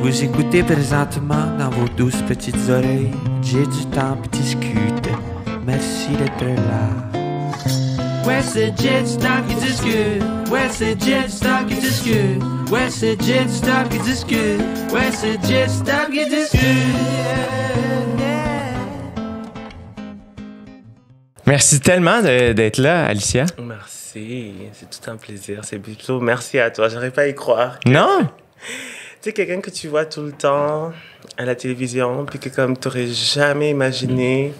Vous écoutez présentement dans vos douces petites oreilles. J'ai du temps pour discuter. Merci d'être là. Ouais, c'est Jet Stock qui discute. Ouais, c'est Jet Stock qui discute. Ouais, c'est Jet Stock qui discute. Ouais, c'est Jet Stock qui discute. Merci tellement de- d'être là, Alicia. Merci, c'est tout un plaisir. C'est plutôt merci à toi. J'arrive pas à y croire. Non? Tu sais, quelqu'un que tu vois tout le temps à la télévision, puis que comme tu n'aurais jamais imaginé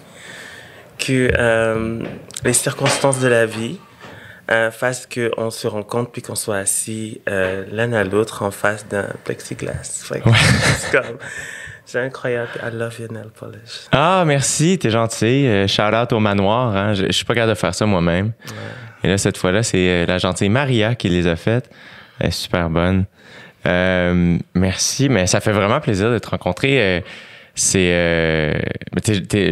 que euh, les circonstances de la vie euh, fassent qu'on se rencontre puis qu'on soit assis euh, l'un à l'autre en face d'un plexiglas. C'est comme, c'est incroyable. I love your nail polish. Ah, merci, t'es gentil. Euh, shout out au manoir. Hein. Je, je suis pas capable de faire ça moi-même. Et là, cette fois-là, c'est euh, la gentille Maria qui les a faites. Elle est super bonne. Euh, merci, mais ça fait vraiment plaisir de te rencontrer. Euh, c'est. euh,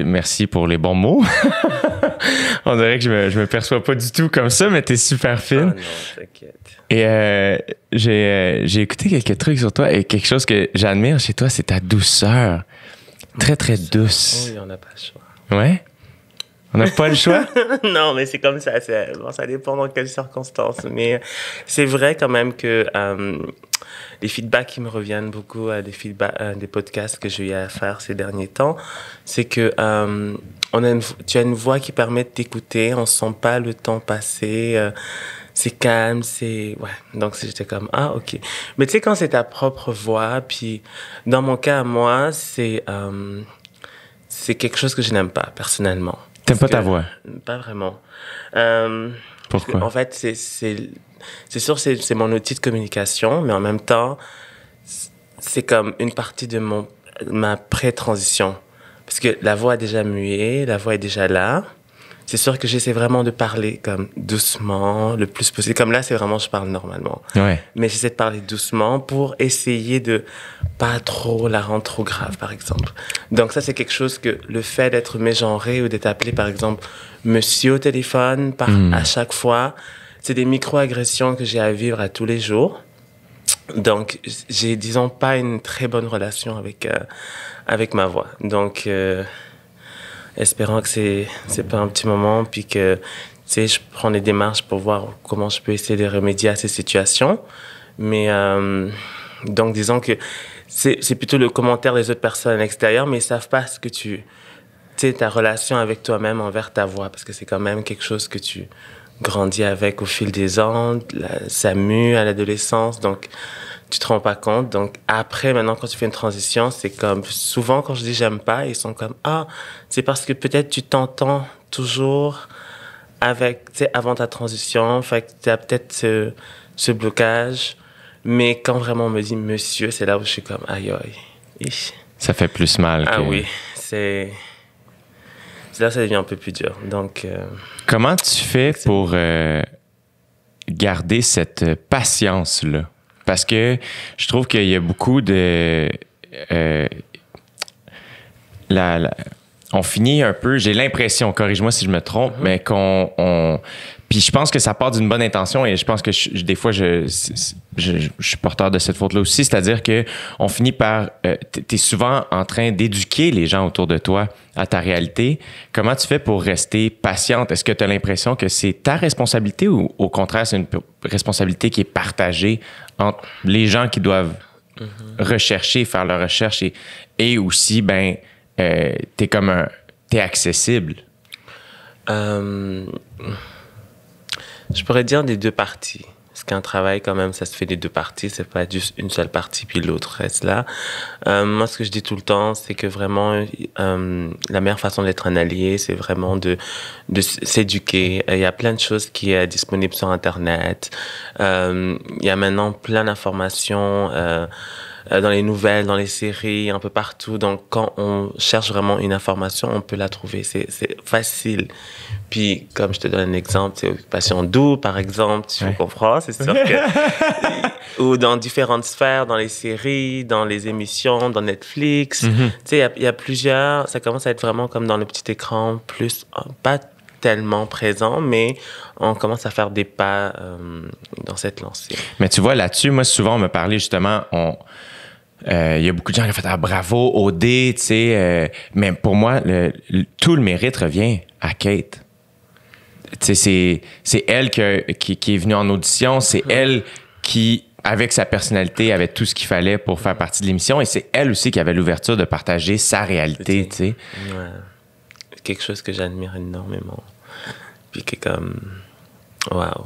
merci pour les bons mots. On dirait que je me, je me perçois pas du tout comme ça, mais t'es super Ah fine. non, t'inquiète. Et euh, j'ai j'ai écouté quelques trucs sur toi et quelque chose que j'admire chez toi, c'est ta douceur. Très, très douce. Oui, on n'a pas le choix. Ouais? On n'a pas le choix? non, mais c'est comme ça. ça dépend dans quelles circonstances. Mais c'est vrai quand même que euh, les feedbacks qui me reviennent beaucoup à des, feedbacks, des podcasts que j'ai eu à faire ces derniers temps, c'est que euh, on a une, tu as une voix qui permet de t'écouter. On sent pas le temps passer. euh, c'est calme, c'est... Ouais, donc j'étais comme, ah, ok. Mais tu sais, quand c'est ta propre voix, puis dans mon cas, moi, c'est... euh, c'est quelque chose que je n'aime pas, personnellement. T'aimes pas ta voix? Pas vraiment. Euh, Pourquoi? En fait, c'est, sûr, c'est, c'est mon outil de communication, mais en même temps, c'est comme une partie de mon, ma pré-transition. Parce que la voix est déjà muée, la voix est déjà là. C'est sûr que j'essaie vraiment de parler comme doucement, le plus possible. Comme là, c'est vraiment, je parle normalement. Ouais. Mais j'essaie de parler doucement pour essayer de pas trop la rendre trop grave, par exemple. Donc ça, c'est quelque chose que le fait d'être mégenré ou d'être appelé, par exemple, monsieur au téléphone, par, à chaque fois, c'est des micro-agressions que j'ai à vivre à tous les jours. Donc, j'ai, disons, pas une très bonne relation avec, euh, avec ma voix. Donc, euh, espérant que c'est, c'est pas un petit moment, puis que, tu sais, je prends des démarches pour voir comment je peux essayer de remédier à ces situations. Mais, euh, donc, disons que c'est, plutôt le commentaire des autres personnes à l'extérieur, mais ils savent pas ce que tu, tu sais, ta relation avec toi-même envers ta voix, parce que c'est quand même quelque chose que tu grandis avec au fil des ans, ça mue à l'adolescence, donc tu te rends pas compte. Donc après, maintenant, quand tu fais une transition, c'est comme souvent quand je dis j'aime pas, ils sont comme ah, c'est parce que peut-être tu t'entends toujours avec, tu sais, avant ta transition, fait que tu as peut-être ce, ce blocage. Mais quand vraiment on me dit monsieur, c'est là où je suis comme aïe aïe. Ça fait plus mal. Ah que- oui, c'est. c'est Là, ça devient un peu plus dur. Donc, euh, Comment tu fais pour euh, garder cette patience-là? Parce que je trouve qu'il y a beaucoup de... euh, la- la- on finit un peu, j'ai l'impression, corrige-moi si je me trompe, mais qu'on... on- puis je pense que ça part d'une bonne intention et je pense que je- des fois, je, je, je- je suis porteur de cette faute-là aussi, c'est-à-dire que on finit par... Euh, tu es souvent en train d'éduquer les gens autour de toi à ta réalité. Comment tu fais pour rester patiente? Est-ce que tu as l'impression que c'est ta responsabilité ou au contraire, c'est une responsabilité qui est partagée entre les gens qui doivent rechercher, faire leur recherche et, et aussi, ben, euh, t'es comme un... T'es accessible? euh, je pourrais dire des deux parties. Qu'un travail, quand même, ça se fait des deux parties. C'est pas juste une seule partie, puis l'autre reste là. Euh, moi, ce que je dis tout le temps, c'est que vraiment, euh, la meilleure façon d'être un allié, c'est vraiment de, de s'éduquer. Il y a plein de choses qui est disponibles sur Internet. Euh, il y a maintenant plein d'informations. Euh, dans les nouvelles, dans les séries, un peu partout. Donc, quand on cherche vraiment une information, on peut la trouver. C'est facile. Puis, comme je te donne un exemple, c'est Occupation Double, par exemple, tu Ouais. comprends, c'est sûr que... Ou dans différentes sphères, dans les séries, dans les émissions, dans Netflix. Tu sais, il y a- il y, a plusieurs... Ça commence à être vraiment comme dans le petit écran, plus... euh, Pas tellement présent, mais on commence à faire des pas euh, dans cette lancée. Mais tu vois, là-dessus, moi, souvent, on me parlait justement, on, Euh, Il y a beaucoup de gens qui ont fait ah, bravo, OD, tu sais. euh, mais pour moi, le- le- tout le mérite revient à Kate. Tu sais, c'est, c'est elle que- qui, qui est venue en audition, c'est elle qui, avec sa personnalité, avait tout ce qu'il fallait pour faire partie de l'émission et c'est elle aussi qui avait l'ouverture de partager sa réalité, tu sais. Ouais. Quelque chose que j'admire énormément. Puis qui est comme. Waouh.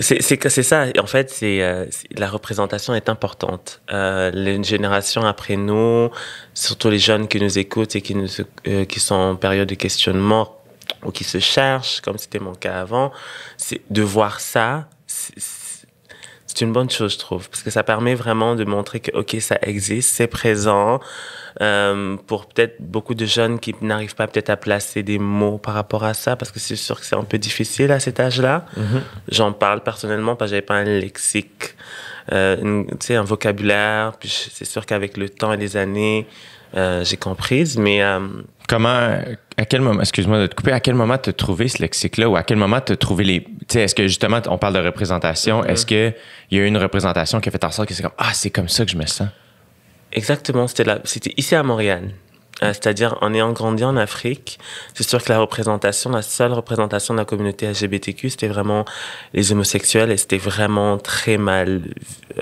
C'est que c'est ça. En fait, c'est euh, la représentation est importante. Euh, les générations après nous, surtout les jeunes qui nous écoutent et qui nous euh, qui sont en période de questionnement ou qui se cherchent, comme c'était mon cas avant, c'est de voir ça. c'est une bonne chose, je trouve, parce que ça permet vraiment de montrer que, OK, ça existe, c'est présent. Euh, pour peut-être beaucoup de jeunes qui n'arrivent pas peut-être à placer des mots par rapport à ça, parce que c'est sûr que c'est un peu difficile à cet âge-là. J'en parle personnellement parce que j'avais pas un lexique, euh, une- un vocabulaire. Puis c'est sûr qu'avec le temps et les années, euh, j'ai comprise, mais euh, Comment, à quel moment, excuse-moi de te couper, à quel moment tu as trouvé ce lexique-là ou à quel moment tu as trouvé les. Tu sais, est-ce que justement, on parle de représentation, est-ce qu'il y a eu une représentation qui a fait en sorte que c'est comme, ah, c'est comme ça que je me sens? Exactement, c'était ici à Montréal. Euh, C'est-à-dire, en ayant grandi en Afrique, c'est sûr que la représentation, la seule représentation de la communauté LGBTQ, c'était vraiment les homosexuels et c'était vraiment très mal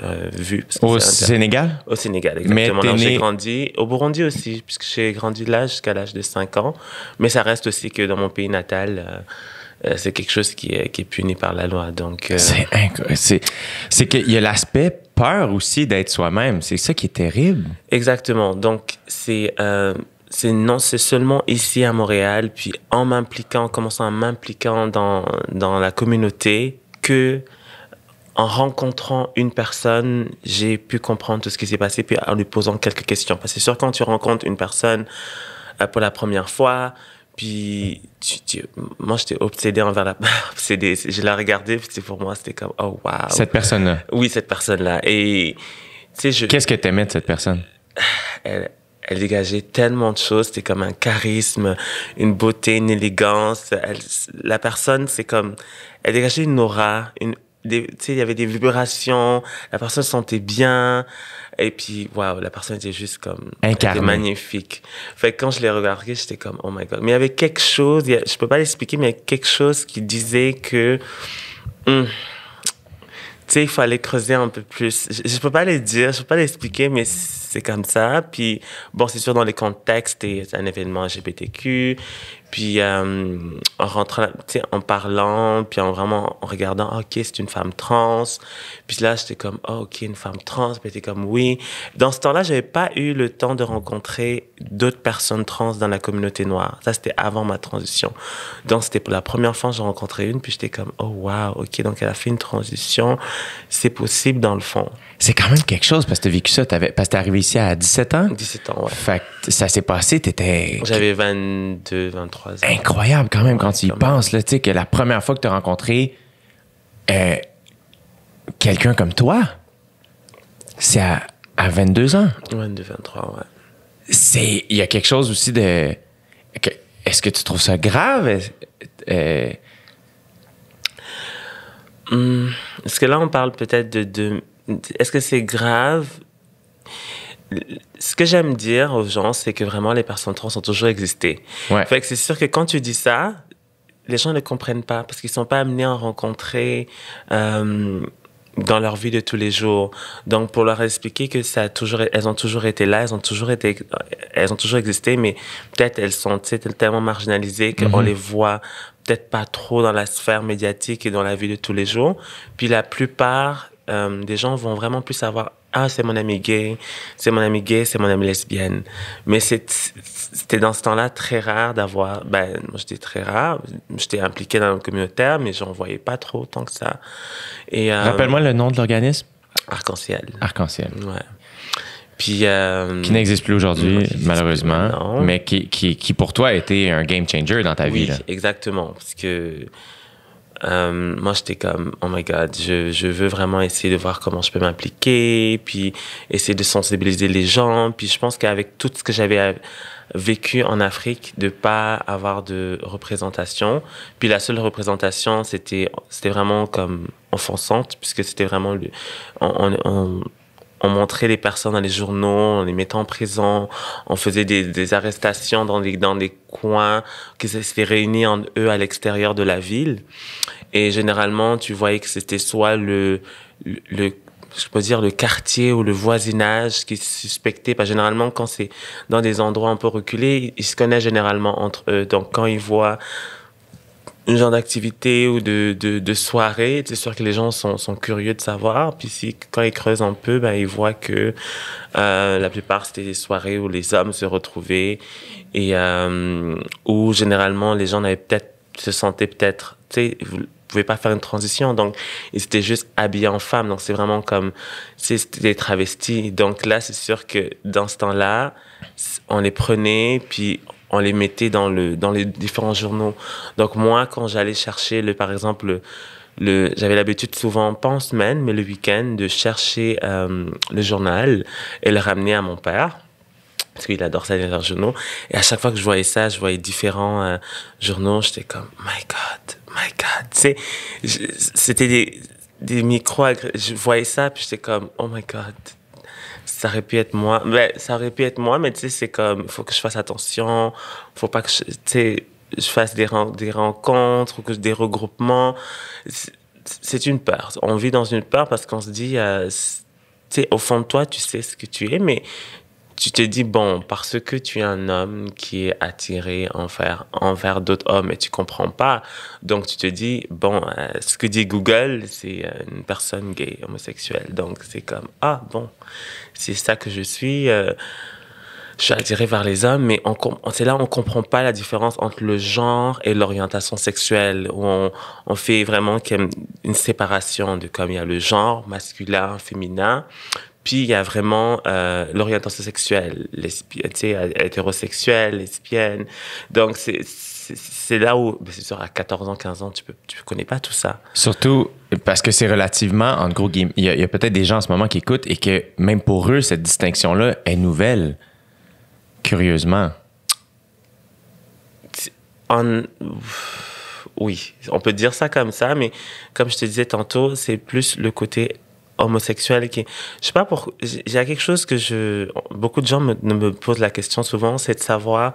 euh, vu. Au Sénégal? Au Sénégal, Mais exactement. Alors, j'ai grandi au Burundi aussi, puisque j'ai grandi là jusqu'à l'âge de 5 ans. Mais ça reste aussi que dans mon pays natal, euh, euh, c'est quelque chose qui est, qui est puni par la loi. Donc, euh, C'est inc- c'est qu'il y a l'aspect peur aussi d'être soi-même. C'est ça qui est terrible. Exactement. Donc, c'est euh, c'est non, c'est seulement ici à Montréal, puis en m'impliquant, en commençant à m'impliquant dans, dans la communauté, que en rencontrant une personne, j'ai pu comprendre tout ce qui s'est passé, puis en lui posant quelques questions. Parce que c'est sûr, quand tu rencontres une personne pour la première fois, puis tu, tu- moi, j'étais obsédé envers la... obsédé. Je la regardais, puis pour moi, c'était comme, oh, wow. Cette personne-là? Oui, cette personne-là. Et, tu sais, je Qu'est-ce que t'aimais de cette personne? elle, elle dégageait tellement de choses. C'était comme un charisme, une beauté, une élégance. Elle- la personne, c'est comme, elle dégageait une aura, une, tu sais, il y avait des vibrations. La personne se sentait bien. Et puis, waouh, la personne était juste comme, Incarnée. magnifique. Fait que quand je l'ai regardée, j'étais comme, oh my god. Mais il y avait quelque chose, a- je peux pas l'expliquer, mais il y a quelque chose qui disait que, hum, tu sais, il fallait creuser un peu plus. Je, je peux pas le dire, je peux pas l'expliquer, mais c'est comme ça. Puis, bon, c'est sûr, dans les contextes, c'est un événement LGBTQ. Puis, euh, en rentrant, tu sais, en parlant, puis en vraiment en regardant, ah, OK, c'est une femme trans. Puis là, j'étais comme, oh, OK, une femme trans. Puis j'étais comme, oui. Dans ce temps-là, j'avais pas eu le temps de rencontrer d'autres personnes trans dans la communauté noire. Ça, c'était avant ma transition. Donc, c'était pour la première fois que j'ai rencontré une, puis j'étais comme, oh, wow, OK, donc elle a fait une transition. C'est possible dans le fond. C'est quand même quelque chose parce que t'as vécu ça. parce que t'es arrivé ici à 17 ans. 17 ans, ouais. Fait que ça s'est passé, t'étais J'avais 22, 23 ans. incroyable quand même quand Ouais, tu y penses. Là, tu sais, que la première fois que t'as rencontré euh, quelqu'un comme toi, c'est à, à 22 ans. 22, 23, ouais. C'est, il y a quelque chose aussi de. Est-ce que tu trouves ça grave? Euh, Hum, Est-ce que là, on parle peut-être de... de Est-ce que c'est grave? Ce que j'aime dire aux gens, c'est que vraiment, les personnes trans ont toujours existé. ouais. Fait que c'est sûr que quand tu dis ça, les gens ne comprennent pas parce qu'ils sont pas amenés à en rencontrer euh, dans leur vie de tous les jours. Donc pour leur expliquer que ça a toujours, elles ont toujours été là, elles ont toujours été, elles ont toujours existé, mais peut-être elles sont tellement marginalisées qu'on Mhm. les voit peut-être pas trop dans la sphère médiatique et dans la vie de tous les jours. Puis la plupart euh, des gens vont vraiment plus savoir ah c'est mon ami gay, c'est mon ami gay, c'est mon ami lesbienne. Mais c'était dans ce temps-là très rare d'avoir, ben moi j'étais très rare, j'étais impliqué dans le communautaire, mais j'en voyais pas trop tant que ça. Et euh, Rappelle-moi le nom de l'organisme. arc-en-ciel. Arc-en-ciel. Ouais. Puis euh, Qui n'existe plus aujourd'hui, malheureusement, plus mais qui, qui, qui pour toi a été un game changer dans ta oui, vie. Là. exactement, parce que euh, moi j'étais comme oh my god, je, je veux vraiment essayer de voir comment je peux m'impliquer, puis essayer de sensibiliser les gens, puis je pense qu'avec tout ce que j'avais vécu en Afrique, de pas avoir de représentation, puis la seule représentation c'était c'était vraiment comme offensante puisque c'était vraiment le, on montrait les personnes dans les journaux, on les mettait en prison, on faisait des, des arrestations dans des, dans des coins qui s'étaient réunis en eux à l'extérieur de la ville. Et généralement, tu voyais que c'était soit le, le, je peux dire le quartier ou le voisinage qui se suspectait. Parce généralement, quand c'est dans des endroits un peu reculés, ils se connaissent généralement entre eux. Donc, quand ils voient un genre d'activité ou de, de, de, soirée, c'est sûr que les gens sont, sont, curieux de savoir. Puis si, quand ils creusent un peu, ben, ils voient que euh, la plupart, c'était des soirées où les hommes se retrouvaient et euh, où généralement les gens avaient peut-être se sentaient peut-être, tu sais, vous pouvez pas faire une transition. Donc, ils étaient juste habillés en femme. Donc, c'est vraiment comme, c'était des travestis. Donc là, c'est sûr que dans ce temps-là, on les prenait, puis on les mettait dans le dans les différents journaux. Donc moi, quand j'allais chercher le, par exemple, le, j'avais l'habitude souvent pas en semaine, mais le week-end, de chercher euh, le journal et le ramener à mon père parce qu'il adore ça les journaux. Et à chaque fois que je voyais ça, je voyais différents euh, journaux, j'étais comme my God, my God. Tu sais, c'était des des micros, je voyais ça puis j'étais comme oh my God, ça aurait pu être moi. Ben, ça aurait pu être moi, mais tu sais, c'est comme, il faut que je fasse attention, faut pas que je, tu sais, je fasse des, des rencontres ou que des regroupements. C'est une peur. On vit dans une peur parce qu'on se dit, euh, tu sais, au fond de toi, tu sais ce que tu es, mais tu te dis, bon, parce que tu es un homme qui est attiré envers, envers d'autres hommes et tu comprends pas, donc tu te dis, bon, euh, ce que dit Google, c'est euh, une personne gay, homosexuelle. Donc c'est comme, ah, bon, c'est ça que je suis. Euh, je suis attiré vers les hommes, mais c'est là on comprend pas la différence entre le genre et l'orientation sexuelle, où on, on fait vraiment une séparation de comme il y a le genre masculin, féminin, puis il y a vraiment euh, l'orientation sexuelle, lesbienne, sais, hétérosexuelle, lesbienne. Donc c'est c'est là où, ben, c'est sûr, à 14 ans, 15 ans, tu peux, tu connais pas tout ça. Surtout parce que c'est relativement, en gros, il y a, a peut-être des gens en ce moment qui écoutent et que même pour eux, cette distinction-là est nouvelle, curieusement. En, oui, on peut dire ça comme ça, mais comme je te disais tantôt, c'est plus le côté homosexuel qui je sais pas pour il y a quelque chose que je beaucoup de gens me, me posent la question souvent c'est de savoir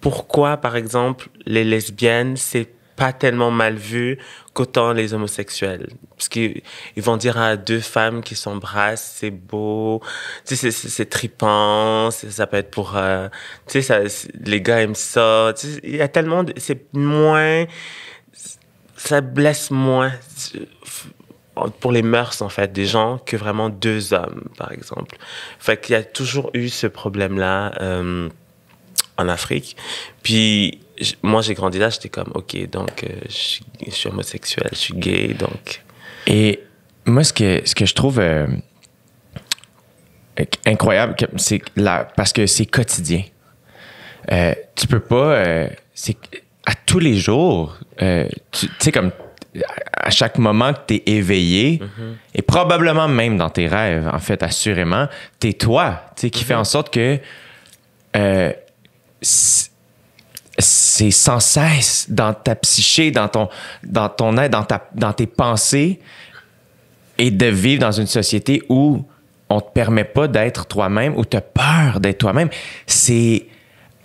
pourquoi par exemple les lesbiennes c'est pas tellement mal vu qu'autant les homosexuels. Parce qu'ils ils vont dire à deux femmes qui s'embrassent c'est beau tu sais c'est tripant ça peut être pour euh, tu sais ça les gars aiment ça tu sais, il y a tellement c'est moins ça blesse moins pour les mœurs, en fait, des gens que vraiment deux hommes, par exemple. Fait qu'il y a toujours eu ce problème-là euh, en Afrique. Puis, moi, j'ai grandi là, j'étais comme, OK, donc, euh, je, suis, homosexuel, je suis gay, donc... Et moi, ce que, ce que je trouve euh, incroyable, c'est là, parce que c'est quotidien. tu peux pas... c'est à tous les jours, tu sais, comme à chaque moment que tu es éveillé, mm-hmm. et probablement même dans tes rêves, en fait, assurément, tu es toi, tu sais, qui fait mm-hmm. en sorte que euh, c'est sans cesse dans ta psyché, dans ton, dans ton être, dans, ta, dans tes pensées, et de vivre dans une société où on te permet pas d'être toi-même, où tu as peur d'être toi-même. C'est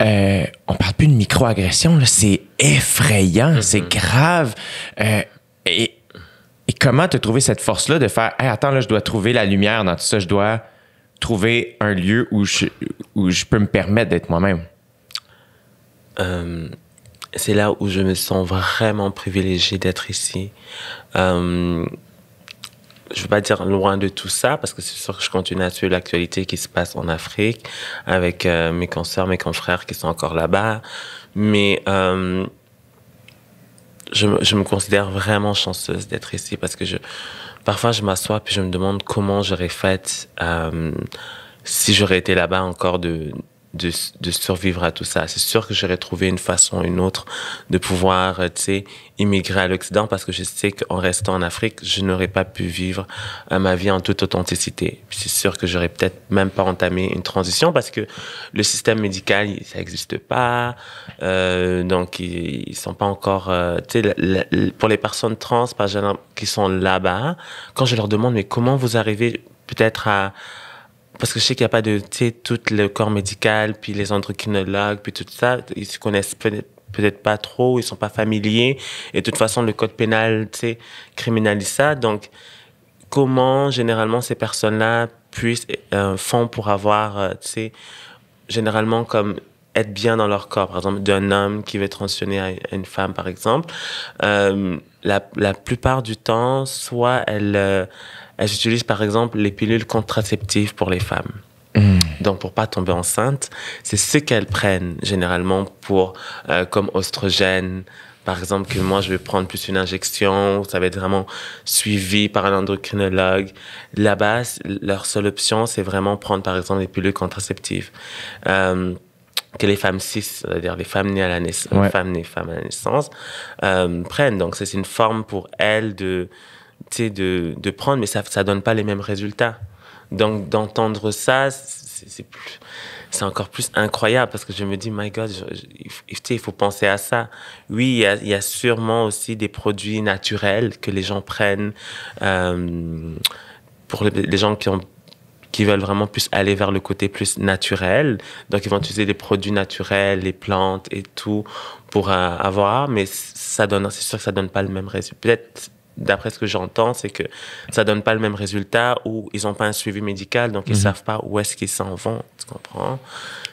euh, on parle plus de microagression, c'est effrayant, c'est mm-hmm. grave. Euh, et, comment te trouver cette force-là de faire attends, là, je dois trouver la lumière dans tout ça, je dois trouver un lieu où je, où je peux me permettre d'être moi-même? Euh, c'est là où je me sens vraiment privilégié d'être ici. Euh, je veux pas dire loin de tout ça, parce que c'est sûr que je continue à suivre l'actualité qui se passe en Afrique avec euh, mes consoeurs, mes confrères qui sont encore là-bas. Mais je, je, me considère vraiment chanceuse d'être ici parce que je, parfois je m'assois puis je me demande comment j'aurais fait euh, si j'aurais été là-bas encore de, de, survivre à tout ça. C'est sûr que j'aurais trouvé une façon, une autre de pouvoir, euh, tu sais, immigrer à l'Occident parce que je sais qu'en restant en Afrique, je n'aurais pas pu vivre euh, ma vie en toute authenticité. C'est sûr que j'aurais peut-être même pas entamé une transition parce que le système médical, ça n'existe pas. Euh, donc, ils, ils, sont pas encore, tu sais, pour les personnes trans, par exemple, qui sont là-bas, quand je leur demande, mais comment vous arrivez peut-être à parce que je sais qu'il n'y a pas de, tu sais, tout le corps médical, puis les endocrinologues, puis tout ça, ils se connaissent peut-être pas trop, ils sont pas familiers. Et de toute façon, le code pénal, tu sais, criminalise ça. Donc, comment généralement ces personnes-là puissent euh, font pour avoir, euh, tu sais, généralement comme être bien dans leur corps, par exemple d'un homme qui veut transitionner à une femme, par exemple, euh, la, la, plupart du temps, soit elles, euh, elles utilisent par exemple les pilules contraceptives pour les femmes. Mm. Donc, pour pas tomber enceinte, c'est ce qu'elles prennent généralement pour, euh, comme oestrogène, par exemple, que moi, je vais prendre plus une injection, ça va être vraiment suivi par un endocrinologue. Là-bas, leur seule option, c'est vraiment prendre, par exemple, des pilules contraceptives. Euh, que les femmes cis, c'est-à-dire les femmes nées à la naissance, ouais. femmes nées femmes à la naissance, euh, prennent. Donc, c'est une forme pour elles de, de, prendre, mais ça ne donne pas les mêmes résultats. Donc, d'entendre ça, c'est encore plus incroyable parce que je me dis, my God, il faut penser à ça. Oui, il y, a, sûrement aussi des produits naturels que les gens prennent euh, pour les, les, gens qui ont qui veulent vraiment plus aller vers le côté plus naturel. Donc, ils vont utiliser des produits naturels, les plantes et tout pour euh, avoir, mais ça donne, c'est sûr que ça donne pas le même résultat. Peut-être d'après ce que j'entends, c'est que ça donne pas le même résultat ou ils ont pas un suivi médical, donc ils mm -hmm. savent pas où est-ce qu'ils s'en vont. Tu comprends?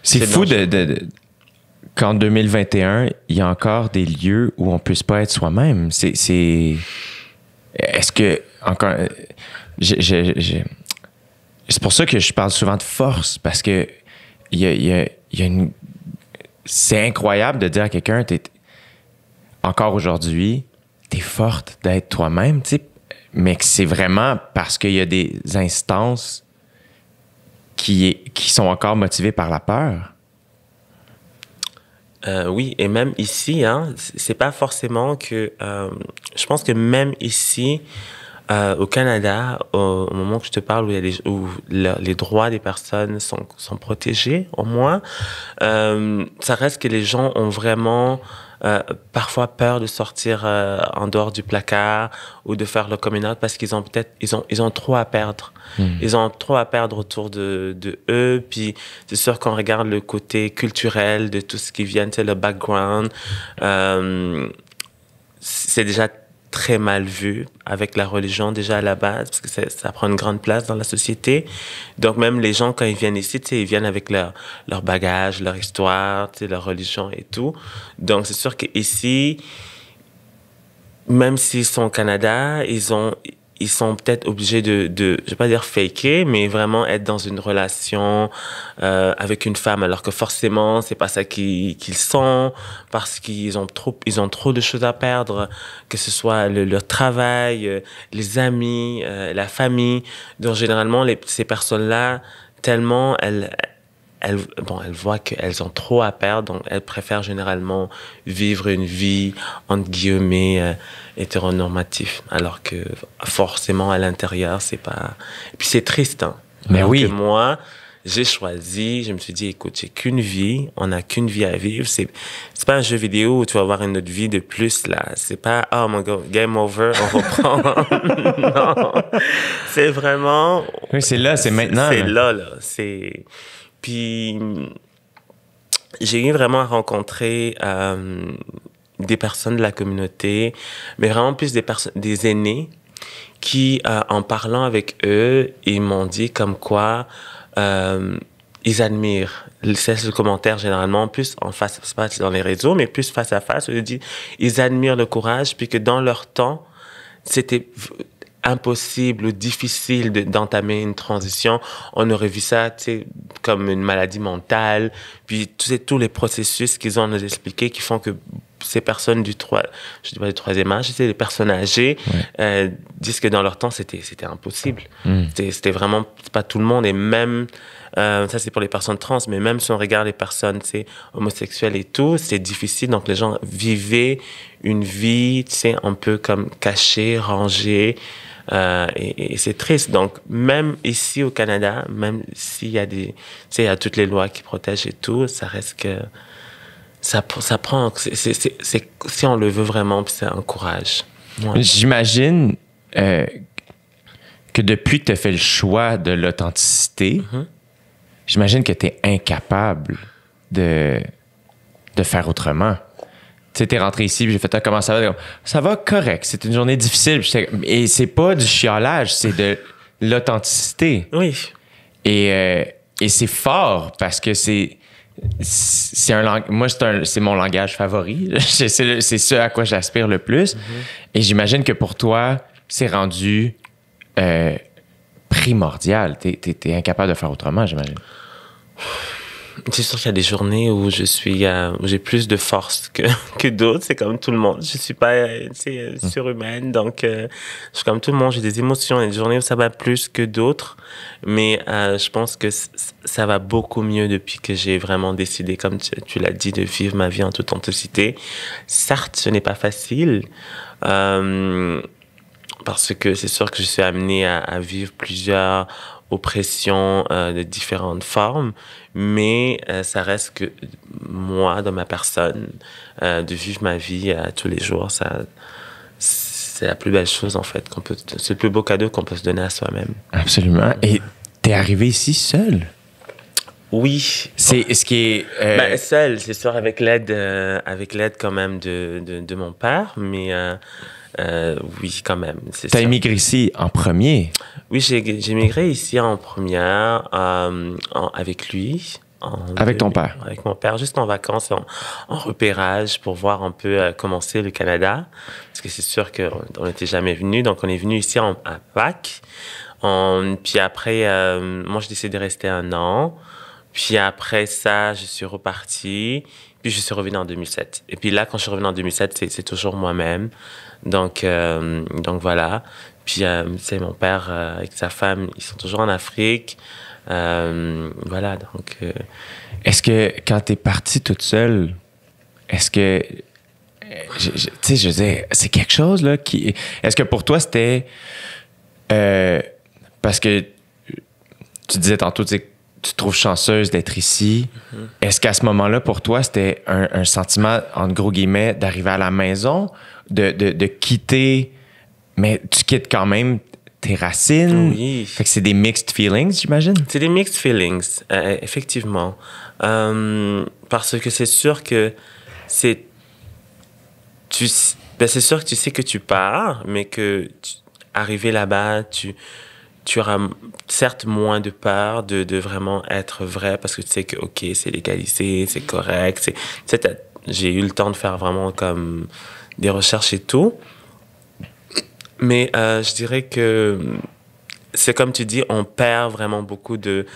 C'est fou de, de, de qu'en 2021, il y a encore des lieux où on puisse pas être soi-même. C'est, c'est, est-ce que encore, c'est pour ça que je parle souvent de force parce que il y a, il y a, il y a une, c'est incroyable de dire à quelqu'un, t'es encore aujourd'hui, t'es forte d'être toi-même, mais que c'est vraiment parce qu'il y a des instances qui, est, qui sont encore motivées par la peur. Euh, oui, et même ici, hein, c'est pas forcément que. Euh, je pense que même ici, euh, au Canada, au, moment que je te parle, où, les, les droits des personnes sont, sont protégés, au moins, ça reste que les gens ont vraiment euh, parfois peur de sortir euh, en dehors du placard ou de faire le coming out parce qu'ils ont peut-être ils ont ils ont trop à perdre Hmm. mmh. ils ont trop à perdre autour de, de eux puis c'est sûr qu'on regarde le côté culturel de tout ce qui vient le background euh, c'est déjà très mal vu avec la religion déjà à la base parce que ça, ça, prend une grande place dans la société. Donc même les gens quand ils viennent ici, ils viennent avec leur leur bagage, leur histoire, leur religion et tout. Donc c'est sûr qu'ici, même s'ils sont au Canada, ils ont ils sont peut-être obligés de, de, je vais pas dire faker, mais vraiment être dans une relation euh, avec une femme, alors que forcément c'est pas ça qu'ils qu sont, parce qu'ils ont trop, ils ont trop de choses à perdre, que ce soit le, leur travail, euh, les amis, euh, la famille. Donc généralement ces personnes-là, tellement elles elles, bon, elles voient qu'elles ont trop à perdre, donc elles préfèrent généralement vivre une vie, entre guillemets, hétéronormative. Alors que forcément, à l'intérieur, c'est pas... Et puis c'est triste, hein. Mais alors oui. que moi, j'ai choisi, je me suis dit, écoute, j'ai qu'une vie, on n'a qu'une vie à vivre. C'est, c'est pas un jeu vidéo où tu vas avoir une autre vie de plus, là. C'est pas, oh my god, game over, on reprend. non. C'est vraiment. Oui, c'est là, c'est maintenant. C'est là, là. C'est. Puis, j'ai eu vraiment à rencontrer euh, des personnes de la communauté, mais vraiment plus des personnes, des aînés, qui, euh, en parlant avec eux, ils m'ont dit comme quoi euh, ils admirent. C'est le commentaire généralement, plus en face, pas dans les réseaux, mais plus face à face. Ils disent, ils admirent le courage, puis que dans leur temps, c'était impossible ou difficile d'entamer une transition. On aurait vu ça, comme une maladie mentale. Puis, tous les processus qu'ils ont nous expliquer qui font que ces personnes du 3, je dis pas du troisième âge, c'est les personnes âgées, ouais. euh, disent que dans leur temps, c'était, c'était impossible. Mm. C'était vraiment pas tout le monde. Et même, euh, ça c'est pour les personnes trans, mais même si on regarde les personnes, homosexuelles et tout, c'est difficile. Donc, les gens vivaient une vie, tu sais, un peu comme cachée, rangée. Euh, et, et c'est triste. Donc, même ici au Canada, même s'il y a des, tu sais, il y a toutes les lois qui protègent et tout, ça reste que ça, ça prend, c'est, c'est, c'est, si on le veut vraiment, puis ça encourage. Ouais. J'imagine euh, que depuis que tu as fait le choix de l'authenticité, mm-hmm. j'imagine que tu es incapable de, de faire autrement. Tu sais, t'es rentré ici, puis j'ai fait, ah, comment ça va? Ça va correct. C'est une journée difficile. Et c'est pas du chiolage, c'est de l'authenticité. Oui. Et, euh, et c'est fort parce que c'est c'est un moi c'est mon langage favori. C'est ce à quoi j'aspire le plus. Mm-hmm. et j'imagine que pour toi c'est rendu euh, primordial. T'es es, incapable de faire autrement j'imagine c'est sûr qu'il y a des journées où je suis, euh, où j'ai plus de force que, que d'autres. C'est comme tout le monde. Je suis pas, euh, euh hum. surhumaine. Donc, euh, je suis comme tout le monde. J'ai des émotions. Il y a des journées où ça va plus que d'autres. Mais je pense que ça va beaucoup mieux depuis que j'ai vraiment décidé, comme tu, tu l'as dit, de vivre ma vie en toute authenticité. Certes, ce n'est pas facile. parce que c'est sûr que je suis amenée à, à vivre plusieurs oppression euh, de différentes formes, mais euh, ça reste que moi, dans ma personne, euh, de vivre ma vie tous les jours, ça, c'est la plus belle chose en fait qu'on peut, c'est le plus beau cadeau qu'on peut se donner à soi-même. Absolument. Et t'es arrivé ici seul? Oui. C'est ce qui est. Ben, seul, c'est sûr, avec l'aide, avec l'aide quand même de, de, de, mon père, mais euh, oui, quand même. Tu as immigré ici en premier? Oui, j'ai immigré ici en première euh, avec lui. avec ton père? Avec mon père, juste en vacances, en, repérage pour voir un peu euh, comment c'est le Canada. Parce que c'est sûr qu'on n'était jamais venu. Donc, on est venu ici en, à Pâques. puis après, moi, j'ai décidé de rester un an. Puis après ça, je suis reparti. Puis je suis revenu en 2007. Et puis là, quand je suis revenu en 2007, c'est toujours moi-même. Donc, euh, donc voilà. Puis, euh, c'est mon père euh, avec sa femme, ils sont toujours en Afrique. voilà, donc. Est-ce que quand tu es partie toute seule, est-ce que. Tu sais, je veux c'est quelque chose, là, qui. Est-ce que pour toi, c'était. parce que tu disais tantôt, tu te trouves chanceuse d'être ici. Mm-hmm. Est-ce qu'à ce moment-là, pour toi, c'était un, un, sentiment, entre gros guillemets, d'arriver à la maison? De, de, de, quitter, mais tu quittes quand même tes racines. Oui. Fait que c'est des mixed feelings, j'imagine? C'est des mixed feelings, euh, effectivement. Euh, parce que c'est sûr que c'est. Tu, ben c'est sûr que tu sais que tu pars, mais que arriver là-bas, tu, tu auras certes moins de peur de, de vraiment être vrai parce que tu sais que, OK, c'est légalisé, c'est correct. C'est, j'ai eu le temps de faire vraiment comme des recherches et tout. Mais euh, je dirais que c'est comme tu dis, on perd vraiment beaucoup de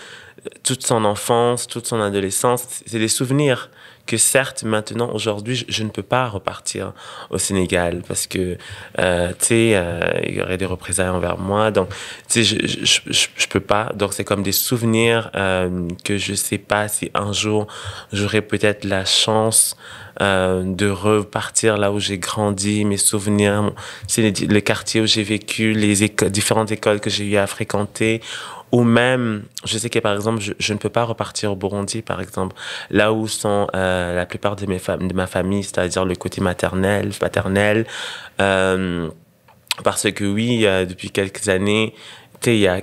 toute son enfance, toute son adolescence. C'est des souvenirs que certes, maintenant, aujourd'hui, je, ne peux pas repartir au Sénégal parce que, euh, tu sais, euh, il y aurait des représailles envers moi. Donc, tu sais, je, je, peux pas. Donc, c'est comme des souvenirs que je sais pas si un jour j'aurai peut-être la chance euh, de repartir là où j'ai grandi, mes souvenirs, c'est le quartier où j'ai vécu, les différentes écoles que j'ai eu à fréquenter, ou même, je sais que par exemple, je, ne peux pas repartir au Burundi, par exemple, là où sont euh, la plupart de, mes de ma famille, c'est-à-dire le côté maternel, paternel, euh, parce que oui, depuis quelques années, il y a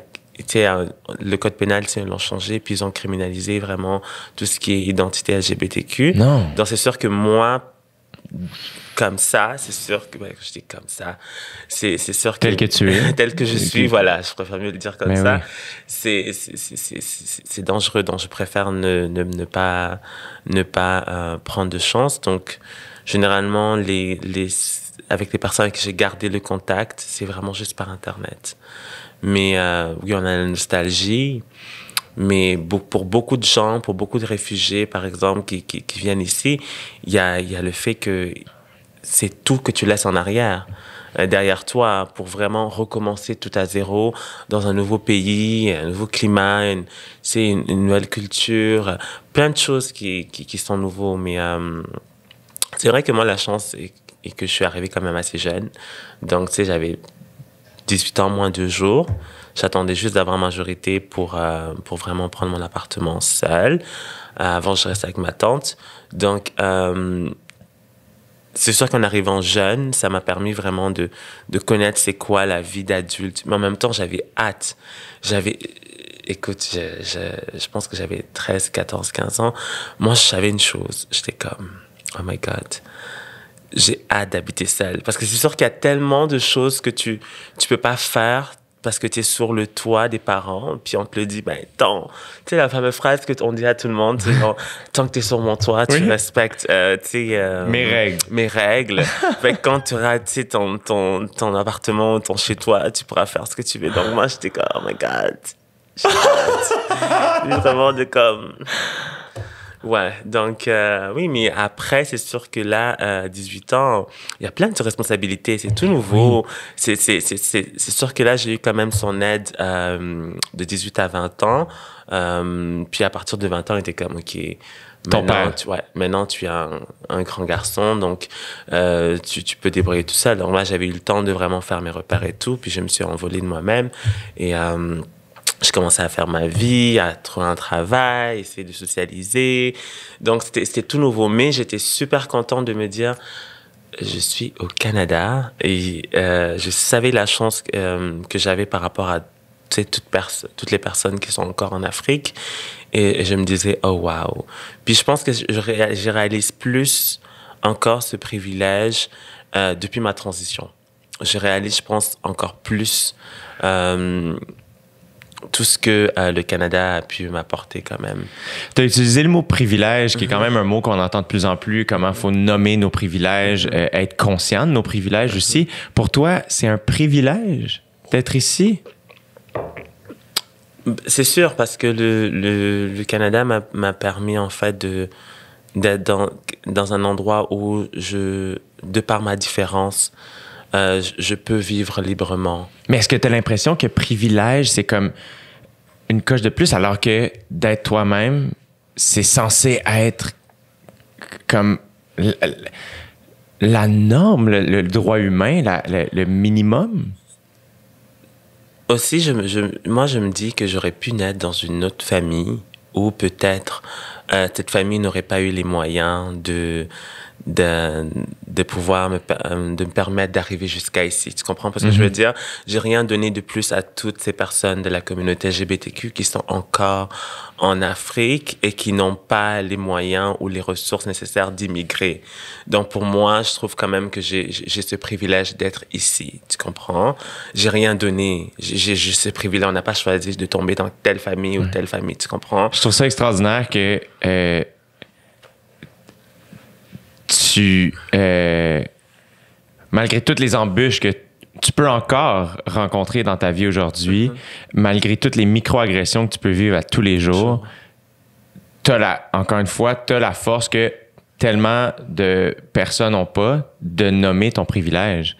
le code pénal, ils l'ont changé, puis ils ont criminalisé vraiment tout ce qui est identité LGBTQ. Non. Donc, c'est sûr que moi, comme ça, c'est sûr que, je dis comme ça, c'est, sûr que. Tel que tu es. tel que je suis, voilà, je préfère mieux le dire comme ça. C'est, c'est, dangereux, donc je préfère ne, ne, ne pas, ne pas euh, prendre de chance. Donc, généralement, les, les, avec les personnes avec qui j'ai gardé le contact, c'est vraiment juste par Internet. Mais euh, oui, on a la nostalgie. Mais pour beaucoup de gens, pour beaucoup de réfugiés, par exemple, qui, qui, viennent ici, il y a, y a le fait que c'est tout que tu laisses en arrière euh, derrière toi pour vraiment recommencer tout à zéro dans un nouveau pays, un nouveau climat, une, une, une nouvelle culture, plein de choses qui, qui, sont nouveaux. Mais euh, c'est vrai que moi, la chance est, que je suis arrivé quand même assez jeune. Donc, tu sais, j'avais 18 ans moins deux jours. J'attendais juste d'avoir majorité pour, euh, pour vraiment prendre mon appartement seul. Euh, avant, je restais avec ma tante. Donc, euh, c'est sûr qu'en arrivant jeune, ça m'a permis vraiment de, de connaître c'est quoi la vie d'adulte. Mais en même temps, j'avais hâte. J'avais, écoute, je, je, je pense que j'avais 13, 14, 15 ans. Moi, je savais une chose. J'étais comme, oh my God, j'ai hâte d'habiter seule. Parce que c'est sûr qu'il y a tellement de choses que tu tu peux pas faire parce que tu es sur le toit des parents, puis on te le dit, ben, tant, tu sais, la fameuse phrase que on dit à tout le monde, c'est genre, tant que tu es sur mon toit, tu Oui. respectes, euh, tu sais, euh, Mes règles. Mes règles. fait que quand tu auras, ton, ton, ton appartement, ton chez-toi, tu pourras faire ce que tu veux. Donc, moi, j'étais comme, oh my God. J'ai vraiment de comme, Ouais, donc euh, oui, mais après, c'est sûr que là, à 18 ans, il y a plein de responsabilités, c'est tout nouveau. C'est sûr que là, j'ai eu quand même son aide euh, de 18 à 20 ans. Euh, puis à partir de 20 ans, il était comme, OK, Ton maintenant, père. tu, ouais, maintenant tu es un, un grand garçon, donc euh, tu, tu peux débrouiller tout seul. Donc là, j'avais eu le temps de vraiment faire mes repères et tout, puis je me suis envolée de moi-même. Et... Euh, je commençais à faire ma vie, à trouver un travail, essayer de socialiser. Donc, c'était tout nouveau. Mais j'étais super contente de me dire, je suis au Canada et euh, je savais la chance euh, que j'avais par rapport à toutes, toutes les personnes qui sont encore en Afrique. Et, je me disais, oh wow. Puis je pense que je, je ré- je réalise plus encore ce privilège euh, depuis ma transition. Je réalise, je pense, encore plus tout ce que euh, le Canada a pu m'apporter quand même. Tu as utilisé le mot privilège, qui est quand même un mot qu'on entend de plus en plus, comment il faut nommer nos privilèges, euh, être conscient de nos privilèges aussi. Pour toi, c'est un privilège d'être ici? C'est sûr, parce que le, le, le Canada m'a permis en fait de d'être dans, dans un endroit où je, de par ma différence, euh, je, peux vivre librement. Mais est-ce que tu as l'impression que privilège, c'est comme une coche de plus, alors que d'être toi-même, c'est censé être comme la norme, le, le droit humain, la- le, le minimum? Aussi, je, moi, je me dis que j'aurais pu naître dans une autre famille où peut-être euh, cette famille n'aurait pas eu les moyens de, de, de pouvoir me, euh, de me permettre d'arriver jusqu'à ici. Tu comprends? Parce que je veux dire, j'ai rien donné de plus à toutes ces personnes de la communauté LGBTQ qui sont encore en Afrique et qui n'ont pas les moyens ou les ressources nécessaires d'immigrer. Donc, pour moi, je trouve quand même que j'ai j'ai ce privilège d'être ici. Tu comprends? J'ai rien donné. J'ai j'ai juste ce privilège. On n'a pas choisi de tomber dans telle famille ou telle famille. Tu comprends? Je trouve ça extraordinaire que euh, tu, euh, malgré toutes les embûches que tu peux encore rencontrer dans ta vie aujourd'hui, malgré toutes les micro-agressions que tu peux vivre à tous les jours, la, encore une fois, tu as la force que tellement de personnes n'ont pas de nommer ton privilège.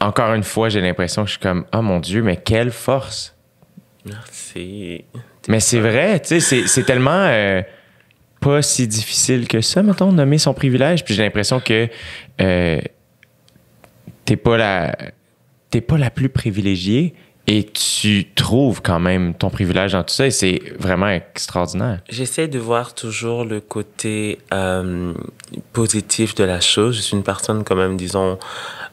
Encore une fois, j'ai l'impression que je suis comme, oh mon Dieu, mais quelle force! Merci. Mais c'est vrai, tu sais, c'est- c'est tellement euh, pas si difficile que ça, mettons, de nommer son privilège. Puis j'ai l'impression que euh, t'es pas la t'es pas la plus privilégiée et tu trouves quand même ton privilège dans tout ça et c'est vraiment extraordinaire. J'essaie de voir toujours le côté euh, positif de la chose. Je suis une personne quand même, disons,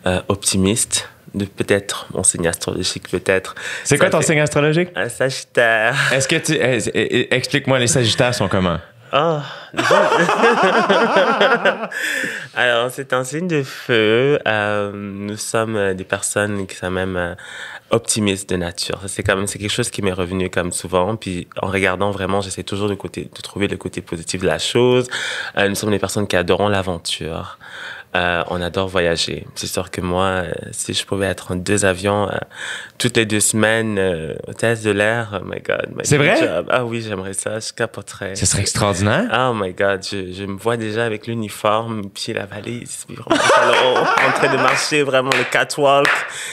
euh, optimiste. De peut-être mon signe astrologique, peut-être. C'est quoi ton signe astrologique? Un Sagittaire. Est-ce que tu. euh, euh, Explique-moi, les Sagittaires sont comment? Oh. Alors, c'est un signe de feu. Euh, nous sommes euh, des personnes qui sont même euh, optimistes de nature. C'est quand même c'est quelque chose qui m'est revenu comme souvent. Puis en regardant vraiment, j'essaie toujours de, côté, de trouver le côté positif de la chose. Euh, nous sommes des personnes qui adorons l'aventure. Euh, on adore voyager. C'est sûr que moi, euh, si je pouvais être en deux avions euh, toutes les deux semaines, euh, hôtesse de l'air, oh my God. my C'est vrai? job. Ah oui, j'aimerais ça. Je capoterais. Ce serait extraordinaire. Oh my God, je, je me vois déjà avec l'uniforme, puis la valise, puis vraiment en train de marcher vraiment le catwalk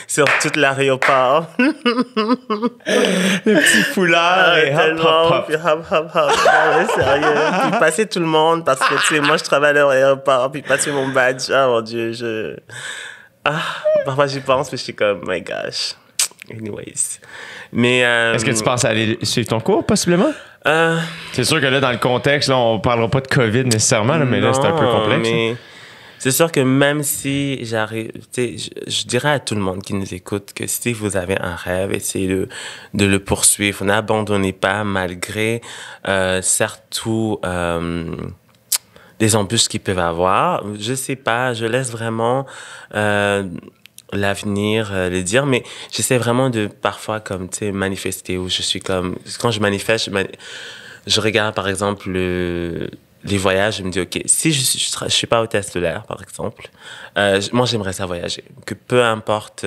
sur tout l'aéroport. Le petit foulard Ah, et hop, tellement, hop, hop. puis hop, hop, hop. Ah ouais, sérieux. Puis passer tout le monde, parce que, tu sais, moi, je travaille à l'aéroport, puis passer mon badge. Ah, mon Dieu, je... Ah, parfois j'y pense, mais je suis comme, my gosh. Anyways. Mais... euh, Est-ce que tu penses aller suivre ton cours, possiblement? euh, C'est sûr que là, dans le contexte, là, on parlera pas de COVID nécessairement, là, mais là, c'est un peu complexe. mais C'est sûr que même si j'arrive, je, je dirais à tout le monde qui nous écoute que si vous avez un rêve, essayez de, de le poursuivre. N'abandonnez pas malgré, euh, surtout, euh, des embûches qu'ils peuvent avoir. Je sais pas, je laisse vraiment euh, l'avenir euh, le dire, mais j'essaie vraiment de parfois comme tu sais manifester où je suis comme quand je manifeste, je, je regarde par exemple le- les voyages, je me dis ok si je, je, suis pas hôtesse de l'air par exemple, euh, moi j'aimerais ça voyager, que peu importe.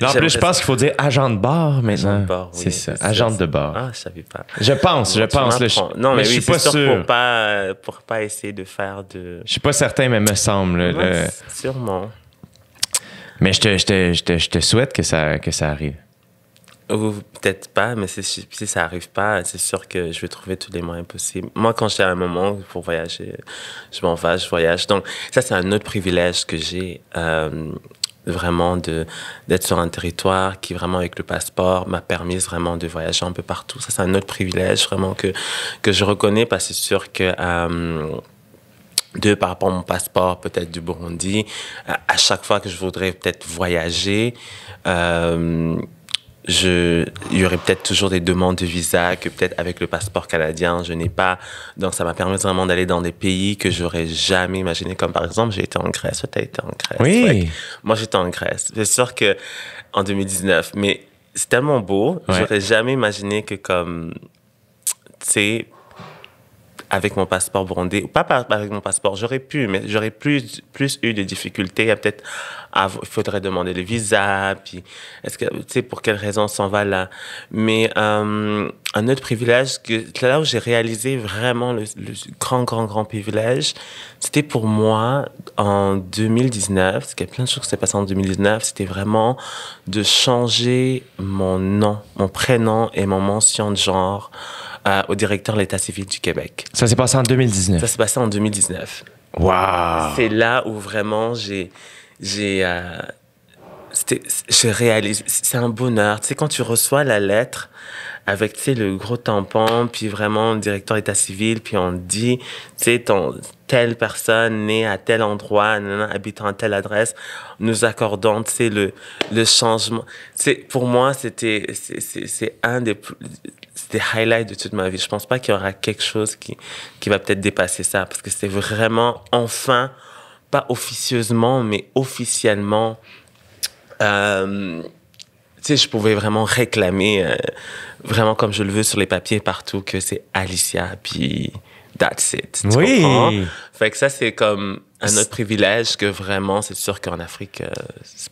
Là, en plus, je pense qu'il faut dire agent de bord maintenant. Agent de bord, oui, c'est ça, agent de bord. Ah, je savais pas. Je pense, je pense. là, je- non, mais, je oui, suis pas sûr sûr. pour pas pour pas essayer de faire de. Je suis pas certain, mais me semble. le- Sûrement. Mais je te, je, te, je, te, je te souhaite que ça, que ça arrive. Ou peut-être pas, mais si, si ça arrive pas, c'est sûr que je vais trouver tous les moyens possibles. Moi, quand j'ai un moment pour voyager, je m'en vais, je voyage. Donc, ça, c'est un autre privilège que j'ai, euh, vraiment de d'être sur un territoire qui, vraiment, avec le passeport, m'a permis vraiment de voyager un peu partout. Ça, c'est un autre privilège, vraiment, que, que je reconnais parce que c'est sûr que... euh, par rapport à mon passeport peut-être du Burundi, à, à chaque fois que je voudrais peut-être voyager, euh, je, il y aurait peut-être toujours des demandes de visa que peut-être avec le passeport canadien, je n'ai pas. Donc, ça m'a permis vraiment d'aller dans des pays que j'aurais jamais imaginé, comme par exemple, j'ai été en Grèce, tu as été en Grèce. Oui. Ouais. Moi, j'étais en Grèce. C'est sûr que en 2019, mais c'est tellement beau, Ouais. j'aurais jamais imaginé que comme, tu sais, avec mon passeport burundais, pas avec mon passeport, j'aurais pu, mais j'aurais plus, plus eu de difficultés. Peut-être, il faudrait demander le visa, puis est-ce que, tu sais, pour quelle raison on s'en va là. Mais euh, un autre privilège, que là où j'ai réalisé vraiment le, le grand, grand, grand privilège, c'était pour moi en 2019, parce qu'il y a plein de choses qui s'est passé en 2019, c'était vraiment de changer mon nom, mon prénom et mon mention de genre euh, au directeur de l'État civil du Québec. Ça s'est passé en 2019. Ça s'est passé en 2019. Wow. C'est là où vraiment j'ai j'ai euh, je réalise c'est un bonheur. Tu sais quand tu reçois la lettre avec tu sais le gros tampon puis vraiment directeur d'état civil puis on dit tu sais ton telle personne née à tel endroit habitant à telle adresse nous accordons tu sais le le changement. C'est pour moi c'était c'est c'est c'est un des c'était highlights de toute ma vie. Je pense pas qu'il y aura quelque chose qui qui va peut-être dépasser ça parce que c'était vraiment enfin pas officieusement mais officiellement euh, je pouvais vraiment réclamer, euh, vraiment comme je le veux sur les papiers partout, que c'est Alicia, puis that's it. Tu Oui. comprends? Fait que ça, c'est comme un autre privilège que vraiment, c'est sûr qu'en Afrique, euh,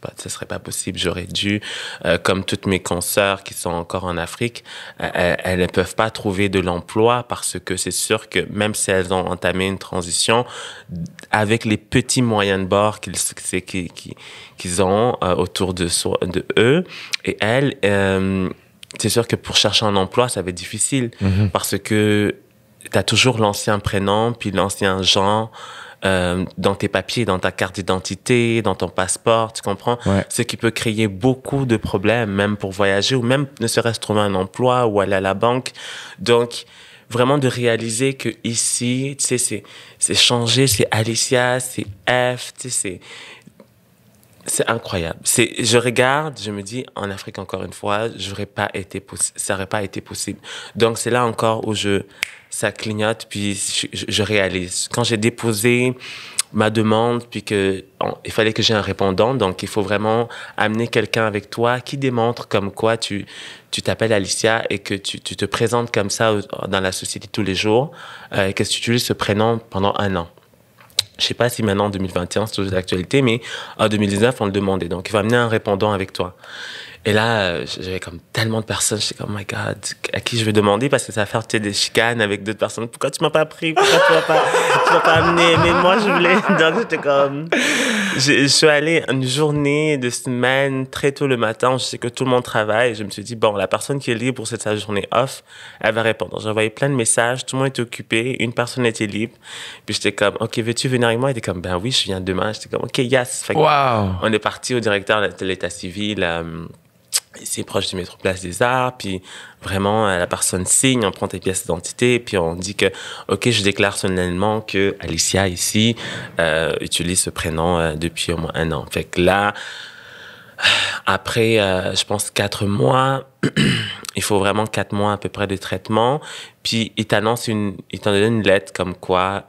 pas, ce serait pas possible. J'aurais dû, euh, comme toutes mes consoeurs qui sont encore en Afrique, euh, elles, elles ne peuvent pas trouver de l'emploi parce que c'est sûr que même si elles ont entamé une transition, avec les petits moyens de bord qu'ils qu'ils ont euh, autour de, soi, de eux, et elles, euh, c'est sûr que pour chercher un emploi, ça va être difficile parce que tu as toujours l'ancien prénom, puis l'ancien genre euh, dans tes papiers, dans ta carte d'identité, dans ton passeport, tu comprends? Ouais. Ce qui peut créer beaucoup de problèmes, même pour voyager ou même ne serait-ce trouver un emploi ou aller à la banque. Donc, vraiment de réaliser que ici, tu sais, c'est, c'est changé, c'est Alicia, c'est F, tu sais, c'est, c'est incroyable. C'est, je regarde, je me dis, en Afrique, encore une fois, j'aurais pas été ça n'aurait pas été possible. Donc, c'est là encore où je, ça clignote, puis je, réalise. Quand j'ai déposé ma demande, puis que il fallait que j'ai un répondant, donc il faut vraiment amener quelqu'un avec toi qui démontre comme quoi tu, tu t'appelles Alicia et que tu, tu te présentes comme ça dans la société tous les jours, euh, et que tu utilises ce prénom pendant un an. Je sais pas si maintenant, en 2021, c'est toujours d'actualité, mais en 2019, on le demandait. Donc, il va amener un répondant avec toi. Et là, j'avais comme tellement de personnes, j'étais comme, oh my God, à qui je vais demander parce que ça va faire des chicanes avec d'autres personnes. Pourquoi tu m'as pas pris? Pourquoi tu m'as pas, tu m'as pas amené? Mais moi, je voulais. Donc, j'étais comme, je, je suis allée une journée de semaine très tôt le matin. Je sais que tout le monde travaille. Je me suis dit, bon, la personne qui est libre pour cette sa journée off, elle va répondre. J'ai envoyé plein de messages. Tout le monde était occupé. Une personne était libre. Puis j'étais comme, OK, veux-tu venir avec moi? Il était comme, ben oui, je viens demain. J'étais comme, OK, yes. Fait Wow. on est parti au directeur de l'état civil. euh, c'est proche du métro Place des Arts, puis vraiment, la personne signe, on prend tes pièces d'identité, puis on dit que, OK, je déclare solennellement que Alicia, ici, euh, utilise ce prénom euh, depuis au moins un an. Fait que là, après, euh, je pense, quatre mois, il faut vraiment quatre mois à peu près de traitement, puis il t'annonce une, il t'en donne une lettre comme quoi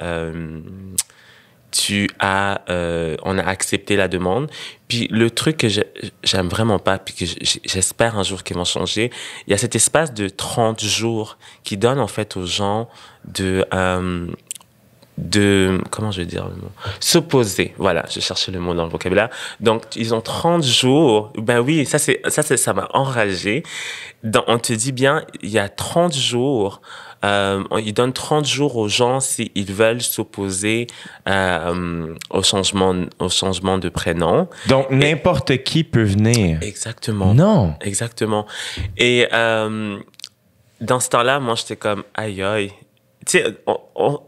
tu as, euh, on a accepté la demande. Puis le truc que j'aime vraiment pas, puis que j'espère un jour qu'ils vont changer, il y a cet espace de 30 jours qui donne en fait aux gens de, euh, de comment je vais dire le mot? S'opposer. Voilà je cherchais le mot dans le vocabulaire. Donc ils ont 30 jours ben oui ça c'est ça ça m'a enragé. On te dit bien il y a 30 jours euh, il donne 30 jours aux gens s'ils veulent s'opposer euh, au, changement, au changement de prénom. Donc, n'importe qui peut venir. Exactement. Non. Exactement. Et euh, dans ce temps-là, moi, j'étais comme, aïe, aïe. Tu sais, on,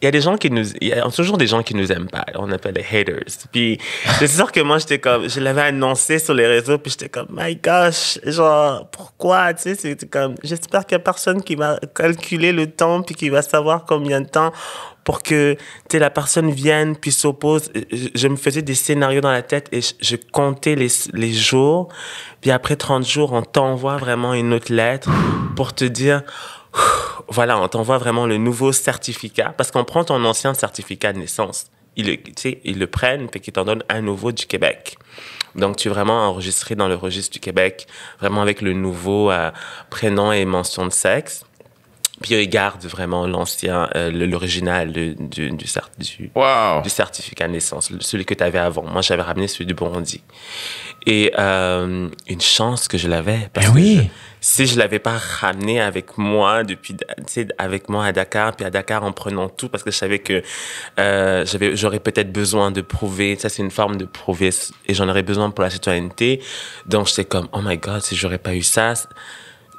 il y a des gens qui nous, il y a toujours des gens qui nous aiment pas. On appelle les haters. Puis, c'est sûr que moi, j'étais comme, je l'avais annoncé sur les réseaux, puis j'étais comme, my gosh, genre, pourquoi, tu sais, c'était comme, j'espère qu'il y a personne qui va calculer le temps, puis qui va savoir combien de temps pour que, tu la personne vienne, puis s'oppose. Je, me faisais des scénarios dans la tête et je, comptais les, les jours. Puis après 30 jours, on t'envoie vraiment une autre lettre pour te dire, voilà, on t'envoie vraiment le nouveau certificat parce qu'on prend ton ancien certificat de naissance. Ils le, ils le prennent et qu'ils t'en donnent un nouveau du Québec. Donc, tu es vraiment enregistré dans le registre du Québec, vraiment avec le nouveau euh, prénom et mention de sexe. Puis ils gardent vraiment l'ancien, euh, l'original du, du, du, certificat de naissance, celui que tu avais avant. Moi, j'avais ramené celui du Burundi. Et euh, une chance que je l'avais. Parce ben oui. que si je l'avais pas ramené avec moi depuis, avec moi à Dakar, puis à Dakar en prenant tout, parce que je savais que euh, j'avais, j'aurais peut-être besoin de prouver. Ça, c'est une forme de prouver, et j'en aurais besoin pour la citoyenneté. Donc, j'étais comme, oh my God, si j'aurais pas eu ça,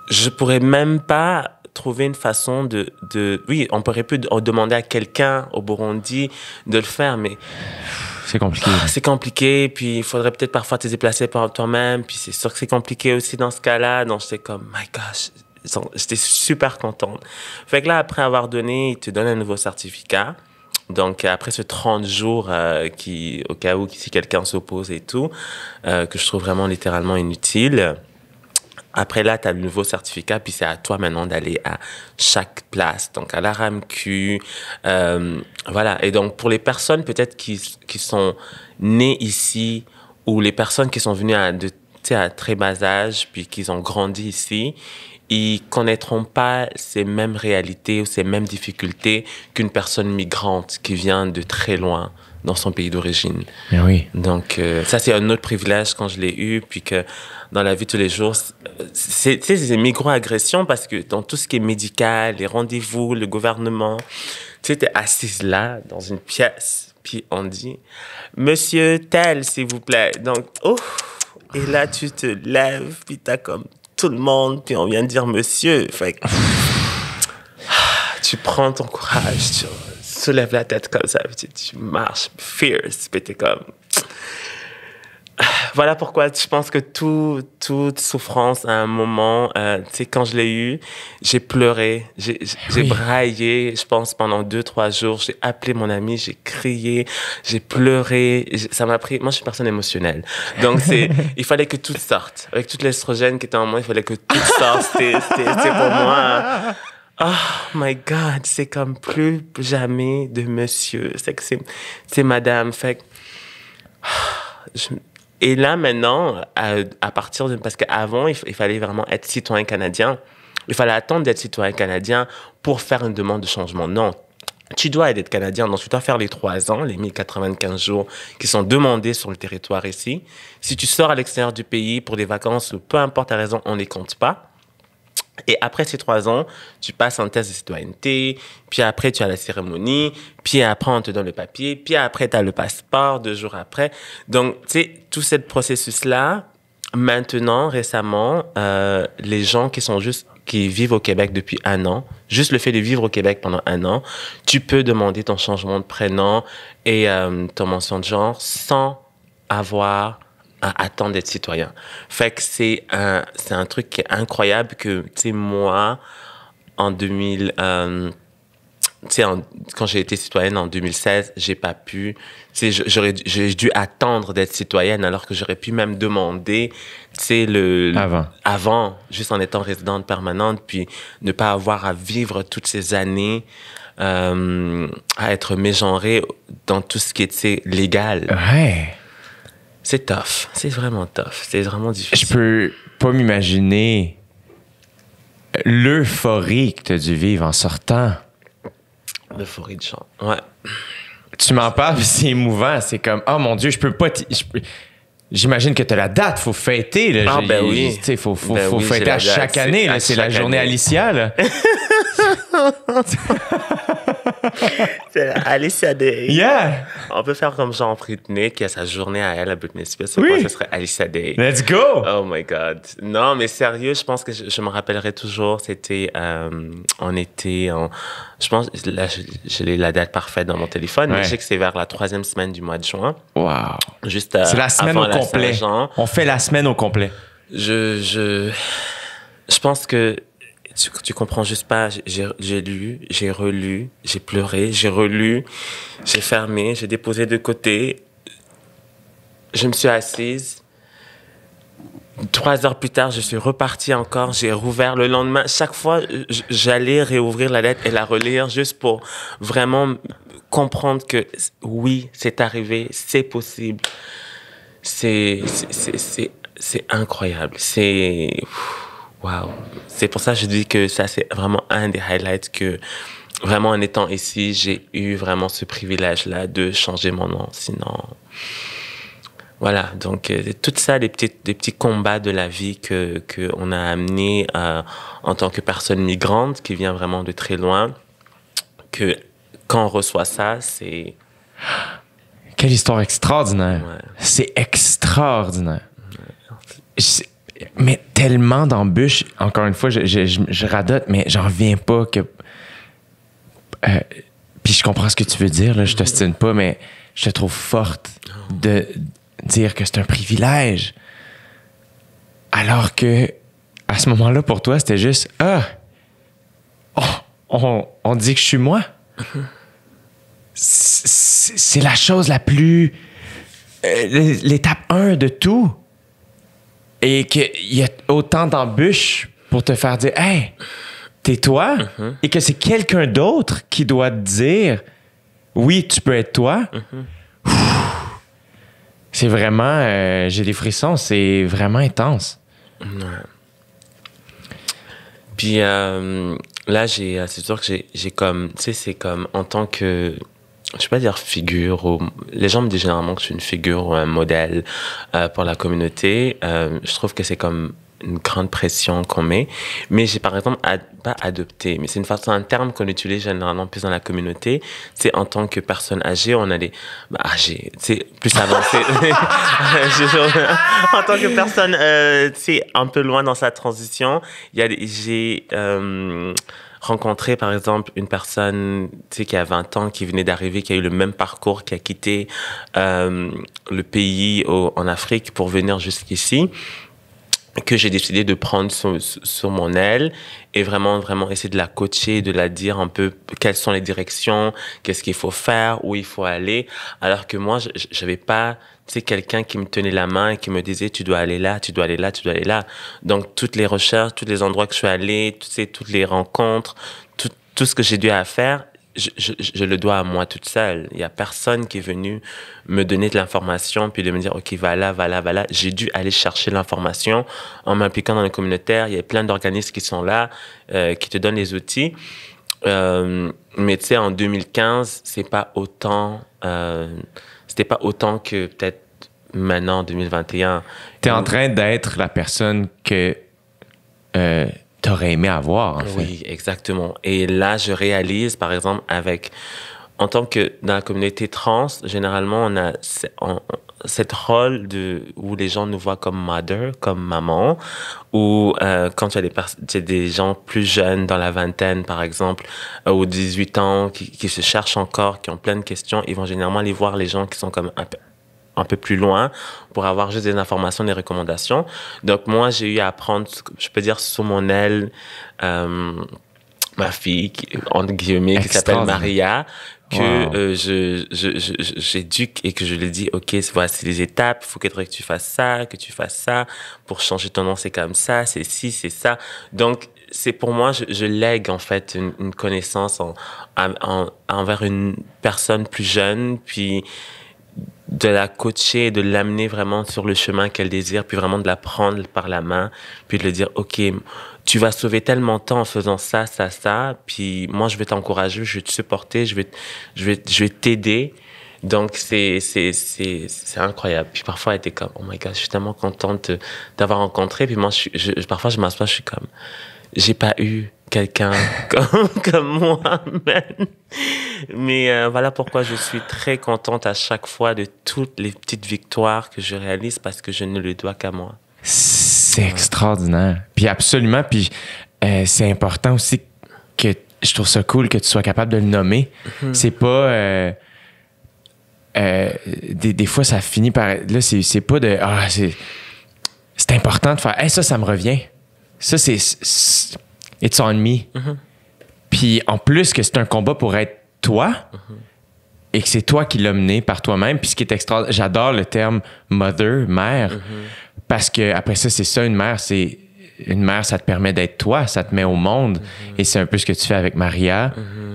je pourrais même pas trouver une façon de, de... Oui, on pourrait plus demander à quelqu'un au Burundi de le faire, mais... C'est compliqué. Ah, c'est compliqué, puis il faudrait peut-être parfois te déplacer par toi-même, puis c'est sûr que c'est compliqué aussi dans ce cas-là. Donc, j'étais comme, my gosh, j'étais super contente. Fait que là, après avoir donné, il te donne un nouveau certificat. Donc, après ce 30 jours, euh, qui, au cas où si quelqu'un s'oppose et tout, euh, que je trouve vraiment littéralement inutile, après là, tu as le nouveau certificat, puis c'est à toi maintenant d'aller à chaque place, donc à la RAMQ. Euh, voilà. Et donc, pour les personnes peut-être qui, qui sont nées ici, ou les personnes qui sont venues à, à très bas âge, puis qui ont grandi ici, ils connaîtront pas ces mêmes réalités ou ces mêmes difficultés qu'une personne migrante qui vient de très loin dans son pays d'origine. oui. Donc, euh, ça, c'est un autre privilège quand je l'ai eu, puis que dans la vie de tous les jours, c'est des micro-agressions parce que dans tout ce qui est médical, les rendez-vous, le gouvernement, tu sais, t'es assise là, dans une pièce, puis on dit, Monsieur tel, s'il vous plaît. Donc, oh, et là, tu te lèves, puis t'as comme tout le monde, puis on vient de dire monsieur. Fait tu prends ton courage, tu soulèves la tête comme ça, tu, tu marches fierce, puis t'es comme voilà pourquoi je pense que tout, toute souffrance à un moment, euh, tu sais, quand je l'ai eu, j'ai pleuré, j'ai braillé, je pense, pendant deux, trois jours. J'ai appelé mon ami, j'ai crié, j'ai pleuré. Ça m'a pris. Moi, je suis une personne émotionnelle. Donc, c'est, il fallait que tout sorte. Avec toute l'estrogène qui était en moi, il fallait que tout sorte. C'était pour moi. Oh my God, c'est comme plus jamais de monsieur. C'est que c'est madame. Fait que, je, et là, maintenant, à, partir de... Parce qu'avant, il, fallait vraiment être citoyen canadien. Il fallait attendre d'être citoyen canadien pour faire une demande de changement. Non. Tu dois être canadien, donc tu dois faire les trois ans, les 1095 jours qui sont demandés sur le territoire ici. Si tu sors à l'extérieur du pays pour des vacances, peu importe la raison, on ne les compte pas. Et après ces trois ans, tu passes un test de citoyenneté, puis après tu as la cérémonie, puis après on te donne le papier, puis après tu as le passeport deux jours après. Donc, tu sais, tout ce processus-là, maintenant, récemment, euh, les gens qui sont juste, qui vivent au Québec depuis un an, juste le fait de vivre au Québec pendant un an, tu peux demander ton changement de prénom et euh, ton mention de genre sans avoir à attendre d'être citoyen. Fait que c'est un, c'est un truc qui est incroyable que, tu sais, moi, en 2000, euh, tu sais, quand j'ai été citoyenne en 2016, j'ai pas pu, tu sais, j'aurais, j'ai dû attendre d'être citoyenne alors que j'aurais pu même demander, tu sais, le, Avant. avant, juste en étant résidente permanente, puis ne pas avoir à vivre toutes ces années euh, à être mégenrée dans tout ce qui sais, légal. Ouais. C'est tough. C'est vraiment tough. C'est vraiment Je difficile. peux pas m'imaginer l'euphorie que tu as dû vivre en sortant. L'euphorie de chant. Ouais. Tu m'en parles, c'est émouvant. C'est comme, oh mon Dieu, je peux pas. je J'imagine que tu as la date, faut fêter. Là. Ah, ben oui. Tu sais, faut, faut, Ben faut oui, fêter à chaque année. C'est la journée année. Alicia. Là. C'est Alicia Day. Yeah! On peut faire comme Jean Britney qui a sa journée à elle à Britney Spears. Oui. Ce serait Alicia Day. Let's go! Oh my God. Non, mais sérieux, je pense que je, je me rappellerai toujours. C'était, euh, on était en, je pense, là, je- j'ai la date parfaite dans mon téléphone, mais je sais que c'est vers la troisième semaine du mois de juin. Wow. Juste euh, C'est la semaine avant au la complet. On fait la semaine au complet. Je, je, je pense que tu, comprends juste pas. J'ai lu, j'ai relu, j'ai pleuré, j'ai relu, j'ai fermé, j'ai déposé de côté. Je me suis assise. Trois heures plus tard, je suis reparti encore. J'ai rouvert le lendemain. Chaque fois, j'allais réouvrir la lettre et la relire juste pour vraiment comprendre que oui, c'est arrivé, c'est possible. C'est incroyable. C'est. Waouh. C'est pour ça que je dis que ça, c'est vraiment un des highlights que, vraiment, en étant ici, j'ai eu vraiment ce privilège-là de changer mon nom. Sinon. Voilà, donc euh, tout ça, des petits, des petits combats de la vie que qu'on a amenés euh, en tant que personne migrante qui vient vraiment de très loin, que quand on reçoit ça, c'est Quelle histoire extraordinaire. Ouais. C'est extraordinaire. Mais tellement d'embûches. Encore une fois, je, je, je- radote, mais j'en reviens pas que. Euh, Puis je comprends ce que tu veux dire, là, je t'ostine pas, mais je te trouve forte de dire que c'est un privilège. Alors que, à ce moment-là, pour toi, c'était juste Ah, oh, on, on dit que je suis moi. C'est c'est la chose la plus. euh, L'étape 1 de tout. Et qu'il y a autant d'embûches pour te faire dire Hey, t'es toi? Et que c'est quelqu'un d'autre qui doit te dire Oui, tu peux être toi. Ouh. C'est vraiment. euh, J'ai des frissons, c'est vraiment intense. Puis euh, là, j'ai, euh, c'est sûr que j'ai, j'ai comme, tu sais, c'est comme en tant que, je vais pas dire figure, ou, les gens me disent généralement que je suis une figure ou un modèle euh, pour la communauté. Euh, je trouve que c'est comme une grande pression qu'on met. Mais j'ai par exemple ad- pas adopté, mais c'est une façon, un terme qu'on utilise généralement plus dans la communauté. C'est en tant que personne âgée, on a des, bah, âgée, sais, plus avancée. Je- en tant que personne, euh, tu sais, un peu loin dans sa transition, il y a, j'ai rencontré par exemple une personne, qui a 20 ans, qui venait d'arriver, qui a eu le même parcours, qui a quitté euh, le pays au- en Afrique pour venir jusqu'ici que j'ai décidé de prendre sur, mon aile et vraiment, vraiment essayer de la coacher, de la dire un peu quelles sont les directions, qu'est-ce qu'il faut faire, où il faut aller. Alors que moi, je j'avais pas, sais, quelqu'un qui me tenait la main et qui me disait, tu dois aller là, tu dois aller là, tu dois aller là. Donc, toutes les recherches, tous les endroits que je suis allé, tu sais, toutes les rencontres, tout, tout ce que j'ai dû faire, je, je, je le dois à moi toute seule. Il y a personne qui est venu me donner de l'information puis de me dire, OK, va là, va là, va là. J'ai dû aller chercher l'information en m'impliquant dans le communautaire. Il y a plein d'organismes qui sont là, euh, qui te donnent les outils. Euh, mais tu sais, en 2015, c'est pas autant, euh, c'était pas autant que peut-être maintenant, en 2021. T'es en train d'être la personne que euh, t'aurais aimé avoir, en fait. Oui, exactement. Et là, je réalise, par exemple, avec, en tant que dans la communauté trans, généralement, on a on- cette rôle de où les gens nous voient comme mother, comme maman, ou euh, quand tu as des, tu as des gens plus jeunes, dans la vingtaine, par exemple, euh, ou 18 ans, qui, qui se cherchent encore, qui ont plein de questions, ils vont généralement aller voir les gens qui sont comme un peu un peu plus loin pour avoir juste des informations, des recommandations. Donc moi, j'ai eu à apprendre, je peux dire, sous mon aile, euh, ma fille, qui, entre guillemets, qui s'appelle Maria, que euh, je, je, j'éduque et que je lui dis, OK, voici les étapes, il faut que tu fasses ça, que tu fasses ça, pour changer ton nom, c'est comme ça, c'est ci, c'est ça. Donc, c'est pour moi, je, je, lègue en fait une, une connaissance en, en, envers une personne plus jeune, puis de la coacher, de l'amener vraiment sur le chemin qu'elle désire, puis vraiment de la prendre par la main, puis de lui dire, OK, tu vas sauver tellement de temps en faisant ça, ça, ça, puis moi, je vais t'encourager, je vais te supporter, je vais, je vais, je vais t'aider. Donc, c'est, c'est, c'est, c'est incroyable. Puis parfois, elle était comme, oh my god, je suis tellement contente d'avoir rencontré. Puis moi, je, je, parfois, je m'assois, je suis comme, j'ai pas eu quelqu'un comme, comme moi, Mais euh, voilà pourquoi je suis très contente à chaque fois de toutes les petites victoires que je réalise parce que je ne le dois qu'à moi. C'est extraordinaire. Puis absolument. Puis euh, c'est important aussi que je trouve ça cool que tu sois capable de le nommer. Mhm. C'est pas. Euh, des, des, fois, ça finit par. Là, c'est pas de. Ah, c'est. C'est important de faire. Hey, ça, ça me revient. Ça, c'est. It's on me. Mhm. Puis en plus que c'est un combat pour être toi et que c'est toi qui l'as mené par toi-même. Puis ce qui est extra, j'adore le terme mother, mère, parce que après ça, c'est ça, une mère, c'est une mère, ça te permet d'être toi, ça te met au monde. Et c'est un peu ce que tu fais avec Maria.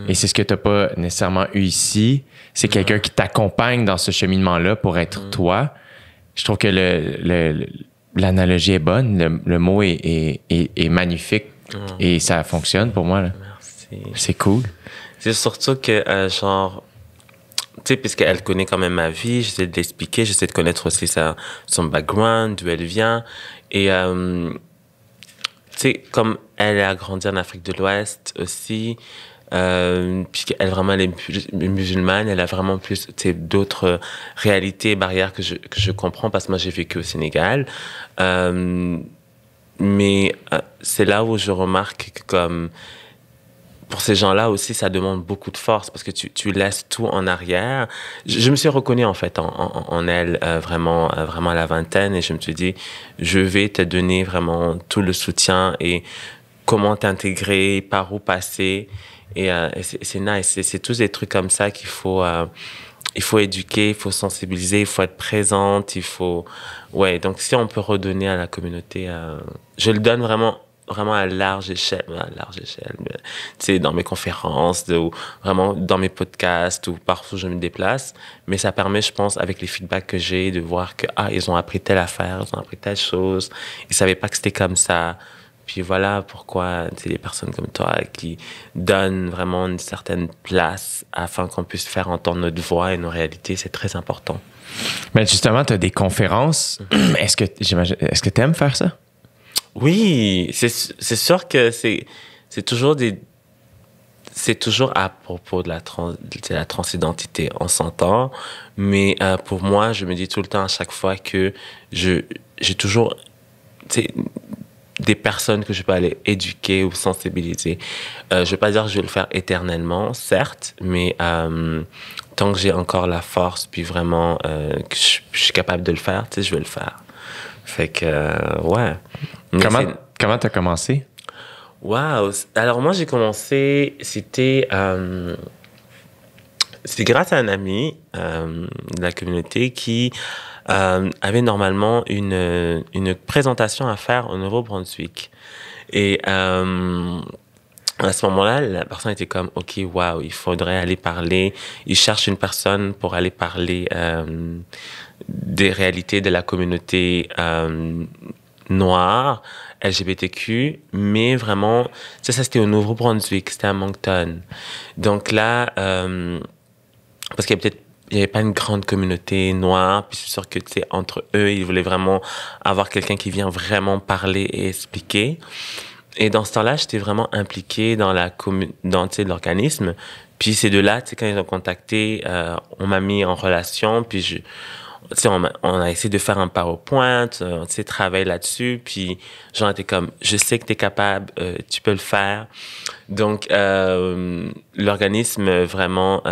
Et c'est ce que tu n'as pas nécessairement eu ici. C'est quelqu'un qui t'accompagne dans ce cheminement-là pour être toi. Je trouve que le, l'analogie est bonne, le, mot est, est, magnifique et ça fonctionne pour moi. Merci. C'est cool. C'est surtout que, euh, genre, tu sais, puisqu'elle connaît quand même ma vie, j'essaie de l'expliquer, j'essaie de connaître aussi sa, son background, d'où elle vient. Et, euh, tu sais, comme elle a grandi en Afrique de l'Ouest aussi, euh, puisqu'elle vraiment elle est musulmane, elle a vraiment plus d'autres réalités et barrières que je, que je comprends parce que moi j'ai vécu au Sénégal. Euh, mais euh, c'est là où je remarque que comme pour ces gens-là aussi, ça demande beaucoup de force parce que tu, tu laisses tout en arrière. Je, me suis reconnu en fait en, en, elle euh, vraiment, euh, vraiment à la vingtaine et je me suis dit, je vais te donner vraiment tout le soutien et comment t'intégrer, par où passer. Et, euh, c'est nice. C'est tous des trucs comme ça qu'il faut, il faut éduquer, il faut sensibiliser, il faut être présente, il faut, ouais. Donc si on peut redonner à la communauté, je le donne vraiment vraiment à large échelle, à large échelle, tu sais, dans mes conférences, ou vraiment dans mes podcasts ou partout où je me déplace. Mais ça permet, je pense, avec les feedbacks que j'ai, de voir que, ah, ils ont appris telle affaire, ils ont appris telle chose, ils savaient pas que c'était comme ça. Puis voilà pourquoi, c'est des personnes comme toi qui donnent vraiment une certaine place afin qu'on puisse faire entendre notre voix et nos réalités, c'est très important. Mais justement, tu as des conférences. Mm-hmm. Est-ce que, est-ce que tu aimes faire ça? Oui, c'est sûr que c'est toujours des c'est toujours à propos de la, trans, de la transidentité, on s'entend, mais euh, pour moi, je me dis tout le temps à chaque fois que je j'ai toujours des personnes que je peux aller éduquer ou sensibiliser. Euh, je vais pas dire que je vais le faire éternellement, certes, mais euh, tant que j'ai encore la force, puis vraiment euh, que je, je, suis capable de le faire, tu sais, je vais le faire. Fait que, ouais. comment comment t'as commencé? Wow. Alors, moi, j'ai commencé, c'était. C'était grâce à un ami de la communauté qui avait normalement une, une présentation à faire au Nouveau-Brunswick. Et à ce moment-là, la personne était comme, OK, wow, il faudrait aller parler. Il cherche une personne pour aller parler des réalités de la communauté euh, noire, LGBTQ, mais vraiment, ça, ça c'était au Nouveau-Brunswick, c'était à Moncton. Donc là, euh, parce qu'il y a peut-être il n'y avait pas une grande communauté noire, puis c'est sûr que, tu entre eux, ils voulaient vraiment avoir quelqu'un qui vient vraiment parler et expliquer. Et dans ce temps-là, j'étais vraiment impliqué dans la dans, l'organisme. Puis c'est de là, tu sais, quand ils ont contacté, euh, on m'a mis en relation, puis je, on a, on a essayé de faire un PowerPoint, euh, tu sais, travailler là-dessus, puis j'en étais comme, je sais que tu es capable, euh, tu peux le faire. Donc, euh, l'organisme vraiment,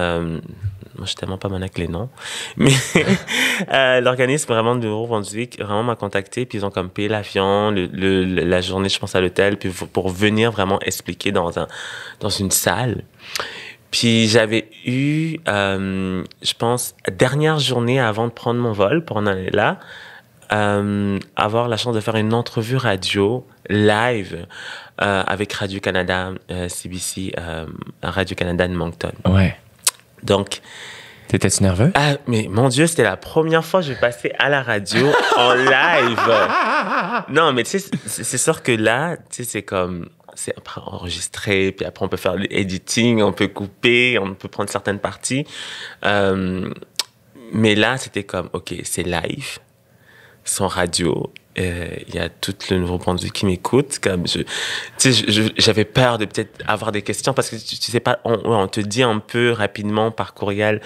moi je suis tellement pas bonne avec les noms, mais euh, l'organisme vraiment de Nouveau-Brunswick vraiment m'a contacté, puis ils ont comme payé l'avion, le, le- la journée, je pense, à l'hôtel, puis pour, venir vraiment expliquer dans, un, dans une salle. Puis j'avais eu, euh, je pense, dernière journée avant de prendre mon vol pour en aller là, euh, avoir la chance de faire une entrevue radio live euh, avec Radio-Canada, CBC, Radio-Canada de Moncton. Ouais. Donc, T'étais-tu nerveux? ah, mais mon Dieu, c'était la première fois que je passais à la radio en live. Non, mais tu sais, c'est sûr que là, tu sais, c'est comme, c'est après enregistré, puis après on peut faire l'editing, on peut couper, on peut prendre certaines parties. Euh, mais là, c'était comme, OK, c'est live, sans radio. Euh, Il y a tout le Nouveau-Brunswick qui m'écoute. Comme je, tu sais, je- je- j'avais peur de peut-être avoir des questions parce que tu, tu sais pas, on, on te dit un peu rapidement par courriel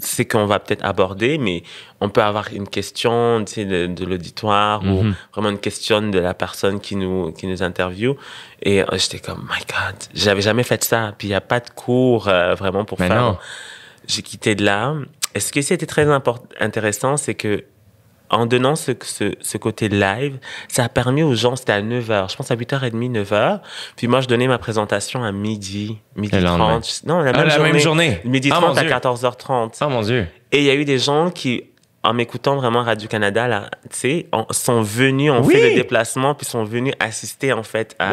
ce qu'on va peut-être aborder, mais on peut avoir une question, tu sais, de, de l'auditoire ou Mhm. vraiment une question de la personne qui nous, qui nous interviewe. Et euh, j'étais comme, my God, j'avais jamais fait ça. Puis il n'y a pas de cours euh, vraiment pour Mais faire. J'ai quitté de là. Et ce qui était très intéressant, c'est que en donnant ce, ce, ce côté live, ça a permis aux gens, c'était à 9h, je pense à 8h30, 9h. Puis moi, je donnais ma présentation à midi, midi Le lendemain. 30. Non, la Ah, même la journée. même journée. Midi Ah, 30 mon à Dieu. 14h30. Oh mon Dieu. Et il y a eu des gens qui, en m'écoutant vraiment Radio-Canada, là, tu sais, on- sont venus, ont Oui. fait le déplacement, puis sont venus assister, en fait, à...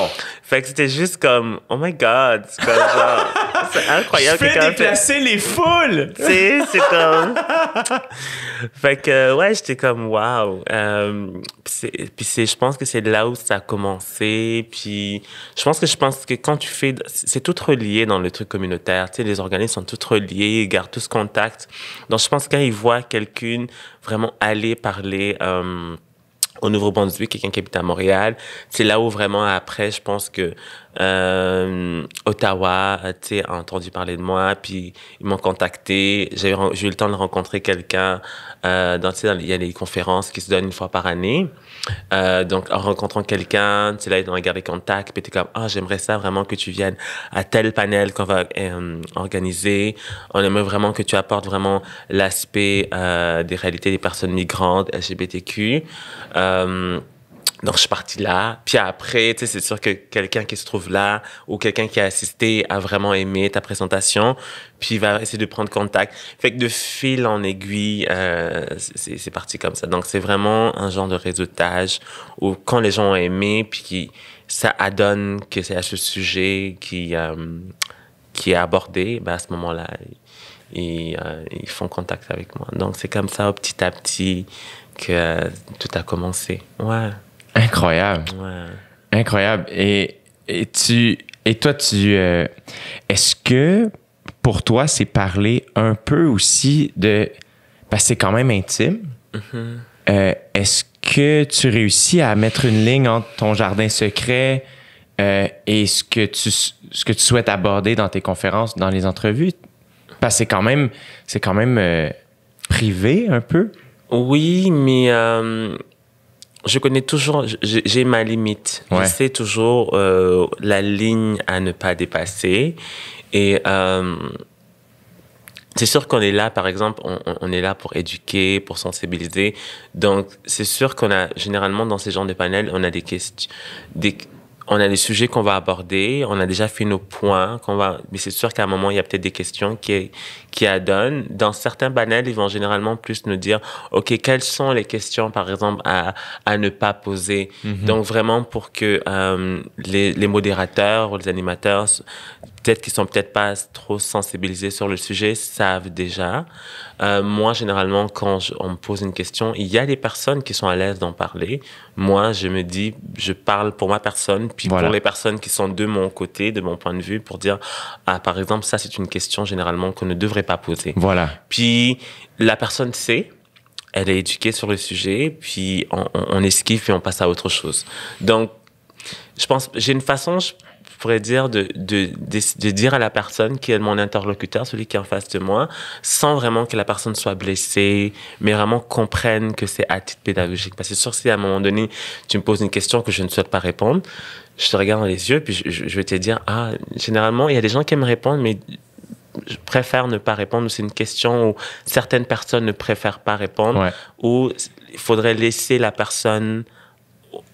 Wow! Fait que c'était juste comme, oh my God, c'est comme genre, c'est incroyable. Je fais fait- déplacer les foules! tu sais, c'est comme. fait que, ouais, j'étais comme, waouh. Euh, puis c'est- puis c'est, je pense que c'est là où ça a commencé. Puis je pense que je pense que quand tu fais. C'est tout relié dans le truc communautaire. Tu sais, les organismes sont tous reliés, ils gardent tous contact. Donc je pense que quand ils voient quelqu'un vraiment aller parler. euh, au Nouveau-Brunswick, quelqu'un qui habite à Montréal. C'est là où vraiment après, je pense que euh, Ottawa, euh, a entendu parler de moi, puis ils m'ont contacté. J'ai eu, le temps de rencontrer quelqu'un. Euh, dans, dans- il y a des conférences qui se donnent une fois par année. Euh, donc, en rencontrant quelqu'un, tu ils ont regardé contact, puis t'es comme, ah, j'aimerais ça vraiment que tu viennes à tel panel qu'on va euh, organiser. On aimerait vraiment que tu apportes vraiment l'aspect euh, des réalités des personnes migrantes, LGBTQ. Euh, donc, je suis partie là. Puis après, tu sais, c'est sûr que quelqu'un qui se trouve là ou quelqu'un qui a assisté a vraiment aimé ta présentation, puis il va essayer de prendre contact. Fait que de fil en aiguille, euh, c'est parti comme ça. Donc, c'est vraiment un genre de réseautage où quand les gens ont aimé, puis ça adonne que c'est à ce sujet qui, euh, qui est abordé, ben à ce moment-là, ils, euh, ils font contact avec moi. Donc, c'est comme ça, petit à petit, que tout a commencé. Ouais. Incroyable. Ouais. Incroyable. Et, et tu et toi, tu euh, est-ce que pour toi, c'est parler un peu aussi de parce que c'est quand même intime. Euh, est-ce que tu réussis à mettre une ligne entre ton jardin secret euh, et ce que tu ce que tu souhaites aborder dans tes conférences, dans les entrevues? Parce que c'est quand même c'est quand même privé un peu. Oui, mais je connais toujours, j'ai ma limite. Ouais. Je sais toujours euh, la ligne à ne pas dépasser. Et euh, c'est sûr qu'on est là, par exemple, on, on- on est là pour éduquer, pour sensibiliser. Donc, c'est sûr qu'on a, généralement, dans ces genres de panels, on a des questions, des, on a des sujets qu'on va aborder, on a déjà fait nos points, qu'on va, mais c'est sûr qu'à un moment, il y a peut-être des questions qui, qui adonnent. Dans certains panels, ils vont généralement plus nous dire, OK, quelles sont les questions, par exemple, à, à ne pas poser? Donc, vraiment pour que euh, les, les modérateurs ou les animateurs, peut-être qu'ils sont peut-être pas trop sensibilisés sur le sujet, savent déjà. Euh, moi, généralement, quand je- on me pose une question, il y a des personnes qui sont à l'aise d'en parler. Moi, je me dis, je parle pour ma personne, puis Voilà. pour les personnes qui sont de mon côté, de mon point de vue, pour dire, ah, par exemple, ça, c'est une question généralement qu'on ne devrait pas poser. Voilà. Puis la personne sait, elle est éduquée sur le sujet, puis on, on- on esquive et on passe à autre chose. Donc, je pense, j'ai une façon, je pourrais dire, de, de, de, de dire à la personne qui est mon interlocuteur, celui qui est en face de moi, sans vraiment que la personne soit blessée, mais vraiment comprenne que c'est à titre pédagogique. Parce que c'est sûr, si à un moment donné, tu me poses une question que je ne souhaite pas répondre, je te regarde dans les yeux, puis je, je- je vais te dire, ah, généralement, il y a des gens qui aiment répondre, mais je préfère ne pas répondre ou c'est une question où certaines personnes ne préfèrent pas répondre Ouais. ou il faudrait laisser la personne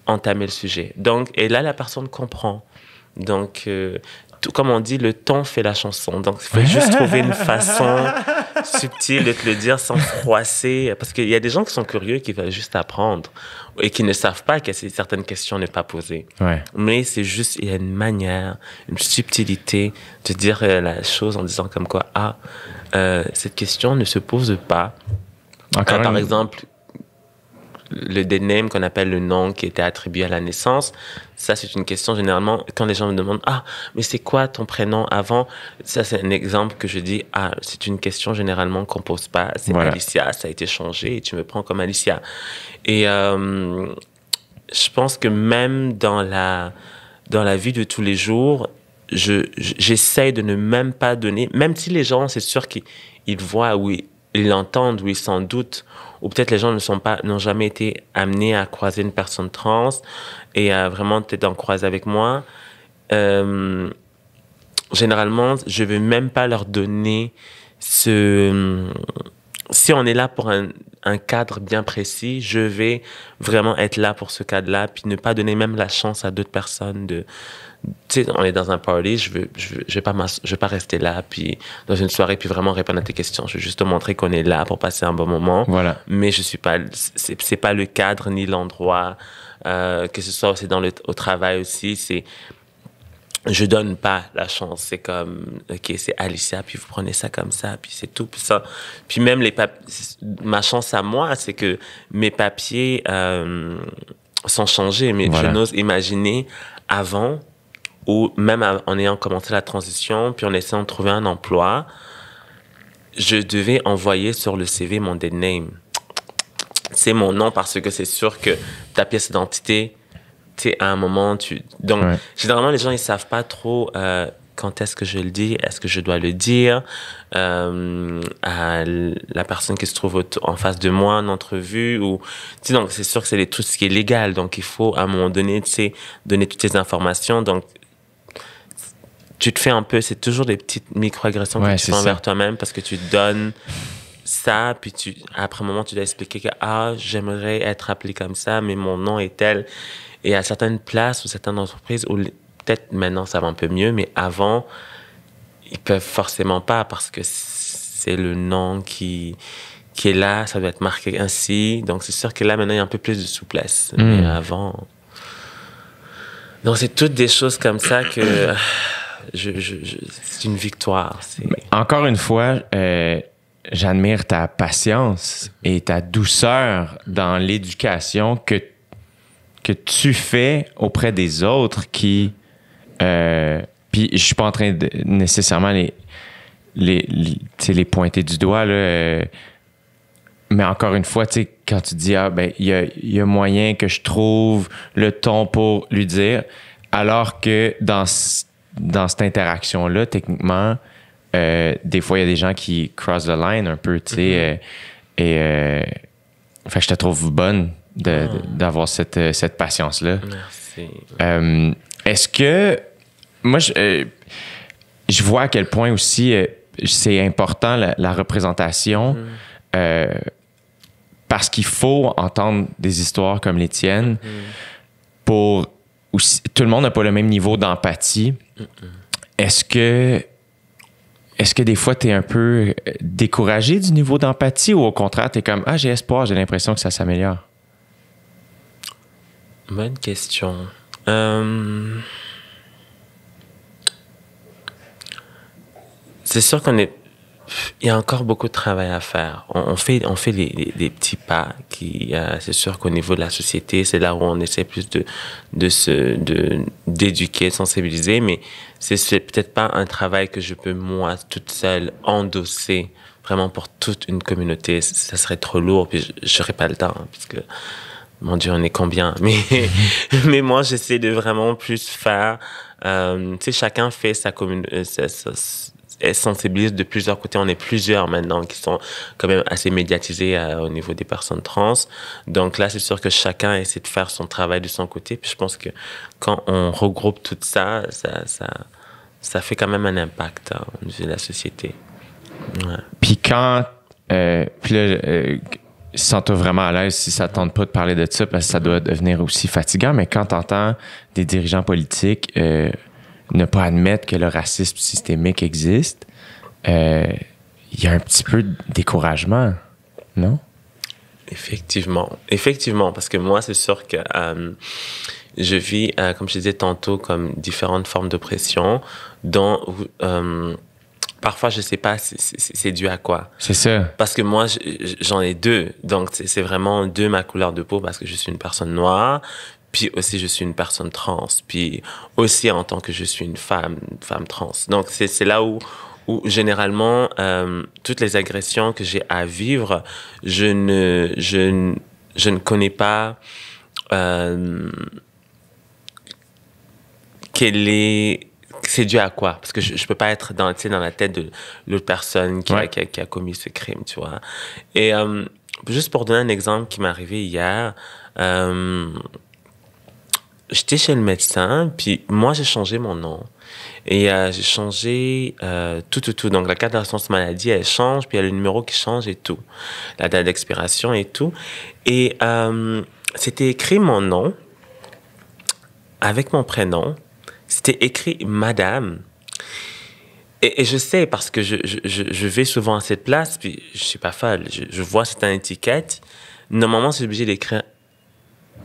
entamer le sujet. Donc, et là, la personne comprend. Donc, euh, tout comme on dit, le ton fait la chanson. Donc, il faut juste trouver une façon subtile de te le dire sans froisser. Parce qu'il y a des gens qui sont curieux qui veulent juste apprendre et qui ne savent pas a certaines questions ne pas poser. Ouais. Mais c'est juste, il y a une manière, une subtilité de dire euh, la chose en disant comme quoi, ah, euh, cette question ne se pose pas. Encore par une- exemple, le dead name qu'on appelle le nom qui était attribué à la naissance, ça c'est une question généralement quand les gens me demandent ah mais c'est quoi ton prénom avant? Ça c'est un exemple que je dis ah c'est une question généralement qu'on pose pas. C'est Voilà. Alicia ça a été changé et tu me prends comme Alicia. Et euh, je pense que même dans la dans la vie de tous les jours je je- j'essaye de ne même pas donner même si les gens c'est sûr qu'ils ils voient ou ils l'entendent ou ils s'en doutent ou peut-être les gens ne sont pas n'ont jamais été amenés à croiser une personne trans et à vraiment peut-être en croiser avec moi. Euh, généralement je vais même pas leur donner ce si on est là pour un, un cadre bien précis, je vais vraiment être là pour ce cadre-là, puis ne pas donner même la chance à d'autres personnes de... Tu sais, on est dans un party, je veux, je veux, je vais pas, je vais pas rester là, puis dans une soirée, puis vraiment répondre à tes questions. Je veux juste te montrer qu'on est là pour passer un bon moment Voilà. mais je suis pas c'est c'est pas le cadre ni l'endroit euh, que ce soit aussi dans le au travail aussi c'est je donne pas la chance c'est comme ok c'est Alicia puis vous prenez ça comme ça puis c'est tout puis ça puis même les pap- ma chance à moi c'est que mes papiers euh, sont changés mais Voilà. je n'ose imaginer avant ou même en ayant commencé la transition puis en essayant de trouver un emploi je devais envoyer sur le CV mon dead name. C'est mon nom parce que c'est sûr que ta pièce d'identité, tu sais, à un moment, tu. Donc, Ouais. généralement, les gens, ils savent pas trop euh, quand est-ce que je le dis, est-ce que je dois le dire euh, à la personne qui se trouve en face de moi en entrevue ou. Tu sais, donc, c'est sûr que c'est tout ce qui est légal. Donc, il faut, à un moment donné, tu sais, donner toutes ces informations. Donc, tu te fais un peu, c'est toujours des petites microagressions Ouais, que tu fais envers toi-même parce que tu donnes ça, puis tu, après un moment, tu dois expliquer que, ah, j'aimerais être appelé comme ça, mais mon nom est tel. Et à certaines places ou certaines entreprises les- peut-être maintenant ça va un peu mieux, mais avant, ils peuvent forcément pas parce que c'est le nom qui, qui est là, ça doit être marqué ainsi. Donc c'est sûr que là, maintenant, il y a un peu plus de souplesse. Mm. Mais avant. Donc c'est toutes des choses comme ça que. Je, c'est une victoire. Encore une fois, euh, j'admire ta patience et ta douceur dans l'éducation que, que tu fais auprès des autres qui. Euh, puis je suis pas en train de nécessairement les, les, les, les pointer du doigt, là. euh, mais encore une fois, quand tu dis, ah, ben, il y a, y a moyen que je trouve le ton pour lui dire, alors que dans, dans cette interaction-là, techniquement, euh, des fois, il y a des gens qui cross the line un peu, tu sais. euh, et, euh, fait que je te trouve bonne de- d'avoir cette, euh, cette patience-là. Merci. Euh, Est-ce que. Moi, je, je vois à quel point aussi c'est important la, la représentation euh, parce qu'il faut entendre des histoires comme les tiennes pour. Aussi- tout le monde n'a pas le même niveau d'empathie. Est-ce que. Est-ce que des fois, tu es un peu euh, découragé du niveau d'empathie ou au contraire, tu es comme Ah, j'ai espoir, j'ai l'impression que ça s'améliore? Bonne question. Euh, C'est sûr qu'on est. Il y a encore beaucoup de travail à faire. On, on fait, on fait les, les- des petits pas. Qui, euh, c'est sûr qu'au niveau de la société, c'est là où on essaie plus de, de se, de, d'éduquer, de sensibiliser. Mais c'est, c'est peut-être pas un travail que je peux moi toute seule endosser vraiment pour toute une communauté. Ça serait trop lourd. Puis je n'aurais pas le temps, hein, puisque mon Dieu, on est combien? Mais, mais moi, j'essaie de vraiment plus faire. Euh, tu sais, chacun fait sa communauté. Elle sensibilise de plusieurs côtés. On est plusieurs maintenant qui sont quand même assez médiatisés euh, au niveau des personnes trans. Donc là, c'est sûr que chacun essaie de faire son travail de son côté. Puis je pense que quand on regroupe tout ça, ça, ça, ça fait quand même un impact hein, au niveau de la société. Puis quand. Euh, puis là, euh, sens-toi vraiment à l'aise si ça ne tente pas de parler de ça, parce que ça doit devenir aussi fatigant, mais quand tu entends des dirigeants politiques euh, ne pas admettre que le racisme systémique existe, euh, il y a un petit peu de découragement, non? Effectivement, effectivement, parce que moi, c'est sûr que euh, je vis, euh, comme je disais tantôt, comme différentes formes d'oppression, dont euh, parfois je sais pas c'est- dû à quoi. C'est ça. Parce que moi, j'en ai deux, donc c'est vraiment deux ma couleur de peau parce que je suis une personne noire. Puis aussi, je suis une personne trans. Puis aussi, en tant que je suis une femme, une femme trans. Donc, c'est là où, où généralement, euh, toutes les agressions que j'ai à vivre, je ne, je, ne- je ne connais pas euh, quelle est c'est dû à quoi? Parce que je, je peux pas être dans, la tête de l'autre personne qui, a, Ouais. qui, a, qui a commis ce crime, tu vois? Et euh, juste pour donner un exemple qui m'est arrivé hier, euh, j'étais chez le médecin, puis moi, j'ai changé mon nom. Et euh, j'ai changé euh, tout, tout, tout. Donc, la carte d'assurance maladie, elle change, puis il y a le numéro qui change et tout. La date d'expiration et tout. Et euh, c'était écrit mon nom avec mon prénom. C'était écrit Madame. Et, je sais, parce que je vais souvent à cette place, puis je suis pas folle. Je, je vois cette étiquette. Normalement, c'est obligé d'écrire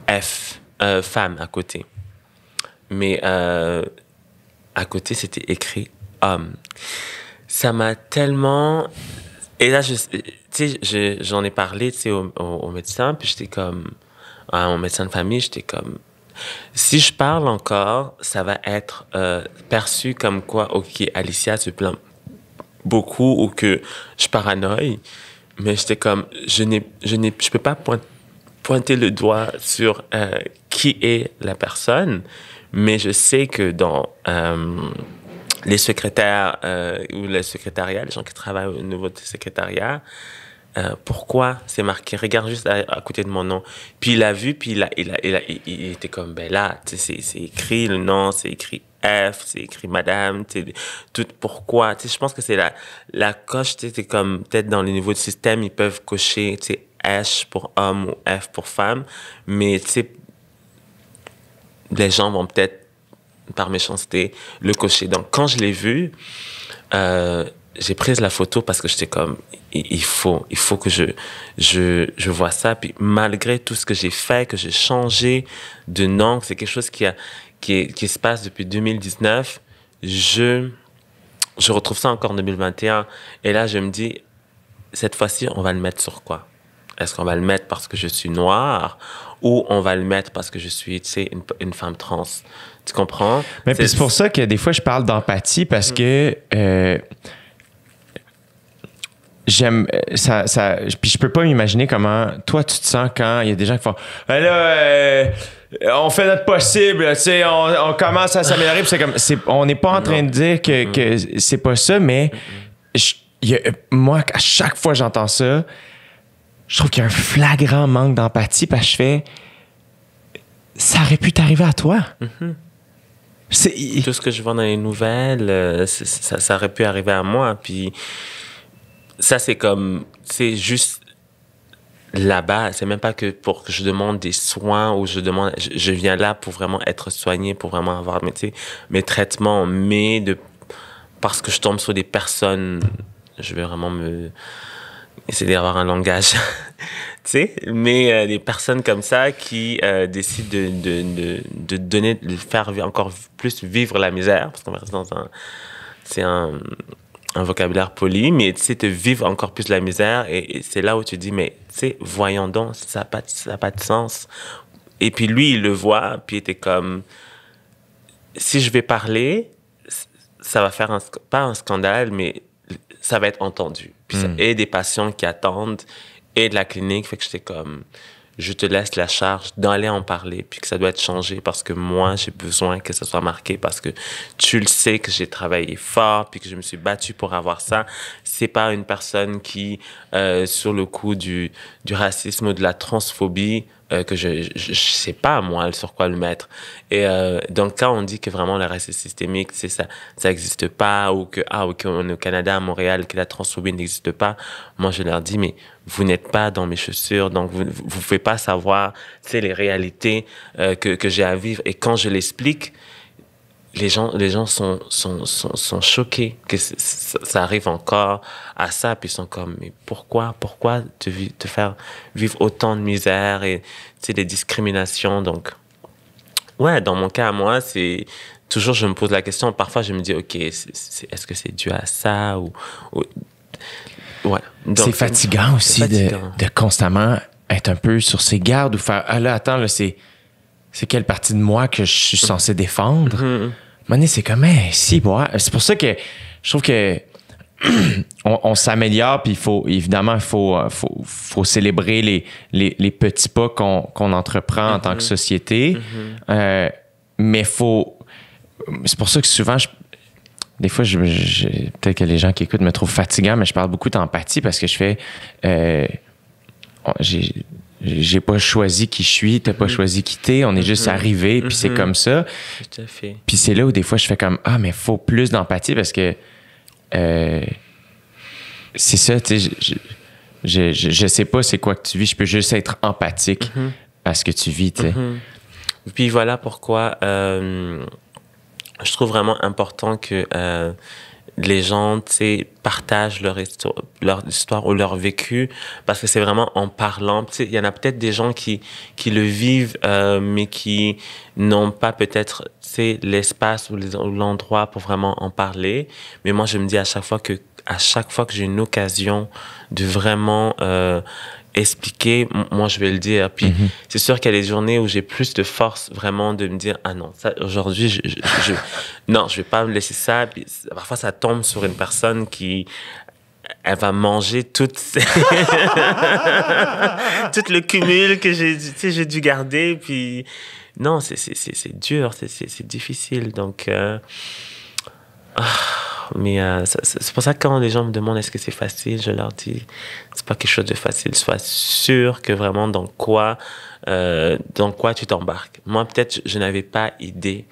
F, euh, femme, à côté. Mais euh, à côté, c'était écrit homme. Ça m'a tellement. Et là, je, sais, je- j'en ai parlé, au, au, au médecin, puis j'étais comme. Mon médecin de famille, j'étais comme. Si je parle encore, ça va être euh, perçu comme quoi, OK, Alicia se plaint beaucoup ou que je paranoïe. Mais j'étais comme, je n'ai, je n'ai, je peux pas point- pointer le doigt sur euh, qui est la personne, mais je sais que dans euh, les secrétaires euh, ou le secrétariat, les gens qui travaillent au niveau du secrétariat, pourquoi c'est marqué? Regarde juste à, côté de mon nom. Puis il a vu, puis il, a, il, a, il, a- il- était comme, ben là, c'est écrit le nom, c'est écrit F, c'est écrit Madame, tout pourquoi? Je pense que c'est la, la coche, c'est comme peut-être dans le niveau du système, ils peuvent cocher, H pour homme ou F pour femme, mais tu sais, les gens vont peut-être, par méchanceté, le cocher. Donc, quand je l'ai vu, euh, j'ai pris la photo parce que j'étais comme, il faut, il faut que je, je, je vois ça. Puis, malgré tout ce que j'ai fait, que j'ai changé de nom, que c'est quelque chose qui, a, qui, qui se passe depuis 2019, je, je retrouve ça encore en 2021. Et là, je me dis, cette fois-ci, on va le mettre sur quoi? Est-ce qu'on va le mettre parce que je suis noire ou on va le mettre parce que je suis, tu sais, une, une femme trans? Tu comprends? Mais c'est pour ça que des fois, je parle d'empathie parce que euh, j'aime euh, ça, ça. Puis je peux pas m'imaginer comment toi tu te sens quand il y a des gens qui font Ben là, euh, on fait notre possible, tu sais, on, on commence à s'améliorer. C'est comme, c'est, on n'est pas en train de dire que, que c'est pas ça, mais je- il y a- moi, à chaque fois j'entends ça, je trouve qu'il y a un flagrant manque d'empathie parce que je fais ça aurait pu t'arriver à toi. C'est, tout ce que je vois dans les nouvelles, euh, ça, ça aurait pu arriver à moi. Puis ça, c'est comme, c'est juste là-bas. C'est même pas que pour que je demande des soins ou je demande, je, je viens là pour vraiment être soigné, pour vraiment avoir mes, mes traitements, mais de, parce que je tombe sur des personnes, je vais vraiment me, essayer d'avoir un langage, tu sais, mais euh, des personnes comme ça qui euh, décident de, de, de, de donner, de faire encore plus vivre la misère, parce qu'on va dans un, c'est un, un vocabulaire poli, mais tu sais, te vivre encore plus la misère, et, c'est là où tu dis, mais tu sais, voyons donc, ça n'a pas, ça pas de sens. Et puis lui, il le voit, puis il était comme, si je vais parler, ça va faire un, pas un scandale, mais ça va être entendu. Puis ça- et des patients qui attendent, et de la clinique, fait que j'étais comme, je te laisse la charge d'aller en parler, puis que ça doit être changé parce que moi, j'ai besoin que ça soit marqué parce que tu le sais que j'ai travaillé fort, puis que je me suis battu pour avoir ça. C'est pas une personne qui, euh, sur le coup du, du racisme ou de la transphobie, euh, que je, je, sais pas moi sur quoi le mettre. Et euh, donc quand on dit que vraiment le racisme systémique, c'est ça, ça n'existe pas ou que ah ou qu'on est au Canada, à Montréal, que la transphobie n'existe pas, moi je leur dis mais vous n'êtes pas dans mes chaussures, donc vous vous pouvez pas savoir, c'est les réalités euh, que que j'ai à vivre. Et quand je l'explique, les gens, les gens sont, sont, sont, sont choqués que ça arrive encore à ça, puis ils sont comme, mais pourquoi, pourquoi te, te faire vivre autant de misère et des discriminations? Donc, ouais, dans mon cas, moi, c'est toujours, je me pose la question, parfois je me dis, OK, est-ce que c'est dû à ça ou. ouais. C'est fatigant aussi De, de, constamment être un peu sur ses gardes ou faire, ah là, attends, là, c'est. C'est quelle partie de moi que je suis censé défendre? Mm-hmm c'est comme, si, moi. C'est pour ça que je trouve que on, s'améliore, puis il faut, évidemment, il faut, euh, faut, faut, célébrer les, les, les petits pas qu'on entreprend en tant que mm-hmm. société. Mm-hmm. euh, mais faut. C'est pour ça que souvent, je, des fois, je, peut-être que les gens qui écoutent me trouvent fatigant, mais je parle beaucoup d'empathie parce que je fais. Euh, j'ai j'ai pas choisi qui je suis, t'as pas mm-hmm. choisi qui t'es, on est juste mm-hmm. arrivé, puis c'est mm-hmm. comme ça. Tout à fait. Puis c'est là où des fois je fais comme ah mais faut plus d'empathie parce que euh, c'est ça, tu sais, je, je, je, sais pas c'est quoi que tu vis, je peux juste être empathique à ce que tu vis, tu sais. Puis voilà pourquoi euh, je trouve vraiment important que euh, les gens, partagent leur histoire, leur histoire ou leur vécu parce que c'est vraiment en parlant. Il y en a peut-être des gens qui, qui le vivent, euh, mais qui n'ont pas peut-être, l'espace ou l'endroit pour vraiment en parler. Mais moi, je me dis à chaque fois que, à chaque fois que j'ai une occasion de vraiment euh, expliquer, moi je vais le dire. Puis mhm. c'est sûr qu'il y a des journées où j'ai plus de force vraiment de me dire ah non, ça aujourd'hui je, je, non, je vais pas me laisser ça. Puis parfois ça tombe sur une personne qui elle va manger toute tout le cumul que j'ai j'ai dû garder puis non, c'est c'est dur, c'est difficile donc euh, ah, mais euh, c'est pour ça que quand les gens me demandent est-ce que c'est facile, je leur dis c'est pas quelque chose de facile. Sois sûr que vraiment dans quoi, euh, dans quoi tu t'embarques. Moi, peut-être, je n'avais pas idée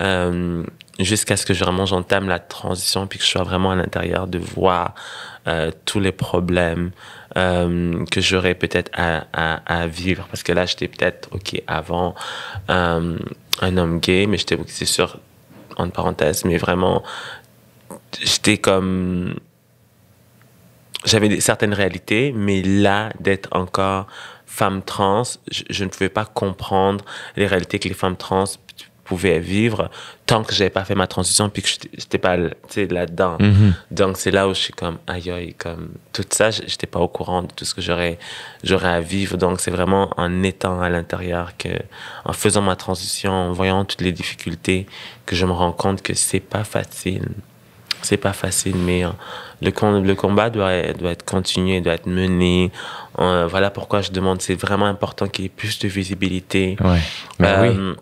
euh, jusqu'à ce que vraiment j'entame la transition puis que je sois vraiment à l'intérieur de voir tous les problèmes que j'aurais peut-être à, à, vivre. Parce que là, j'étais peut-être, OK, avant un homme gay, mais j'étais, c'est sûr, en parenthèse, mais vraiment j'étais comme j'avais certaines réalités, mais là, d'être encore femme trans, je, ne pouvais pas comprendre les réalités que les femmes trans pouvaient vivre tant que j'avais pas fait ma transition puis que j'étais pas là-dedans. Mm-hmm. Donc, c'est là où je suis comme, aïe, aïe, comme tout ça, j'étais pas au courant de tout ce que j'aurais, j'aurais à vivre. Donc, c'est vraiment en étant à l'intérieur que, en faisant ma transition, en voyant toutes les difficultés, que je me rends compte que c'est pas facile c'est pas facile, mais euh, le, le combat doit, doit être continué, doit être mené. Euh, voilà pourquoi je demande, c'est vraiment important qu'il y ait plus de visibilité. Ouais. Ben oui.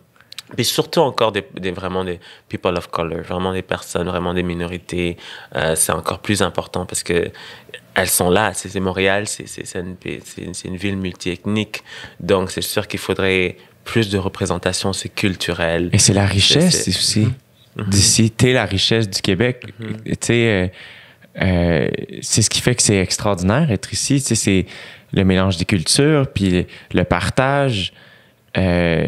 Euh, mais surtout encore des, des, vraiment des people of color, vraiment des personnes, vraiment des minorités. c'est encore plus important parce que elles sont là. C'est Montréal, c'est une, une, une ville multiethnique. Donc, c'est sûr qu'il faudrait plus de représentation, c'est culturel. Et c'est la richesse aussi. Mhm. d'ici. T'es la richesse du Québec. Mhm. Tu sais, euh, euh, c'est ce qui fait que c'est extraordinaire être ici. Tu sais, c'est le mélange des cultures, puis le partage. Euh,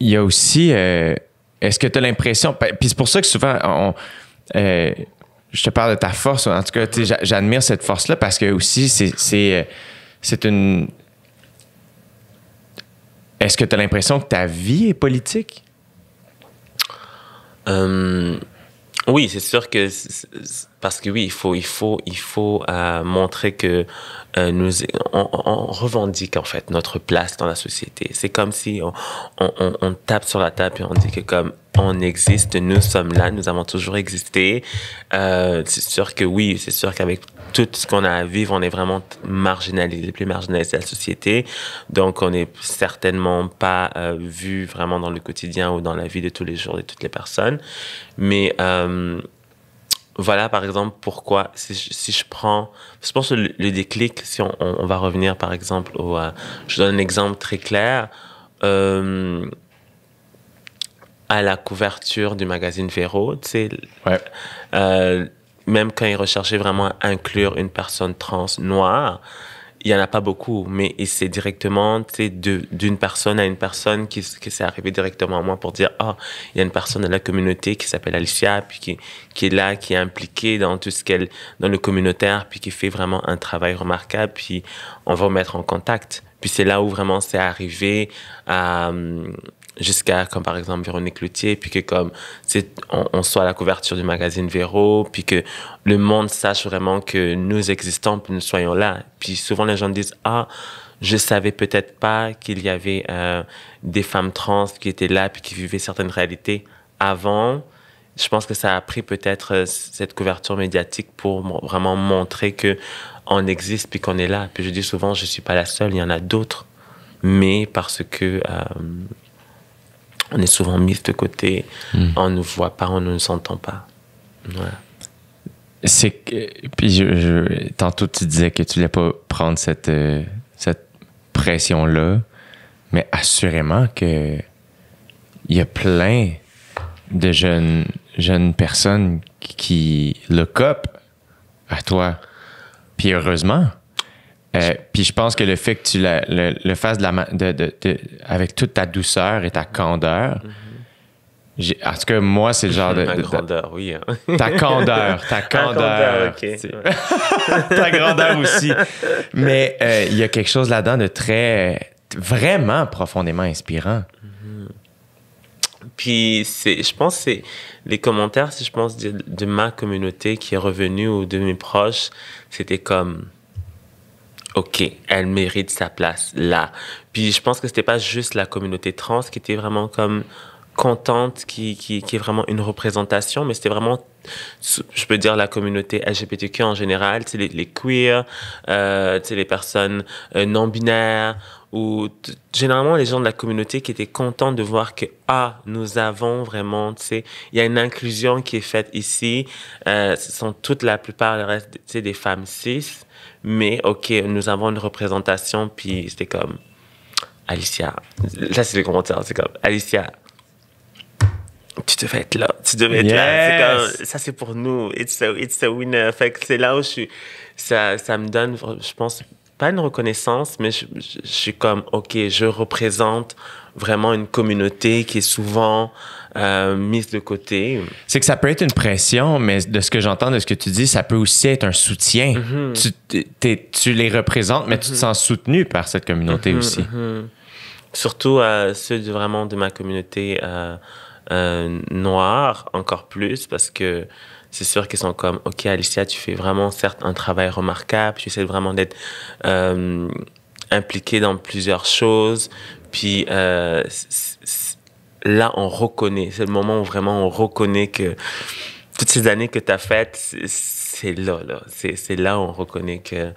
il y a aussi. Est-ce que tu as l'impression. Puis c'est pour ça que souvent, on, je te parle de ta force. En tout cas, j'admire cette force-là parce que aussi, c'est c'est une. Est-ce que tu as l'impression que ta vie est politique? Euh, oui, c'est sûr que parce que oui, il faut il faut il faut euh, montrer que euh, nous on, on, revendique en fait notre place dans la société. C'est comme si on, on, on, tape sur la table et on dit que comme on existe, nous sommes là, nous avons toujours existé. Euh, c'est sûr que oui, c'est sûr qu'avec tout ce qu'on a à vivre, on est vraiment marginalisé, les plus marginalisés de la société. Donc, on n'est certainement pas euh, vu vraiment dans le quotidien ou dans la vie de tous les jours de toutes les personnes. Mais euh, voilà, par exemple, pourquoi, si je, si je prends, je pense que le, le déclic, si on, on, on va revenir, par exemple, au, euh, je donne un exemple très clair, euh, à la couverture du magazine Véro, tu sais, Ouais. Même quand ils recherchaient vraiment à inclure une personne trans noire, il y en a pas beaucoup, mais c'est directement, d'une personne à une personne qui, qui s'est arrivé directement à moi pour dire, ah, il y a une personne de la communauté qui s'appelle Alicia, puis qui, qui est là, qui est impliquée dans tout ce qu'elle, dans le communautaire, puis qui fait vraiment un travail remarquable, puis on va mettre en contact. Puis c'est là où vraiment c'est arrivé à, hum, jusqu'à comme par exemple Véronique Loutier puis que comme on, on soit à la couverture du magazine Véro puis que le monde sache vraiment que nous existons puis nous soyons là. Puis souvent les gens disent ah je savais peut-être pas qu'il y avait euh, des femmes trans qui étaient là puis qui vivaient certaines réalités avant je pense que ça a pris peut-être euh, cette couverture médiatique pour vraiment montrer que on existe puis qu'on est là. Puis je dis souvent je suis pas la seule il y en a d'autres. Mais parce que euh, on est souvent mis de côté, on ne nous voit pas, on ne nous entend pas. C'est que. Puis je, je- tantôt, tu disais que tu voulais pas prendre cette, euh, cette pression-là, mais assurément que il y a plein de jeunes, jeunes personnes qui le copent à toi. Puis heureusement. Euh, puis je pense que le fait que tu la- le, le fasses de la, de, de- de- avec toute ta douceur et ta candeur, j'ai- en tout cas, moi, c'est le genre de, de- grandeur, oui. hein. ta candeur, ta candeur. sais. ta grandeur aussi. Mais euh, il y a quelque chose là-dedans de très, vraiment profondément inspirant. Puis c'est, je pense que c'est les commentaires, si je pense de, de ma communauté qui est revenue ou de mes proches, c'était comme, ok, elle mérite sa place là. Puis je pense que c'était pas juste la communauté trans qui était vraiment comme contente, qui, qui, qui est vraiment une représentation, mais c'était vraiment, je peux dire, la communauté LGBTQ en général, les, les queers, euh, les personnes euh, non-binaires, ou généralement les gens de la communauté qui étaient contents de voir que, ah, nous avons vraiment, tu sais, il y a une inclusion qui est faite ici, euh, ce sont toute la plupart, le reste, des femmes cis, mais ok, nous avons une représentation, puis c'était comme, Alicia, là c'est les commentaires, c'est comme, Alicia, tu devais être là, tu devais être là. C'est comme, ça c'est pour nous, it's a, it's a winner. Fait que c'est là où je suis, ça, ça me donne, je pense, pas une reconnaissance, mais je, je- je suis comme, ok, je représente vraiment une communauté qui est souvent euh, mise de côté. C'est que ça peut être une pression, mais de ce que j'entends de ce que tu dis, ça peut aussi être un soutien. tu, t'es- t'es- tu les représentes, mais tu te sens soutenu par cette communauté aussi. Mhm. Surtout euh, ceux de, vraiment de ma communauté euh, noire, encore plus, parce que c'est sûr qu'ils sont comme, OK, Alicia, tu fais vraiment, certes, un travail remarquable, tu essaies vraiment d'être euh, impliqué dans plusieurs choses, puis euh, là, on reconnaît, c'est le moment où vraiment on reconnaît que toutes ces années que tu as faites, c'est- là, là. C'est là où on reconnaît que euh,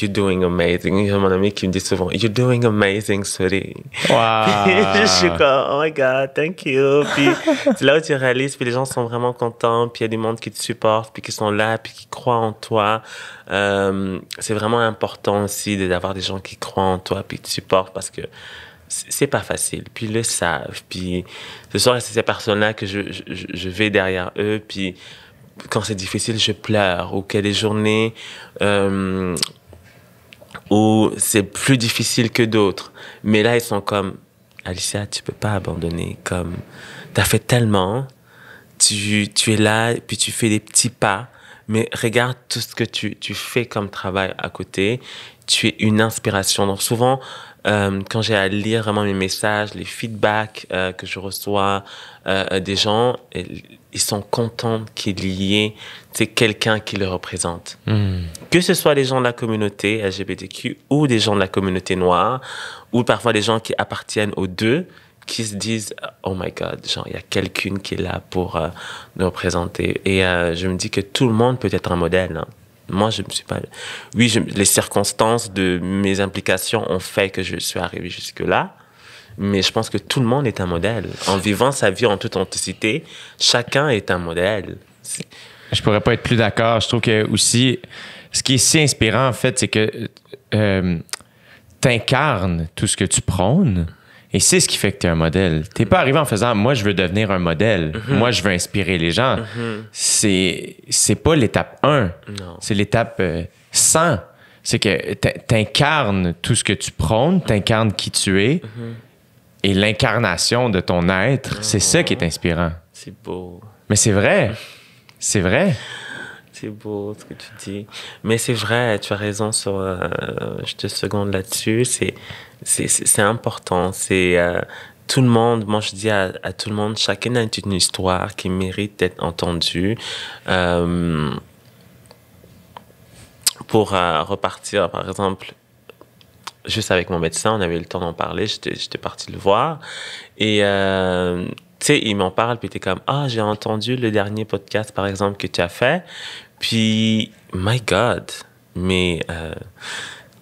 you're doing amazing. Il y a mon ami qui me dit souvent, you're doing amazing, sweetie. je suis comme, oh my God, thank you. Puis c'est là où tu réalises, puis les gens sont vraiment contents, puis il y a des mondes qui te supportent, puis qui sont là, puis qui croient en toi. Euh, c'est vraiment important aussi d'avoir des gens qui croient en toi, puis qui te supportent, parce que c'est pas facile. Puis ils le savent. Puis ce soir, c'est ces personnes-là que je, je- je vais derrière eux, puis quand c'est difficile, je pleure, ou qu'il y a des journées euh, où c'est plus difficile que d'autres. Mais là, ils sont comme, Alicia, tu peux pas abandonner. Comme, t'as fait tellement, tu, tu es là, puis tu fais des petits pas, mais regarde tout ce que tu, tu fais comme travail à côté. Tu es une inspiration. Donc souvent, euh, quand j'ai à lire vraiment mes messages, les feedbacks euh, que je reçois des gens, ils sont contents qu'il y ait quelqu'un qui le représente. Que ce soit les gens de la communauté LGBTQ ou des gens de la communauté noire, ou parfois des gens qui appartiennent aux deux, qui se disent oh my god genre il y a quelqu'un qui est là pour euh, nous représenter. Et euh, je me dis que tout le monde peut être un modèle hein. moi je me suis pas oui je- les circonstances de mes implications ont fait que je suis arrivé jusque là mais je pense que tout le monde est un modèle en vivant sa vie en toute authenticité chacun est un modèle Je pourrais pas être plus d'accord. Je trouve que aussi, ce qui est si inspirant, en fait, c'est que euh, t'incarnes tout ce que tu prônes. Et c'est ce qui fait que tu es un modèle. T'es pas arrivé en faisant moi je veux devenir un modèle, moi je veux inspirer les gens. C'est c'est pas l'étape 1, Non. c'est l'étape euh, 100. C'est que t'a- t'incarnes tout ce que tu prônes, t'incarnes qui tu es. Et l'incarnation de ton être, c'est ça qui est inspirant. C'est beau. Mais c'est vrai. C'est vrai. C'est beau ce que tu dis. Mais c'est vrai, tu as raison sur. euh, je te seconde là-dessus. C'est, c'est, c'est c'est important. C'est. euh, tout le monde, moi je dis à, à tout le monde, chacun a une histoire qui mérite d'être entendue. Euh, pour repartir, par exemple, juste avec mon médecin, on avait eu le temps d'en parler, j'étais, parti le voir. Et, euh, tu sais, il m'en parle, puis t'es comme, ah, j'ai entendu le dernier podcast, par exemple, que tu as fait. Puis, my God, mais euh,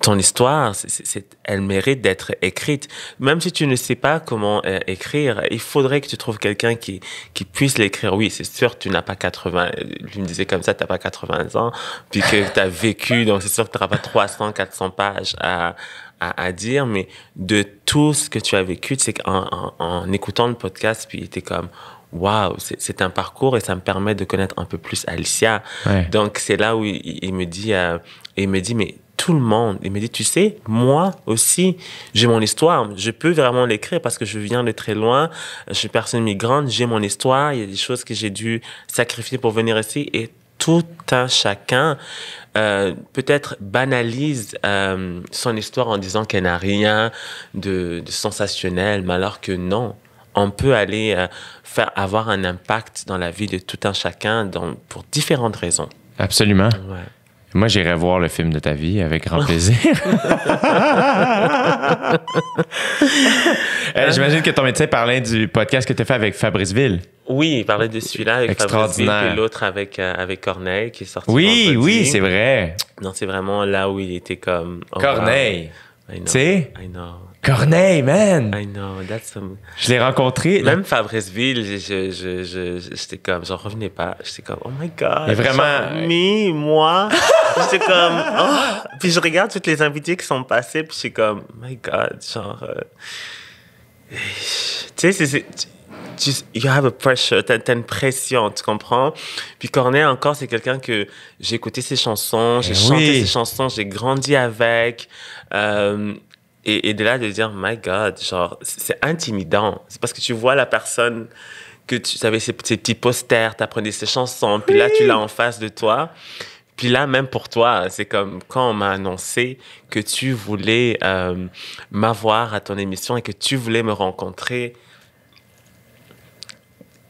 ton histoire, c'est- c'est- elle mérite d'être écrite. Même si tu ne sais pas comment euh, écrire, il faudrait que tu trouves quelqu'un qui, qui puisse l'écrire. Oui, c'est sûr, tu n'as pas 80, lui me disait comme ça, tu n'as pas 80 ans, puis que tu as vécu, donc c'est sûr que tu n'auras pas 300, 400 pages à, à, à dire, mais de tout ce que tu as vécu, c'est qu'en en, en écoutant le podcast, puis es comme, waouh, c'est c'est un parcours et ça me permet de connaître un peu plus Alicia. Ouais. Donc c'est là où il, il me dit, euh, il me dit, mais tout le monde, il me dit, tu sais, moi aussi, j'ai mon histoire. Je peux vraiment l'écrire parce que je viens de très loin. Je suis personne migrante, j'ai mon histoire. Il y a des choses que j'ai dû sacrifier pour venir ici et tout un chacun euh, peut-être banalise euh, son histoire en disant qu'elle n'a rien de, de sensationnel, mais alors que non. On peut aller euh, faire avoir un impact dans la vie de tout un chacun dans, pour différentes raisons. Absolument. Ouais. Moi, j'irai voir le film de ta vie avec grand plaisir. Euh, J'imagine que ton médecin parlait du podcast que tu as fait avec Fabrice Ville. Oui, il parlait de celui-là avec Fabrice Ville, Extraordinaire. et l'autre avec, euh, avec Corneille qui est sorti. Oui, vendredi. oui, c'est vrai. Non, c'est vraiment là où il était comme. oh, Corneille. wow. I know, Tu sais? I know. Corneille, man. I know. That's some... Je l'ai rencontré. Même Fabrice Ville, je, je, je, je- j'étais comme, j'en revenais pas. J'étais comme, oh my God. Mais vraiment, euh, me, moi. j'étais comme, oh. Puis je regarde toutes les invités qui sont passés, puis j'étais comme, my God, genre. euh, Tu sais, c'est. you have a pressure, t'as, t'as une pression, tu comprends? Puis Corneille, encore, c'est quelqu'un que j'ai écouté ses chansons, j'ai Eh chanté ses chansons, j'ai grandi avec. euh, et, et de là, de dire, my God, genre, c'est intimidant. C'est parce que tu vois la personne que tu avais ses, ses petits posters, t'apprenais ses chansons, puis là, tu l'as en face de toi. Puis là, même pour toi, c'est comme quand on m'a annoncé que tu voulais euh, m'avoir à ton émission et que tu voulais me rencontrer.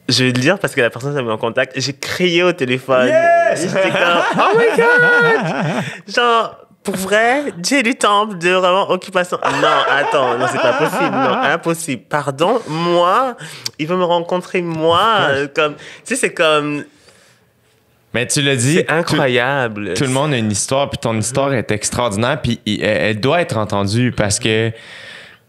Je vais le dire parce que la personne s'est mis en contact. J'ai crié au téléphone. J'étais comme, oh my God! Genre, pour vrai, j'ai du temps de vraiment occupation. Non, attends, non, c'est pas possible. Non, impossible. Pardon, moi, il veut me rencontrer, moi. euh, Comme, tu sais, c'est comme, Mais tu dit. c'est incroyable. Tout, tout le monde a une histoire, puis ton histoire est extraordinaire, puis elle, doit être entendue parce que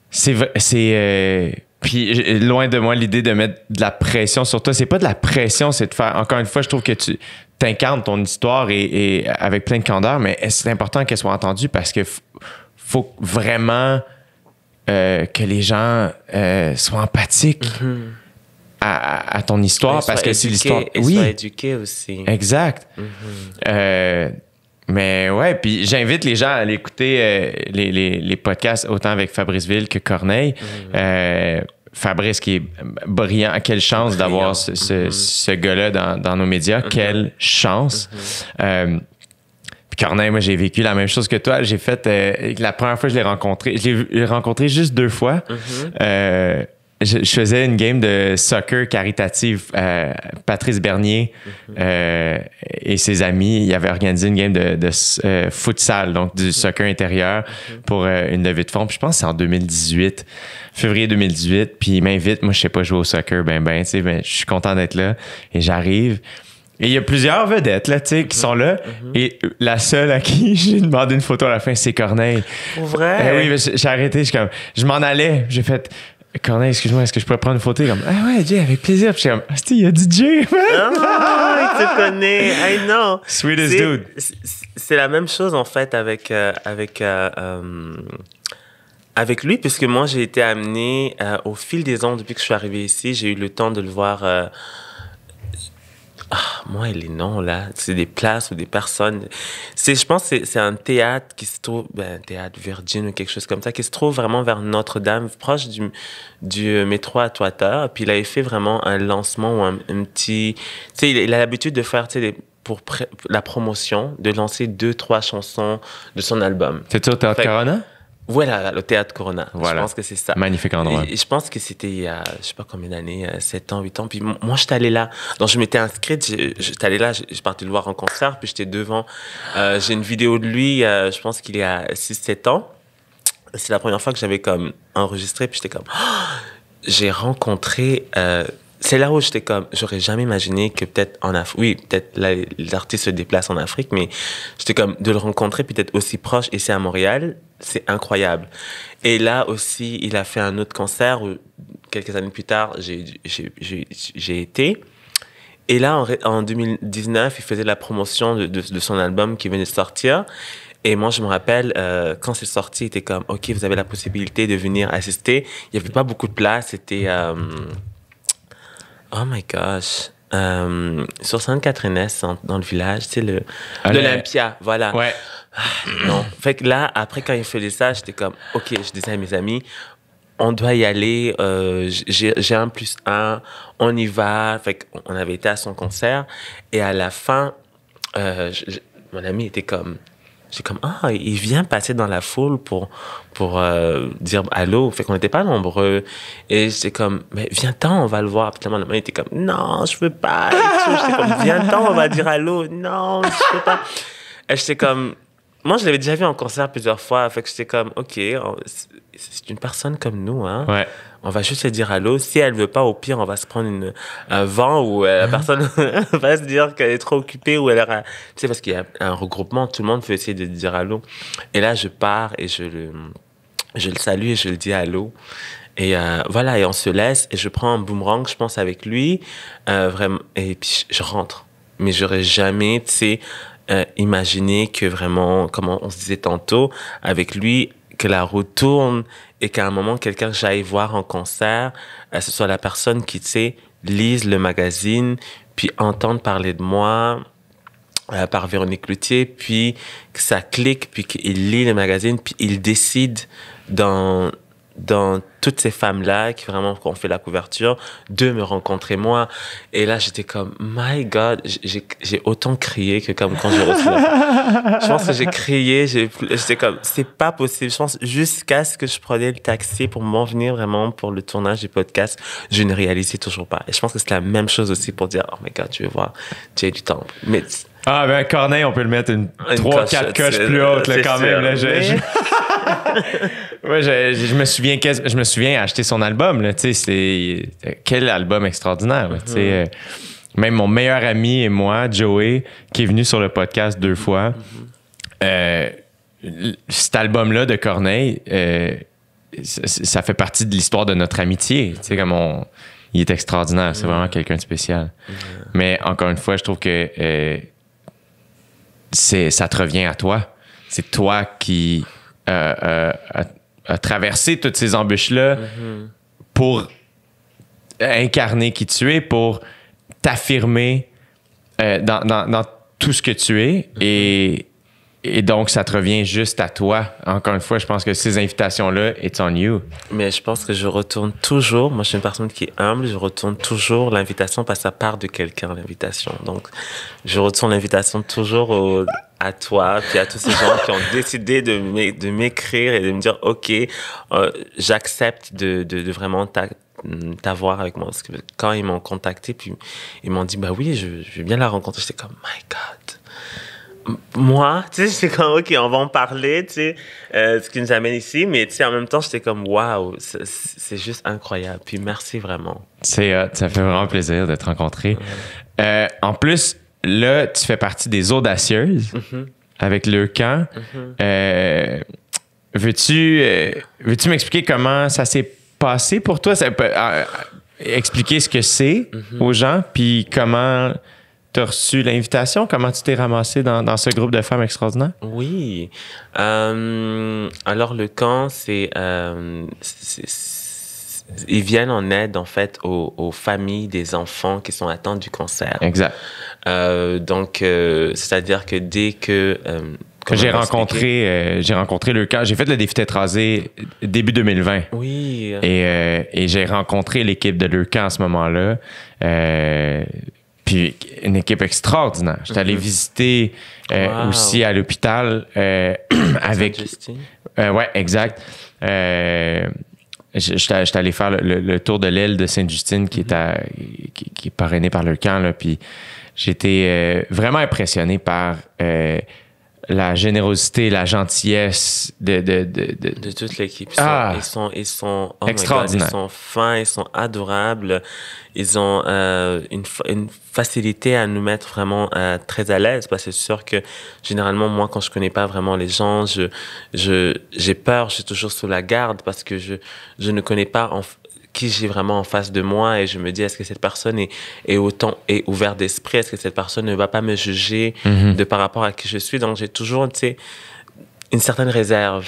c'est. c'est euh, puis loin de moi l'idée de mettre de la pression sur toi. C'est pas de la pression, c'est de faire. Encore une fois, je trouve que tu t'incarnes ton histoire et, et avec plein de candeur, mais c'est important qu'elle soit entendue parce que faut vraiment euh, que les gens euh, soient empathiques à, à- à ton histoire parce que c'est l'histoire. Oui, sois éduqué aussi. Exact. Euh, mais ouais, puis j'invite les gens à aller écouter les, les- les podcasts autant avec Fabrice Ville que Corneille. Euh, Fabrice qui est brillant, quelle chance d'avoir ce, ce- ce gars-là dans, dans nos médias, quelle chance. Euh, puis Corneille, moi j'ai vécu la même chose que toi. J'ai fait euh, la première fois que je l'ai rencontré, je l'ai vu- je l'ai rencontré juste deux fois. Euh, je, je faisais une game de soccer caritative. euh, Patrice Bernier euh, et ses amis, ils avaient organisé une game de, de euh, futsal, donc du soccer intérieur pour euh, une levée de fonds. Puis je pense que c'est en 2018, février 2018. Puis ils m'invitent. Moi, je sais pas jouer au soccer, ben ben, tu sais, ben, je suis content d'être là. Et j'arrive. Et il y a plusieurs vedettes là, tu sais, qui sont là. Et la seule à qui j'ai demandé une photo à la fin, c'est Corneille. Pour vrai? Eh oui, j'ai j'ai arrêté. Je, suis comme, je m'en allais. J'ai fait. Corneille, excuse-moi, est-ce que je pourrais prendre une photo? Comme, ah ouais, Jay, avec plaisir. Puis je suis comme, ah, il y a DJ, man. Ah, il te connaît, I know. Sweetest dude. c'est- la même chose en fait avec euh, avec euh, euh, avec lui, puisque moi j'ai été amené au fil des ans depuis que je suis arrivé ici, j'ai eu le temps de le voir. Ah, moi et les noms là, c'est des places ou des personnes. C'est, je pense, que c'est c'est un théâtre qui se trouve, ben, un théâtre Virgin ou quelque chose comme ça, qui se trouve vraiment vers Notre-Dame, proche du du métro à Toita. Puis il avait fait vraiment un lancement ou un, un petit, tu sais, il, il a l'habitude de faire, tu sais, pour pré- la promotion, de lancer deux, trois chansons de son album. C'est-tu au Théâtre Corona? Voilà, le théâtre Corona. Voilà. Je pense que c'est ça. Magnifique endroit. Et, et je pense que c'était il y a, je sais pas combien d'années, euh, 7 ans, 8 ans. Puis moi, j'étais allée là. Donc, je m'étais inscrite, je- j'étais allée là, je, partais le voir en concert, puis j'étais devant. Euh, J'ai une vidéo de lui, euh, je pense qu'il y a 6-7 ans. C'est la première fois que j'avais comme enregistré, puis j'étais comme, j'ai rencontré. euh, c'est là où j'étais comme, j'aurais jamais imaginé que peut-être en Afrique, oui, peut-être là, l'artiste se déplace en Afrique, mais j'étais comme, de le rencontrer peut-être aussi proche ici à Montréal, c'est incroyable. Et là aussi, il a fait un autre concert où, quelques années plus tard, j'ai, été. Et là, en, en 2019, il faisait la promotion de, de, de son album qui venait de sortir. Et moi, je me rappelle, euh, quand c'est sorti, il était comme, OK, vous avez la possibilité de venir assister. Il n'y avait pas beaucoup de place. C'était, euh, oh my gosh, euh, sur Sainte-Catherine-Est, en- dans le village, tu sais, le, Ah, le- l'Olympia, voilà. Ouais. Non. Fait que là, après, quand il faisait ça, j'étais comme, OK, je disais à mes amis, on doit y aller, euh, j'ai un plus un, on y va. Fait qu'on avait été à son concert. Et à la fin, euh, mon ami était comme, j'ai comme, ah, il vient passer dans la foule pour, pour euh, dire allô. Fait qu'on n'était pas nombreux. Et j'étais comme, mais viens-t'en, on va le voir. Puis mon ami était comme, non, je veux pas. J'étais comme, viens-t'en, on va dire allô. Non, je veux pas. Et j'étais comme, moi, je l'avais déjà vu en concert plusieurs fois. Fait que j'étais comme, OK, c'est- c'est une personne comme nous, hein. Ouais. On va juste se dire allô. Si elle veut pas, au pire, on va se prendre une, un vent où euh, la personne va se dire qu'elle est trop occupée ou elle aura... Tu sais, parce qu'il y a un regroupement, tout le monde peut essayer de dire allô. Et là, je pars et je le, je le salue et je le dis allô. Et euh, voilà, et on se laisse et je prends un boomerang, je pense, avec lui. euh, vraiment, et puis je rentre. Mais j'aurais jamais, tu sais, euh, imaginé que vraiment, comme on se disait tantôt, avec lui, que la route tourne et qu'à un moment, quelqu'un que j'aille voir en concert, euh, ce soit la personne qui, tu sais, lise le magazine, puis entende parler de moi, euh, par Véronique Cloutier, puis que ça clique, puis qu'il lit le magazine, puis il décide dans, dans toutes ces femmes-là qui vraiment ont fait la couverture de me rencontrer moi. Et là, j'étais comme, my God, j'ai autant crié que comme quand j'ai reçu la- Je pense que j'ai crié, j'étais comme, c'est pas possible. Je pense jusqu'à ce que je prenais le taxi pour m'en venir vraiment pour le tournage du podcast, je ne réalisais toujours pas. Et je pense que c'est la même chose aussi pour dire, oh my God, tu veux voir, tu es du temps. Mais Ah, ben, Corneille, on peut le mettre une, Une 3-4 coche, coches plus haute, là, quand sûr. même. Là, je, Mais- je- Ouais, je, je- je me souviens je me souviens acheter son album là, c'est quel album extraordinaire, là, euh, même mon meilleur ami et moi, Joey, qui est venu sur le podcast deux fois, euh, l- cet album-là de Corneille, euh, ça, ça fait partie de l'histoire de notre amitié, tu sais, comme on, il est extraordinaire, c'est vraiment quelqu'un de spécial. Mais encore une fois, je trouve que euh, c'est ça te revient à toi. C'est toi qui a traversé toutes ces embûches-là pour incarner qui tu es, pour t'affirmer euh, dans, dans- dans tout ce que tu es. Et, et donc, ça te revient juste à toi. Encore une fois, je pense que ces invitations-là, it's on you. Mais je pense que je retourne toujours, moi je suis une personne qui est humble, je retourne toujours l'invitation parce que ça part de quelqu'un, l'invitation. Donc, je retourne l'invitation toujours au- à toi, puis à tous ces gens qui ont décidé de m'é- de m'écrire et de me dire, OK, euh, j'accepte de, de, de vraiment t'a- t'avoir avec moi. Parce que quand ils m'ont contacté, puis ils m'ont dit, bah oui, je, je vais bien la rencontrer, j'étais comme, my God moi, tu sais, j'étais comme, OK, on va en parler, tu sais, euh, ce qui nous amène ici, mais tu sais, en même temps, j'étais comme, waouh, c'est- juste incroyable. Puis merci vraiment. C'est hot, ça fait vraiment plaisir de te rencontrer. Euh, en plus, là, tu fais partie des audacieuses avec le camp. Euh, veux-tu euh, veux-tu m'expliquer comment ça s'est passé pour toi? Ça peut, euh, expliquer ce que c'est Mhm. aux gens, puis comment tu as reçu l'invitation, comment tu t'es ramassé dans, dans ce groupe de femmes extraordinaires? Oui. Alors le camp, c'est- ils viennent en aide en fait aux, aux familles des enfants qui sont atteints du cancer. Exact. Euh, donc, euh, c'est-à-dire que dès que euh, J'ai rencontré, j'ai rencontré le. J'ai fait le défi tête rasée début 2020. Oui. Et, et j'ai rencontré l'équipe de Leucan à ce moment-là. Puis une équipe extraordinaire. J'étais allé visiter. Wow. aussi à l'hôpital avec. Ouais, exact. J'étais allé faire le, tour de l'aile de Sainte-Justine qui, est à- parrainé par le camp. Là, puis j'étais euh, vraiment impressionné par euh, la générosité, la gentillesse de, de, de, de- de toute l'équipe. Ils sont, Ah. ils sont, ils sont, oh my God, Extraordinaire. ils sont fins, ils sont adorables. Ils ont euh, une, une facilité à nous mettre vraiment euh, très à l'aise parce que c'est sûr que généralement, moi, quand je connais pas vraiment les gens, je, je, j'ai peur, je suis toujours sous la garde parce que je, je ne connais pas en, qui j'ai vraiment en face de moi et je me dis est-ce que cette personne est, est autant est ouverte d'esprit? Est-ce que cette personne ne va pas me juger Mhm. de par rapport à qui je suis? Donc j'ai toujours tu sais une certaine réserve.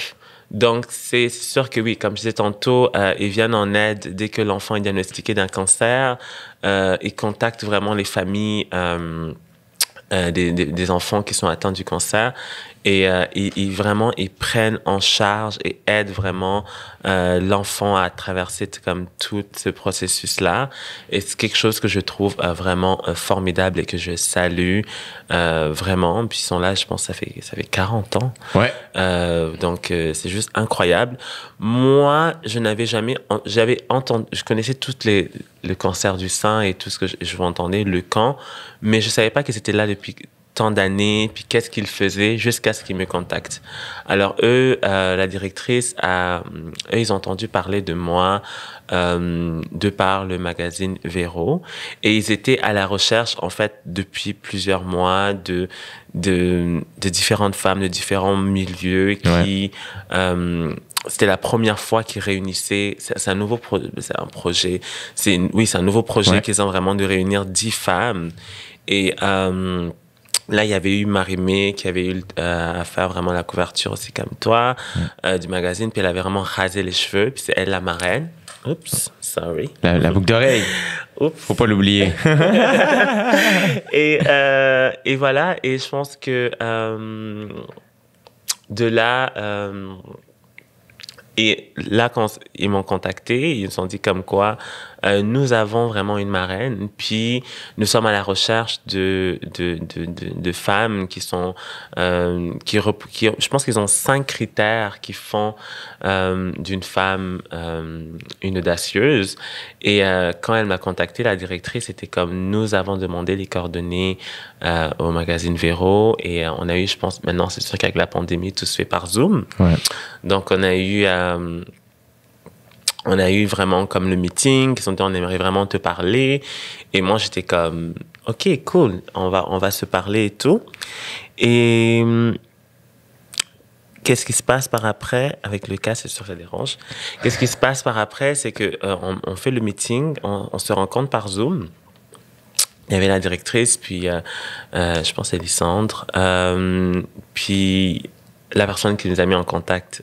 Donc, c'est sûr que oui, comme je disais tantôt, euh, ils viennent en aide dès que l'enfant est diagnostiqué d'un cancer. Euh, ils contactent vraiment les familles euh, euh, des, des, des enfants qui sont atteints du cancer. Et euh, ils, ils vraiment, ils prennent en charge et aident vraiment euh, l'enfant à traverser comme tout ce processus-là. Et c'est quelque chose que je trouve euh, vraiment formidable et que je salue vraiment. Puis ils sont là, je pense, ça fait, ça fait 40 ans. Ouais. Donc c'est juste incroyable. Moi, je n'avais jamais, en- j'avais entendu, je connaissais toutes les le cancer du sein et tout ce que je, je entendais, le camp, mais je savais pas qu'ils étaient là depuis tant d'années, puis qu'est-ce qu'ils faisaient jusqu'à ce qu'ils me contactent. Alors eux, euh, la directrice, a, eux, ils ont entendu parler de moi euh, de par le magazine Véro, et ils étaient à la recherche en fait depuis plusieurs mois de de, de différentes femmes de différents milieux qui euh, c'était la première fois qu'ils réunissaient c'est un nouveau pro- c'est un projet c'est oui c'est un nouveau projet Ouais. qu'ils ont vraiment de réunir dix femmes et euh, Là, il y avait eu Marie-Mé qui avait eu euh, à faire vraiment la couverture aussi comme toi euh, du magazine. Puis elle avait vraiment rasé les cheveux. Puis c'est elle la marraine. Oups, sorry. La, la boucle d'oreille. Oups. Faut pas l'oublier. et, euh, et voilà, et je pense que de là, et là, quand ils m'ont contacté, ils nous ont dit comme quoi euh, nous avons vraiment une marraine, puis nous sommes à la recherche de, de, de, de, de femmes qui sont, euh, qui, qui, je pense qu'ils ont cinq critères qui font euh, d'une femme euh, une audacieuse. Et quand elle m'a contacté, la directrice, c'était comme nous avons demandé les coordonnées au magazine Véro, et on a eu, je pense, maintenant c'est sûr qu'avec la pandémie, tout se fait par Zoom. Ouais. Donc, on a eu, on a eu vraiment comme le meeting, ils ont dit on aimerait vraiment te parler. Et moi, j'étais comme, ok, cool, on va, on va se parler et tout. Et hum, qu'est-ce qui se passe par après avec le cas, c'est sûr que ça dérange. Qu'est-ce qui se passe par après, c'est que euh, on, on fait le meeting, on, on se rencontre par Zoom. Il y avait la directrice, puis euh, euh, je pense Elisandre, euh, puis la personne qui nous a mis en contact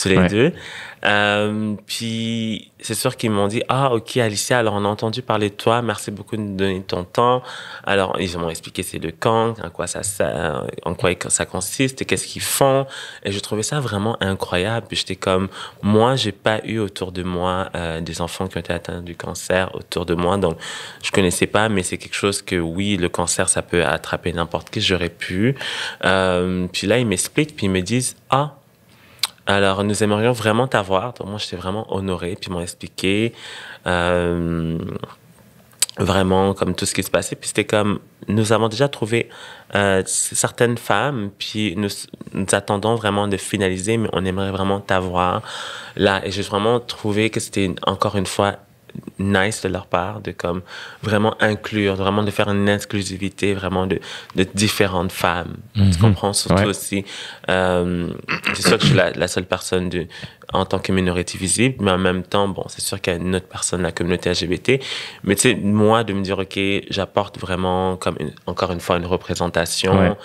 tous les Ouais. deux. Euh, puis c'est sûr qu'ils m'ont dit ah ok Alicia alors on a entendu parler de toi merci beaucoup de nous donner ton temps alors ils m'ont expliqué c'est le camp en quoi ça en quoi ça consiste qu'est-ce qu'ils font. Et je trouvais ça vraiment incroyable. Puis j'étais comme moi j'ai pas eu autour de moi euh, des enfants qui ont été atteints du cancer autour de moi. Donc je connaissais pas mais c'est quelque chose que oui le cancer ça peut attraper n'importe qui j'aurais pu. Euh, puis là ils m'expliquent puis ils me disent ah alors, nous aimerions vraiment t'avoir. Donc, moi, j'étais vraiment honorée. Puis, ils m'ont expliqué euh, vraiment comme tout ce qui se passait. Puis, c'était comme, nous avons déjà trouvé euh, certaines femmes. Puis, nous, nous attendons vraiment de finaliser, mais on aimerait vraiment t'avoir là. Et j'ai vraiment trouvé que c'était encore une fois nice de leur part de comme vraiment inclure, vraiment de faire une exclusivité vraiment de, de différentes femmes. Tu comprends? Surtout Ouais. aussi, euh, c'est sûr que je suis la, la seule personne de, en tant que minorité visible, mais en même temps, bon, c'est sûr qu'il y a une autre personne de la communauté LGBT, mais tu sais, moi, de me dire, OK, j'apporte vraiment, comme encore une fois, une représentation,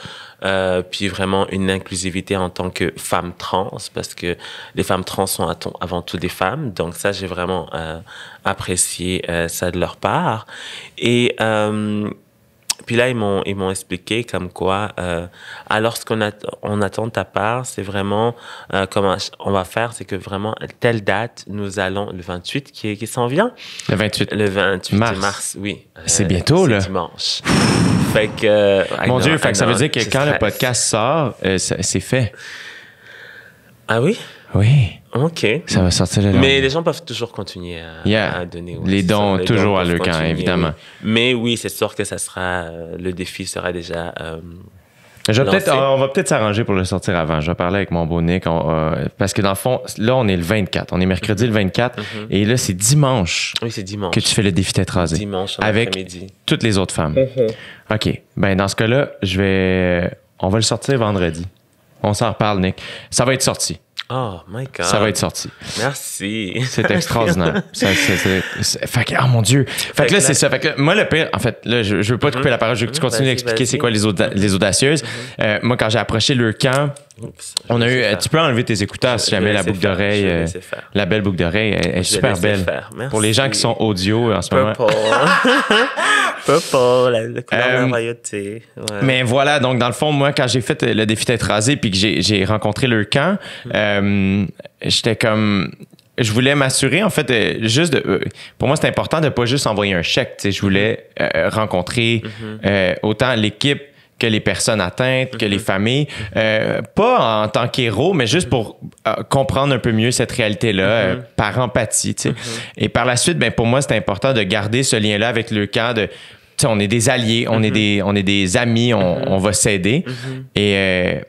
euh, puis vraiment une inclusivité en tant que femme trans, parce que les femmes trans sont avant tout des femmes, donc ça, j'ai vraiment euh, apprécié euh, ça de leur part. Et puis là, ils m'ont, ils m'ont expliqué comme quoi, euh, alors ce qu'on on attend de ta part, c'est vraiment, euh, comment on va faire, c'est que vraiment, telle date, nous allons, le 28 qui, qui s'en vient. Le 28. Le 28 mars, oui. C'est bientôt, là. dimanche. Fait que. Euh, Mon Dieu, fait que ça veut dire que quand le podcast sort, euh, c'est fait. Ah oui? Oui. OK. Ça va sortir le Mais les gens peuvent toujours continuer à, donner. les dons, toujours à le camp, évidemment. Mais oui, c'est sûr que ça sera. Euh, le défi sera déjà. Euh, je vais peut-être, on va peut-être s'arranger pour le sortir avant. Je vais parler avec mon beau Nick. Euh, parce que dans le fond, là, on est le 24. On est mercredi le 24. Mhm. Et là, c'est dimanche. Oui, c'est dimanche. Que tu fais le défi tête rasée. Dimanche, avec toutes les autres femmes. Mhm. OK. Ben, dans ce cas-là, je vais. On va le sortir vendredi. On s'en reparle, Nick. Ça va être sorti. Oh my God. Ça va être sorti. Merci. C'est extraordinaire. ça, fait que, oh mon Dieu. Fait, que là, c'est ça. Fait que moi, le pire, en fait, là, je, je veux pas te couper la parole, je veux que tu continues d'expliquer c'est quoi les, les audacieuses. Mm-hmm. euh, moi, quand j'ai approché le camp, on a eu. Tu peux enlever tes écouteurs si jamais la boucle d'oreille. Euh, la belle boucle d'oreille est, super belle. Pour les gens qui sont audio en ce moment. Purple, la, la couleur de la euh, royauté. Mais voilà, donc dans le fond, moi, quand j'ai fait le défi d'être rasé puis que j'ai rencontré le camp, mm. euh, j'étais comme je voulais m'assurer, en fait, euh, juste de, pour moi, c'est important de pas juste envoyer un chèque. Je voulais rencontrer mm-hmm. autant l'équipe que les personnes atteintes, que les mm-hmm. familles, pas en tant qu'héros, mais juste pour comprendre un peu mieux cette réalité-là, mm-hmm. par empathie. Et par la suite, ben, pour moi, c'est important de garder ce lien-là avec le camp de on est des alliés, on, est mhm. des, on est des amis, on, mhm. va s'aider. Mhm. Et euh,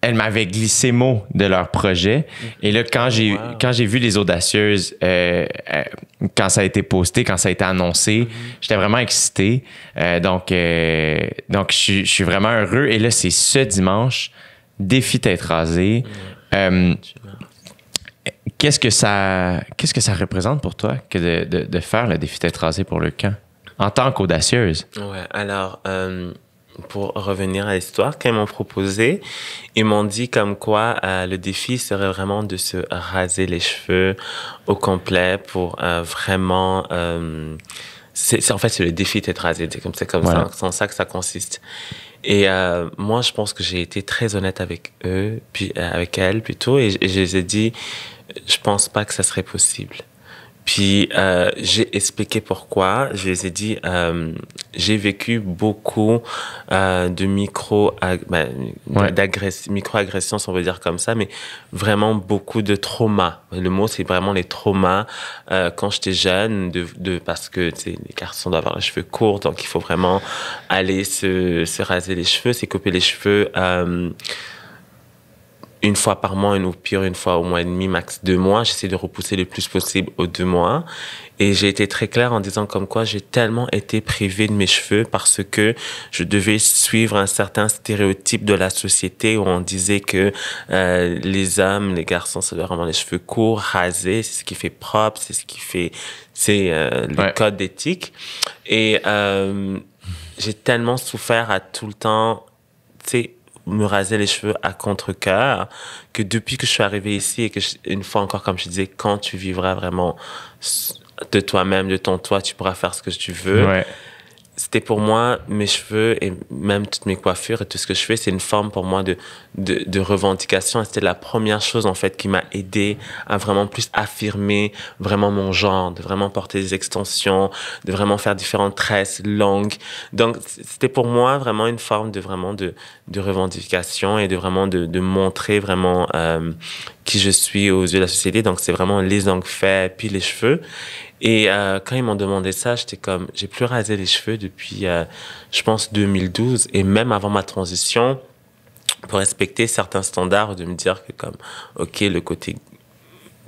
elle m'avait glissé mot de leur projet. Et là, quand j'ai quand j'ai vu les audacieuses, euh, euh, quand ça a été posté, quand ça a été annoncé, j'étais vraiment excité. donc donc je, suis vraiment heureux. Et là, c'est ce dimanche, défi tête rasée. qu'est-ce que ça qu'est-ce que ça représente pour toi que de, de, de faire le défi tête rasée pour le camp? en tant qu'audacieuse? Ouais, alors, euh, pour revenir à l'histoire, quand ils m'ont proposé, ils m'ont dit comme quoi euh, le défi serait vraiment de se raser les cheveux au complet pour euh, vraiment... c'est en fait c'est le défi d'être rasé c'est comme c'est comme ça c'est en ça que ça consiste. Et moi je pense que j'ai été très honnête avec eux puis avec elle plutôt et, et je les ai dit je pense pas que ça serait possible puis euh, j'ai expliqué pourquoi. Je les ai dit, euh, j'ai vécu beaucoup euh, de micro, ben, micro-agressions, si on veut dire comme ça, mais vraiment beaucoup de traumas. Le mot, c'est vraiment les traumas quand j'étais jeune, de, de parce que les garçons doivent avoir les cheveux courts, donc il faut vraiment aller se, se raser les cheveux, se couper les cheveux. Une fois par mois, ou pire une fois au mois et demi, max deux mois. J'essaie de repousser le plus possible aux deux mois. Et j'ai été très clair en disant comme quoi j'ai tellement été privé de mes cheveux parce que je devais suivre un certain stéréotype de la société où on disait que euh, les hommes, les garçons, ça doit vraiment les cheveux courts, rasés, c'est ce qui fait propre, c'est ce qui fait, c'est euh, le code d'éthique. Et euh, j'ai tellement souffert à tout le temps, tu sais, me raser les cheveux à contre-cœur que depuis que je suis arrivée ici et que une fois encore comme je disais quand tu vivras vraiment de toi-même de ton toit tu pourras faire ce que tu veux c'était pour moi, mes cheveux et même toutes mes coiffures et tout ce que je fais, c'est une forme pour moi de, de, de revendication. C'était la première chose, en fait, qui m'a aidé à vraiment plus affirmer vraiment mon genre, de vraiment porter des extensions, de vraiment faire différentes tresses longues. Donc, c'était pour moi vraiment une forme de vraiment de, de revendication et de vraiment de, de montrer vraiment euh, qui je suis aux yeux de la société. Donc, c'est vraiment les ongles faits puis les cheveux. Et euh, quand ils m'ont demandé ça, j'étais comme, j'ai plus rasé les cheveux depuis, euh, je pense, 2012. Et même avant ma transition, pour respecter certains standards, de me dire que comme, OK, le côté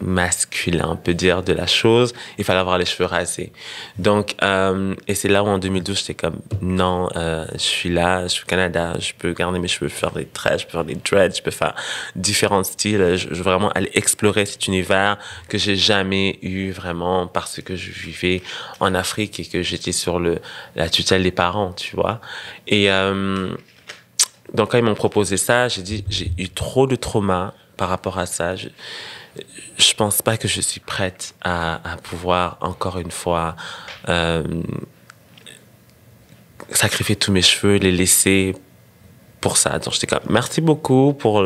masculin, on peut dire, de la chose, il fallait avoir les cheveux rasés. Donc, euh, et c'est là où en 2012, j'étais comme, non, euh, je suis là, je suis au Canada, je peux garder mes cheveux, faire des traits, je peux faire des dreads, je peux faire différents styles. Je, veux vraiment aller explorer cet univers que j'ai jamais eu vraiment parce que je vivais en Afrique et que j'étais sur le, la tutelle des parents, tu vois. Et euh, donc, quand ils m'ont proposé ça, j'ai dit, j'ai eu trop de trauma par rapport à ça. Je pense pas que je suis prête à, pouvoir, encore une fois, euh, sacrifier tous mes cheveux, les laisser pour ça. Donc, j'étais comme, merci beaucoup pour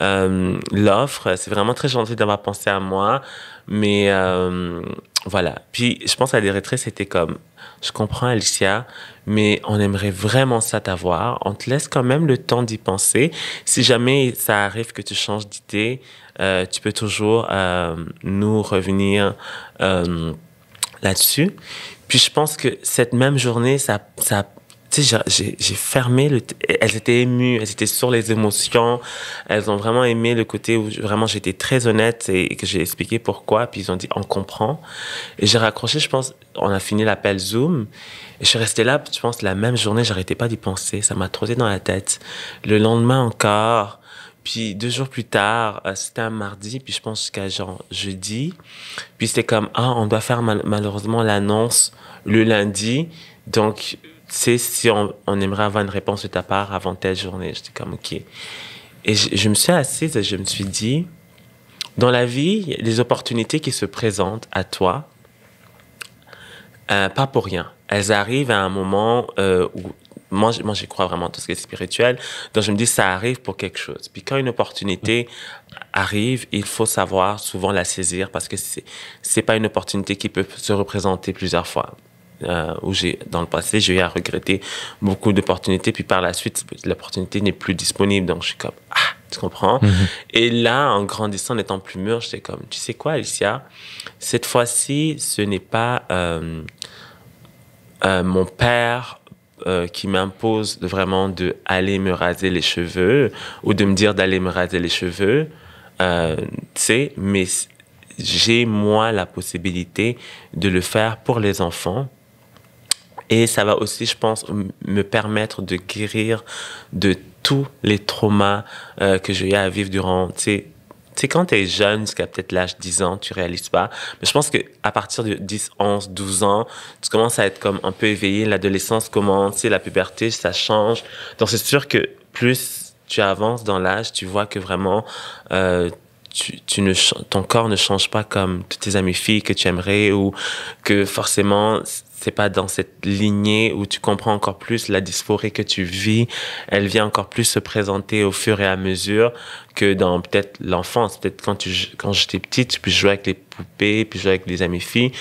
euh, l'offre. C'est vraiment très gentil d'avoir pensé à moi. Mais euh, voilà. Puis, je pense à des retraits, c'était comme, je comprends Alicia, mais on aimerait vraiment ça t'avoir. On te laisse quand même le temps d'y penser. Si jamais ça arrive que tu changes d'idée, euh, tu peux toujours euh, nous revenir euh, là-dessus. Puis je pense que cette même journée, ça, ça tu sais, j'ai fermé le. Elles étaient émues, elles étaient sur les émotions. Elles ont vraiment aimé le côté où vraiment j'étais très honnête et, que j'ai expliqué pourquoi. Puis ils ont dit on comprend. Et j'ai raccroché, je pense, on a fini l'appel Zoom. Et je suis resté là, je pense, la même journée, j'arrêtais pas d'y penser. Ça m'a trotté dans la tête. Le lendemain encore. Puis deux jours plus tard, euh, c'était un mardi, puis je pense jusqu'à genre jeudi. Puis c'était comme, ah, on doit faire malheureusement l'annonce le lundi. Donc, sais si on, aimerait avoir une réponse de ta part avant telle journée. J'étais comme, OK. Et je, me suis assise et je me suis dit, dans la vie, les opportunités qui se présentent à toi, euh, pas pour rien. Elles arrivent à un moment euh, où moi, moi j'y crois vraiment tout ce qui est spirituel. Donc, je me dis, ça arrive pour quelque chose. Puis quand une opportunité arrive, il faut savoir souvent la saisir parce que c'est, c'est pas une opportunité qui peut se représenter plusieurs fois euh, où j'ai dans le passé j'ai eu à regretter beaucoup d'opportunités puis par la suite l'opportunité n'est plus disponible donc je suis comme ah tu comprends? Mhm. et là en grandissant en étant plus mûr j'étais comme tu sais quoi Alicia? Cette fois-ci ce n'est pas euh, euh, mon père euh, qui m'impose vraiment de aller me raser les cheveux ou de me dire d'aller me raser les cheveux euh, tu sais mais j'ai moi la possibilité de le faire pour les enfants. Et ça va aussi, je pense, me permettre de guérir de tous les traumas euh, que j'ai eu à vivre durant, tu sais, tu sais, quand tu es jeune, jusqu'à peut-être l'âge 10 ans, tu réalises pas. Mais je pense que à partir de 10, 11, 12 ans, tu commences à être comme un peu éveillé. L'adolescence commence, la puberté, ça change. Donc, c'est sûr que plus tu avances dans l'âge, tu vois que vraiment, euh, tu, tu, ne, ton corps ne change pas comme toutes tes amies filles que tu aimerais ou que forcément c'est pas dans cette lignée où tu comprends encore plus la dysphorie que tu vis. Elle vient encore plus se présenter au fur et à mesure que dans peut-être l'enfance. Peut-être quand tu, quand j'étais petite, puis jouais avec les poupées, puis jouais avec les amis filles.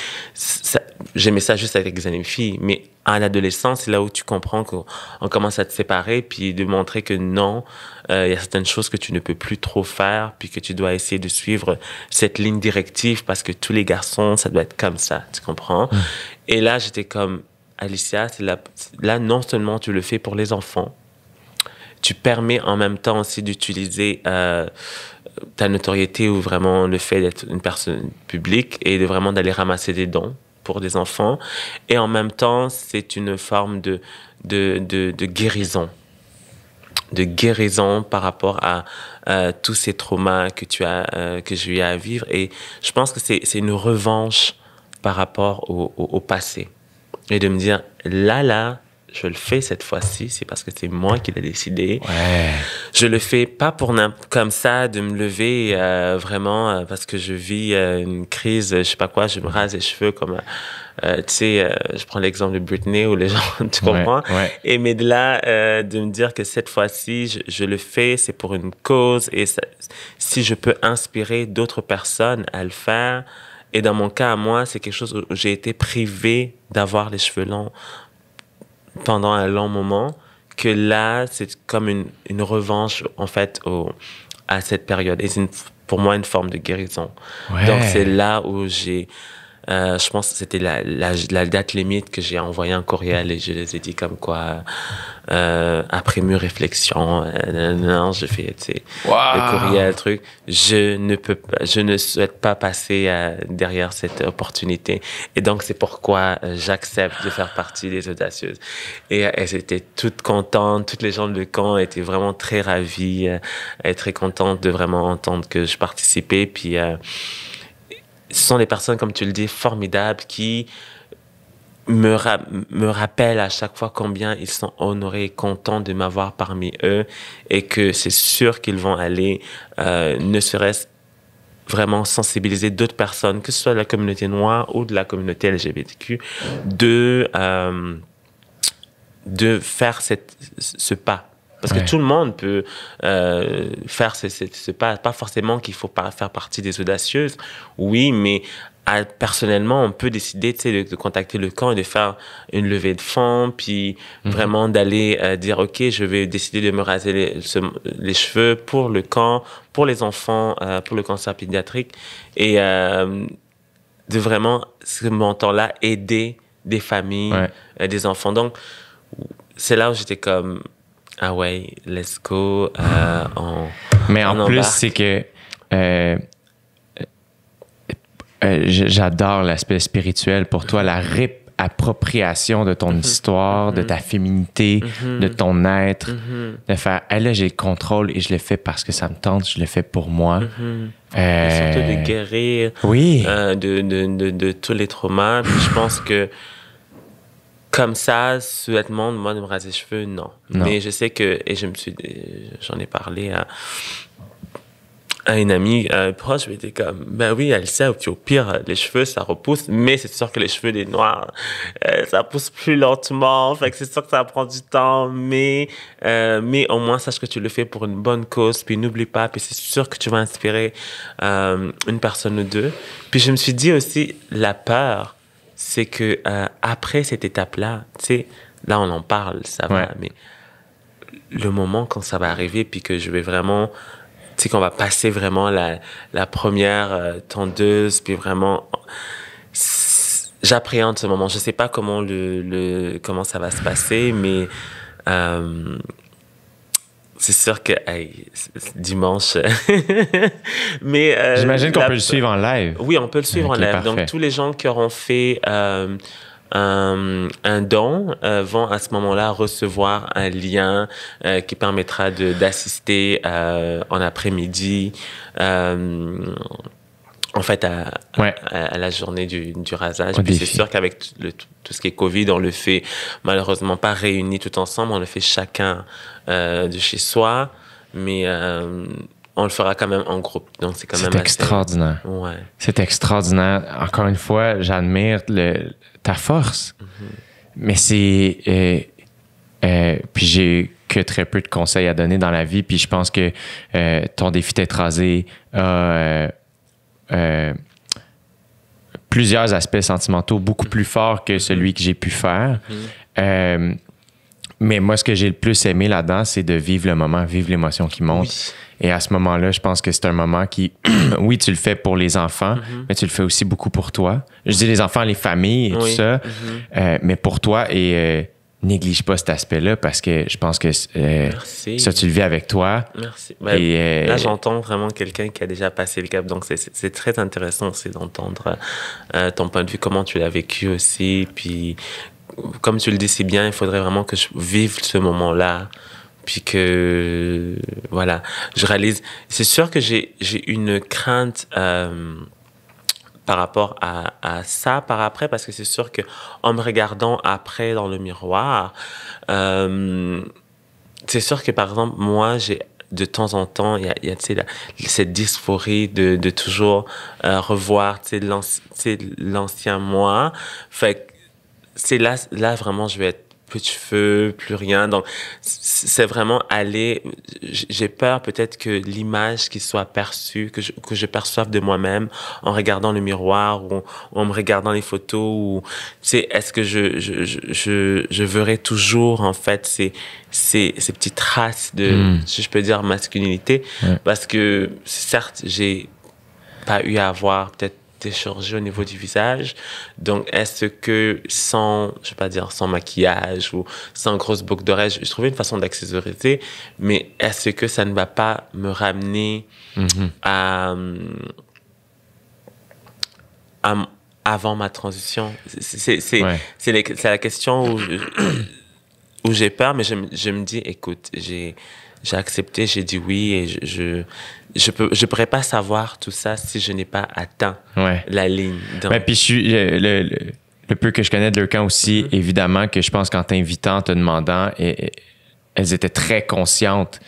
J'aimais ça juste avec les amis filles. Mais à l'adolescence, c'est là où tu comprends qu'on commence à te séparer, puis de montrer que non, euh, il y a certaines choses que tu ne peux plus trop faire, puis que tu dois essayer de suivre cette ligne directive parce que tous les garçons, ça doit être comme ça, tu comprends? Et là, j'étais comme, Alicia, là, non seulement tu le fais pour les enfants, tu permets en même temps aussi d'utiliser euh, ta notoriété ou vraiment le fait d'être une personne publique et de vraiment d'aller ramasser des dons pour des enfants. Et en même temps, c'est une forme de, de, de, guérison. De guérison par rapport à tous ces traumas que tu as, euh, que j'ai eu à vivre. Et je pense que c'est une revanche par rapport au, au, passé. Et de me dire, là, là, je le fais cette fois-ci, c'est parce que c'est moi qui l'ai décidé. Ouais. Je le fais pas pour comme ça de me lever euh, vraiment euh, parce que je vis euh, une crise, je sais pas quoi, je me rase les cheveux comme tu sais, je prends l'exemple de Britney ou les gens, tu comprends? ouais, Et mais de là de me dire que cette fois-ci, je, je, le fais, c'est pour une cause et si je peux inspirer d'autres personnes à le faire, et dans mon cas, à moi, c'est quelque chose où j'ai été privé d'avoir les cheveux longs pendant un long moment, que là, c'est comme une, une, revanche, en fait, au, à cette période. Et c'est pour moi une forme de guérison. Donc, c'est là où j'ai Euh, je pense que c'était la, la, la, date limite que j'ai envoyé un courriel et je les ai dit comme quoi, euh, après mûre réflexion, euh, non, je fais, tu sais, le courriel, truc, je ne peux pas, je ne souhaite pas passer derrière cette opportunité. Et donc, c'est pourquoi j'accepte de faire partie des audacieuses. Et elles étaient toutes contentes, toutes les gens de camp étaient vraiment très ravis, et très contentes de vraiment entendre que je participais. Puis, ce sont des personnes, comme tu le dis, formidables qui me, me rappellent à chaque fois combien ils sont honorés et contents de m'avoir parmi eux et que c'est sûr qu'ils vont aller, euh, ne serait-ce vraiment sensibiliser d'autres personnes, que ce soit de la communauté noire ou de la communauté LGBTQ, de, euh, de faire cette, ce pas parce que tout le monde peut euh, faire ce, ce, pas, pas forcément qu'il faut pas faire partie des audacieuses, oui, mais personnellement, on peut décider de, de, contacter le camp et de faire une levée de fonds, puis mhm. vraiment d'aller euh, dire, OK, je vais décider de me raser les, les, cheveux pour le camp, pour les enfants, euh, pour le cancer pédiatrique, et euh, de vraiment, ce mentor-là, aider des familles, ouais. des enfants. Donc, c'est là où j'étais comme, ah ouais, let's go. Euh, Mais en plus, c'est que euh, euh, j'adore l'aspect spirituel pour toi, la réappropriation de ton mm-hmm. histoire, de ta mm-hmm. féminité, mm-hmm. de ton être, de faire, ah là, j'ai le contrôle et je le fais parce que ça me tente, je le fais pour moi. Surtout de guérir oui. de, de, de, de, tous les traumas. Puis je pense que comme ça, souhaitement, moi, de me raser les cheveux, non. Mais je sais que, et je me suis, j'en ai parlé à, à une amie euh, proche, j'étais comme, ben oui, elle sait, au pire, les cheveux, ça repousse, mais c'est sûr que les cheveux des noirs, euh, ça pousse plus lentement, fait que c'est sûr que ça prend du temps, mais, euh, mais au moins, sache que tu le fais pour une bonne cause, puis n'oublie pas, puis c'est sûr que tu vas inspirer euh, une personne ou deux. Puis je me suis dit aussi, la peur, c'est que euh, après cette étape-là, tu sais, là on en parle, ça va, mais le moment quand ça va arriver, puis que je vais vraiment, tu sais, qu'on va passer vraiment la, la première euh, tendeuse, puis vraiment, j'appréhende ce moment. Je sais pas comment le, le comment ça va se passer, mais euh, c'est sûr que dimanche. mais euh, j'imagine qu'on peut le suivre en live. Oui, on peut le suivre en live. Donc tous les gens qui auront fait euh, un, un, don euh, vont à ce moment-là recevoir un lien qui permettra d'assister en après-midi en fait, à, à, la journée du, du rasage. Puis c'est sûr qu'avec tout ce qui est Covid, on le fait malheureusement pas réunis tout ensemble, on le fait chacun euh, de chez soi, mais euh, on le fera quand même en groupe. Donc c'est quand même. Extraordinaire. Ouais. C'est extraordinaire. Encore une fois, j'admire ta force, mm-hmm. mais c'est. Euh, puis j'ai que très peu de conseils à donner dans la vie, puis je pense que ton défi d'être rasé a euh, plusieurs aspects sentimentaux beaucoup plus forts que celui que j'ai pu faire. Mm-hmm. Euh, mais moi, ce que j'ai le plus aimé là-dedans, c'est de vivre le moment, vivre l'émotion qui monte. Et à ce moment-là, je pense que c'est un moment qui, oui, tu le fais pour les enfants, mm-hmm. mais tu le fais aussi beaucoup pour toi. Je dis les enfants, les familles et tout ça, mm-hmm. euh, mais pour toi et néglige pas cet aspect-là parce que je pense que euh, ça, tu le vis avec toi. Merci. Ben, euh, là, j'entends vraiment quelqu'un qui a déjà passé le cap. Donc, c'est très intéressant aussi d'entendre euh, ton point de vue, comment tu l'as vécu aussi. Puis, comme tu le dis si bien, il faudrait vraiment que je vive ce moment-là. Puis que, voilà, je réalise. C'est sûr que j'ai une crainte par rapport à, à, ça par après parce que c'est sûr que en me regardant après dans le miroir euh, c'est sûr que par exemple moi j'ai de temps en temps il y a, y a cette dysphorie de, de toujours euh, revoir l'ancien moi. Fait c'est là là vraiment je vais être plus de cheveux, plus rien. Donc, c'est vraiment aller. J'ai peur peut-être que l'image qui soit perçue, que je, que je perçoive de moi-même en regardant le miroir ou, en me regardant les photos, ou, tu sais, est-ce que je, je, je, je, verrai toujours, en fait, ces, ces, ces petites traces de, hmm. si je peux dire, masculinité? Parce que, certes, j'ai pas eu à avoir peut-être chirurgies au niveau du visage. Donc, est-ce que sans, je vais pas dire sans maquillage ou sans grosse boucle d'oreille, je, trouvais une façon d'accessoriser, mais est-ce que ça ne va pas me ramener Mhm. à, à- avant ma transition? C'est Ouais. la question où, je- où j'ai peur, mais je, me- je me dis, écoute, j'ai j'ai accepté, j'ai dit oui et je je, je peux je pourrais pas savoir tout ça si je n'ai pas atteint Ouais. la ligne. Donc, Ouais, puis je suis le, le- le- le peu que je connais de leur camp aussi, Mm-hmm. évidemment que je pense qu'en t'invitant, te demandant, et, et- elles étaient très conscientes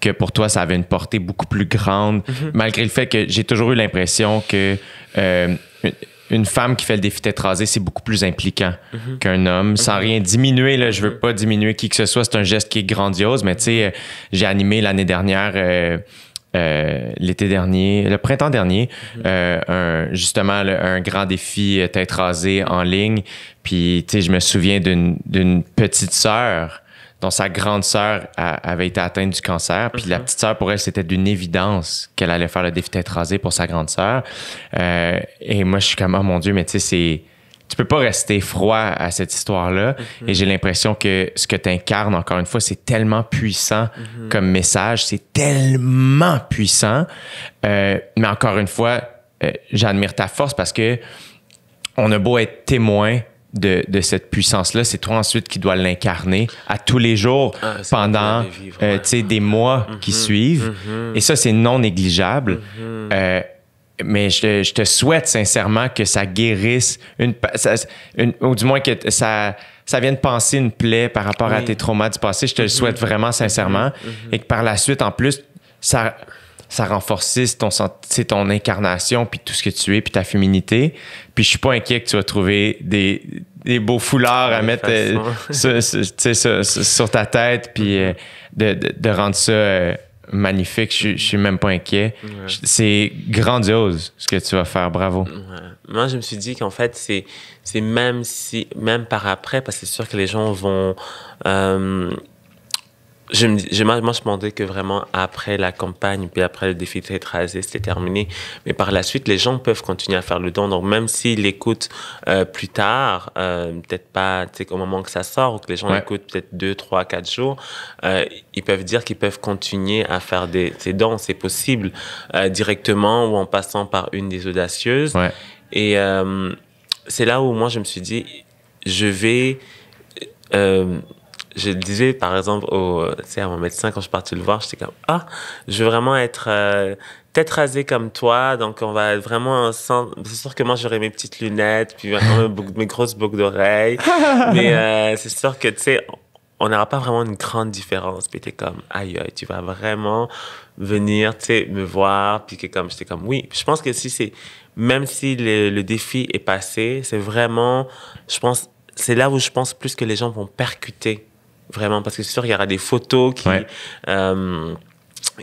que pour toi, ça avait une portée beaucoup plus grande, Mm-hmm. malgré le fait que j'ai toujours eu l'impression que euh, une- une femme qui fait le défi tête rasée, c'est beaucoup plus impliquant Mm-hmm. qu'un homme. Sans rien diminuer, là, je veux pas diminuer qui que ce soit, c'est un geste qui est grandiose, mais tu sais, euh, j'ai animé l'année dernière euh, euh, l'été dernier, le printemps dernier, euh, un, justement le- un grand défi tête rasée en ligne. Puis, tu sais, je me souviens d'une petite sœur dont sa grande sœur avait été atteinte du cancer. Puis la petite sœur, pour elle, c'était d'une évidence qu'elle allait faire le défi tête rasée pour sa grande sœur. Euh, et moi, je suis comme, oh mon Dieu, mais tu sais, c'est tu peux pas rester froid à cette histoire-là. Et j'ai l'impression que ce que tu incarnes, encore une fois, c'est tellement puissant comme message, c'est tellement puissant. Euh, mais encore une fois, euh, j'admire ta force parce que on a beau être témoin de, de cette puissance-là, c'est toi ensuite qui dois l'incarner à tous les jours Ah, pendant vivre, euh, ouais. Tu sais, des mois qui suivent. Et ça, c'est non négligeable. Mais je, te- je te souhaite sincèrement que ça guérisse, une, pa- ça- une- ou du moins que ça, ça vienne penser une plaie par rapport à Oui. Tes traumas du passé. Je te le souhaite vraiment sincèrement. Et que par la suite, en plus, ça, ça renforcisse ton, ton incarnation, puis tout ce que tu es, puis ta féminité. Puis je suis pas inquiet que tu vas trouver des, des beaux foulards à mettre euh, sur, sur- tu sais, sur- sur- sur ta tête, puis euh, de, de- de rendre ça euh, magnifique. Je, suis- je suis même pas inquiet. C'est grandiose ce que tu vas faire. Bravo. Ouais. Moi, je me suis dit qu'en fait, c'est, c'est même si, même par après, parce que c'est sûr que les gens vont, euh, je me je, moi, je me demandais que vraiment après la campagne, puis après le défi tête rasée, c'était terminé. Mais par la suite, les gens peuvent continuer à faire le don. Donc, même s'ils l'écoutent euh, plus tard, euh, peut-être pas tu sais, au moment que ça sort, ou que les gens Ouais. l'écoutent peut-être deux, trois, quatre jours, euh, ils peuvent dire qu'ils peuvent continuer à faire des, ces dons. C'est possible euh, directement ou en passant par une des audacieuses. Ouais. Et euh, c'est là où moi, je me suis dit, je vais... je disais, par exemple, au, à mon médecin, quand je suis parti le voir, j'étais comme, ah, je veux vraiment être euh, tête rasée comme toi, donc on va vraiment... Sans... C'est sûr que moi, j'aurai mes petites lunettes, puis vraiment mes grosses boucles d'oreilles, mais euh, c'est sûr que, tu sais, on n'aura pas vraiment une grande différence. Puis t'es comme, aïe, aïe, tu vas vraiment venir, tu sais, me voir. Puis que comme, j'étais comme, oui. Puis je pense que si c'est, même si le, le défi est passé, c'est vraiment, je pense, c'est là où je pense plus que les gens vont percuter. Vraiment. Parce que c'est sûr, il y aura des photos qui, Ouais. euh,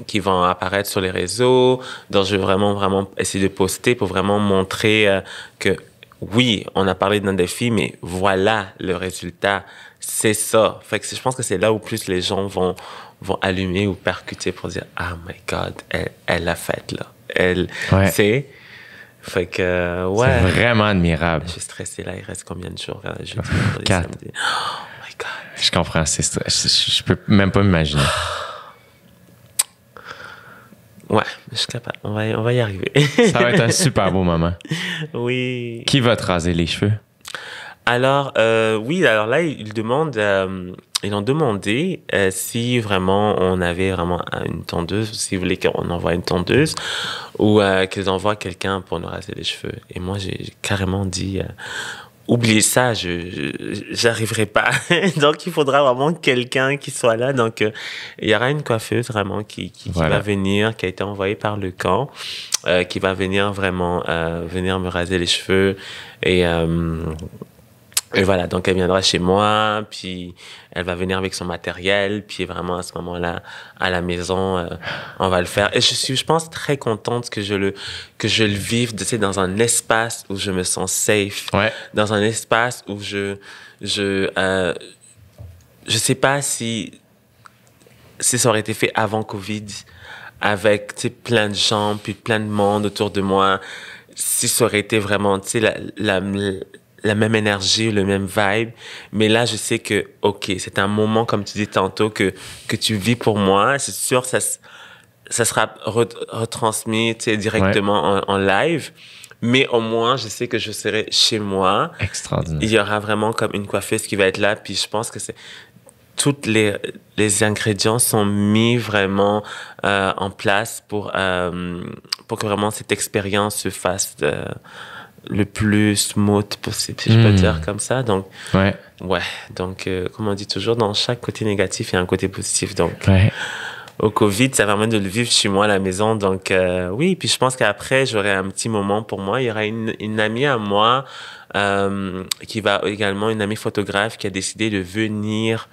qui vont apparaître sur les réseaux. Donc, je vais vraiment, vraiment essayer de poster pour vraiment montrer euh, que oui, on a parlé d'un défi, mais voilà le résultat. C'est ça. Fait que je pense que c'est là où plus les gens vont, vont allumer ou percuter pour dire Ah my God, elle, elle l'a fait là. Elle, Ouais. c'est. Fait que, ouais. C'est vraiment admirable. Je suis stressé là, il reste combien de jours? Jeudi, Quatre. samedi? God. Je comprends. c'est Je, je peux même pas m'imaginer. Ouais, je suis capable. On va, y- on va y arriver. Ça va être un super beau moment. oui. Qui va te raser les cheveux? Alors, euh, oui, alors là, ils demandent, euh, ils ont demandé euh, si vraiment on avait vraiment une tondeuse, s'ils voulaient qu'on envoie une tondeuse ou euh, qu'ils envoient quelqu'un pour nous raser les cheveux. Et moi, j'ai carrément dit, oubliez ça, je je- j'arriverai pas. Donc, il faudra vraiment quelqu'un qui soit là. Donc, euh, il y aura une coiffeuse vraiment qui, qui, va venir, qui a été envoyée par le camp, euh, qui va venir vraiment euh, venir me raser les cheveux et euh, et voilà, donc elle viendra chez moi, puis elle va venir avec son matériel, puis vraiment à ce moment-là, à la maison, euh, on va le faire. Et je suis, je pense, très contente que je le, que je le vive, tu sais, dans un espace où je me sens safe, Ouais. dans un espace où je, je, euh, je sais pas si, si ça aurait été fait avant Covid, avec, tu sais, plein de gens, puis plein de monde autour de moi. si ça aurait été vraiment, tu sais, la, la, la même énergie, le même vibe. Mais là, je sais que, OK, c'est un moment, comme tu dis tantôt, que, que tu vis pour moi. C'est sûr, ça, ça sera retransmis directement en, en, live. Mais au moins, je sais que je serai chez moi. Extraordinaire. Il y aura vraiment comme une coiffeuse qui va être là. Puis je pense que c'est toutes les, les ingrédients sont mis vraiment euh, en place pour, euh, pour que vraiment cette expérience se fasse euh, le plus smooth possible, si je peux hmm. dire comme ça. Donc, ouais. Ouais. Donc, euh, comme on dit toujours, dans chaque côté négatif, il y a un côté positif. Donc, ouais au Covid, ça permet de le vivre chez moi à la maison. Donc euh, oui, puis je pense qu'après, j'aurai un petit moment pour moi. Il y aura une, une amie à moi euh, qui va également, une amie photographe qui a décidé de venir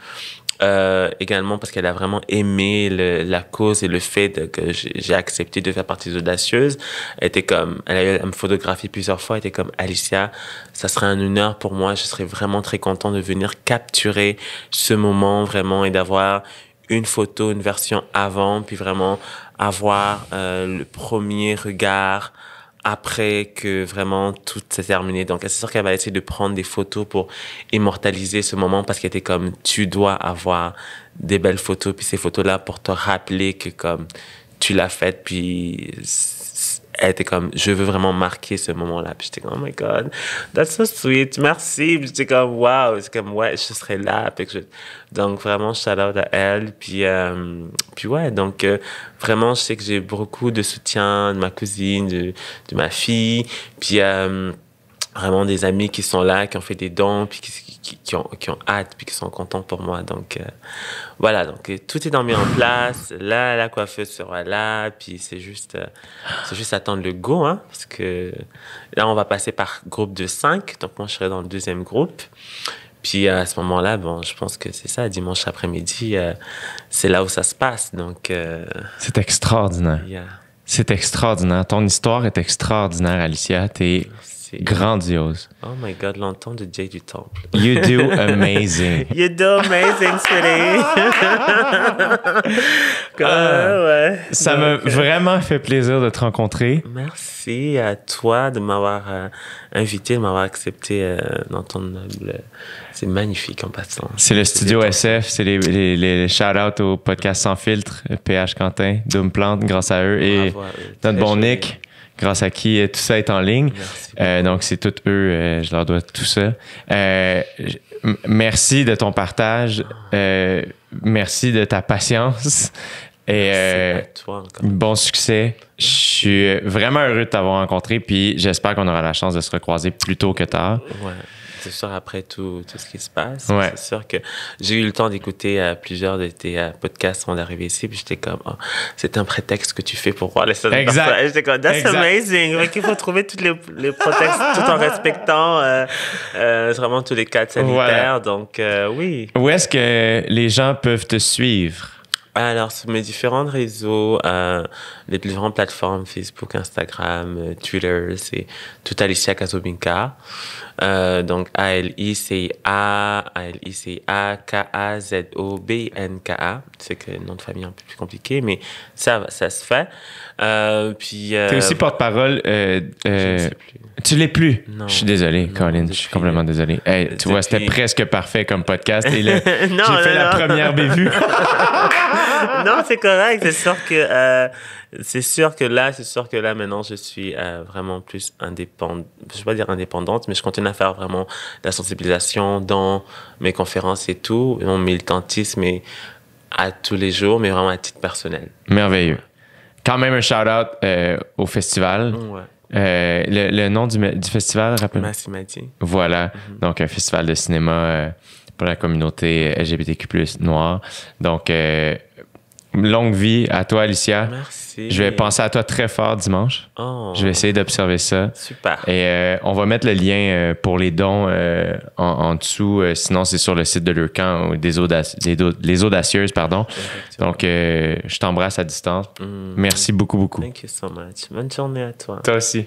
euh, également parce qu'elle a vraiment aimé le, la cause et le fait que j'ai accepté de faire partie d'Audacieuse. Elle était comme, elle a eu me photographier plusieurs fois. Elle était comme Alicia, ça serait un honneur pour moi. Je serais vraiment très content de venir capturer ce moment vraiment et d'avoir une photo, une version avant, puis vraiment avoir euh, le premier regard après que vraiment tout s'est terminé. Donc, c'est sûr qu'elle va essayer de prendre des photos pour immortaliser ce moment parce qu'elle était comme, tu dois avoir des belles photos, puis ces photos-là pour te rappeler que comme tu l'as fait, puis elle était comme, je veux vraiment marquer ce moment-là. Puis j'étais comme, oh my God, that's so sweet, merci. Puis j'étais comme, wow, c'est comme, ouais, je serai là. Puis. Donc vraiment, shout out à elle. Puis, euh, puis ouais, donc euh, vraiment, je sais que j'ai beaucoup de soutien de ma cousine, de, de ma fille. Puis euh, vraiment des amis qui sont là, qui ont fait des dons, puis qui, qui, qui, ont, qui ont hâte, puis qui sont contents pour moi. Donc, euh, voilà, donc euh, tout est mis en place. Là, la coiffeuse sera là, puis c'est juste, euh, c'est juste attendre le go, hein, parce que là, on va passer par groupe de cinq. Donc, moi, je serai dans le deuxième groupe. Puis à ce moment-là, bon, je pense que c'est ça, dimanche après-midi, c'est là où ça se passe. Donc, c'est extraordinaire. C'est extraordinaire. Ton histoire est extraordinaire, Alicia. T'es Grandiose. Oh my God, l'entendre de Jay du Temple. You do amazing. you do amazing, sweetie. Ah, ouais. Ça m'a vraiment fait plaisir de te rencontrer. Merci à toi de m'avoir euh, invité, de m'avoir accepté euh, dans ton noble. C'est magnifique en passant. C'est le studio SF, c'est les, les, les shout-outs au podcast Sans Filtre, PH Quentin, Doom Plante, grâce à eux, et notre bon Nick grâce à qui tout ça est en ligne. Euh, donc, c'est tous eux, euh, je leur dois tout ça. Euh, merci de ton partage. merci de ta patience. Et bon succès. Je suis vraiment heureux de t'avoir rencontré, puis j'espère qu'on aura la chance de se recroiser plus tôt que tard. Ouais c'est sûr, après tout, tout ce qui se passe, ouais. c'est sûr que j'ai eu le temps d'écouter euh, plusieurs de tes euh, podcasts avant d'arriver ici, puis j'étais comme, oh, c'est un prétexte que tu fais pour voir les Exact. J'étais comme, that's amazing. Il faut trouver tous les, les prétextes tout en respectant euh, euh, vraiment tous les cas sanitaires. Donc, euh, oui. Où est-ce que les gens peuvent te suivre? Alors, sur mes différents réseaux, euh, les différentes plateformes, Facebook, Instagram, Twitter, c'est tout Alicia Kazobinka. Euh, donc, A-L-I-C-A, A-L-I-C-A, K-A-Z-O-B-N-K-A. C'est que le nom de famille est un peu plus compliqué, mais ça, ça se fait. Euh, puis. Euh, T'es aussi porte-parole. Euh, tu l'es plus? Non. Je suis désolé, Colin. Je suis complètement désolé. Hey, tu vois, c'était presque parfait comme podcast. Et J'ai fait la première bévue. non, c'est correct. C'est sûr que c'est sûr que là, c'est sûr que là maintenant, je suis euh, vraiment plus indépendante. Je vais pas dire indépendante, mais je continue à faire vraiment de la sensibilisation dans mes conférences et tout, mon militantisme et à tous les jours, mais vraiment à titre personnel. Merveilleux. Quand même un shout-out euh, au festival. Ouais. Euh, le, le, nom du, du festival, rappelle-moi. Massimati. Voilà. Mm-hmm. Donc, un festival de cinéma pour la communauté LGBTQ+, noire. Donc, longue vie à toi, Alicia. Merci. Je vais penser à toi très fort dimanche. Oh. Je vais essayer d'observer ça. Super. Et euh, on va mettre le lien euh, pour les dons euh, en, en, dessous. Sinon, c'est sur le site de Lurcan ou des les audacieuses, pardon. Donc, je t'embrasse à distance. Mm. Merci beaucoup, beaucoup. Thank you so much. Bonne journée à toi. Toi aussi.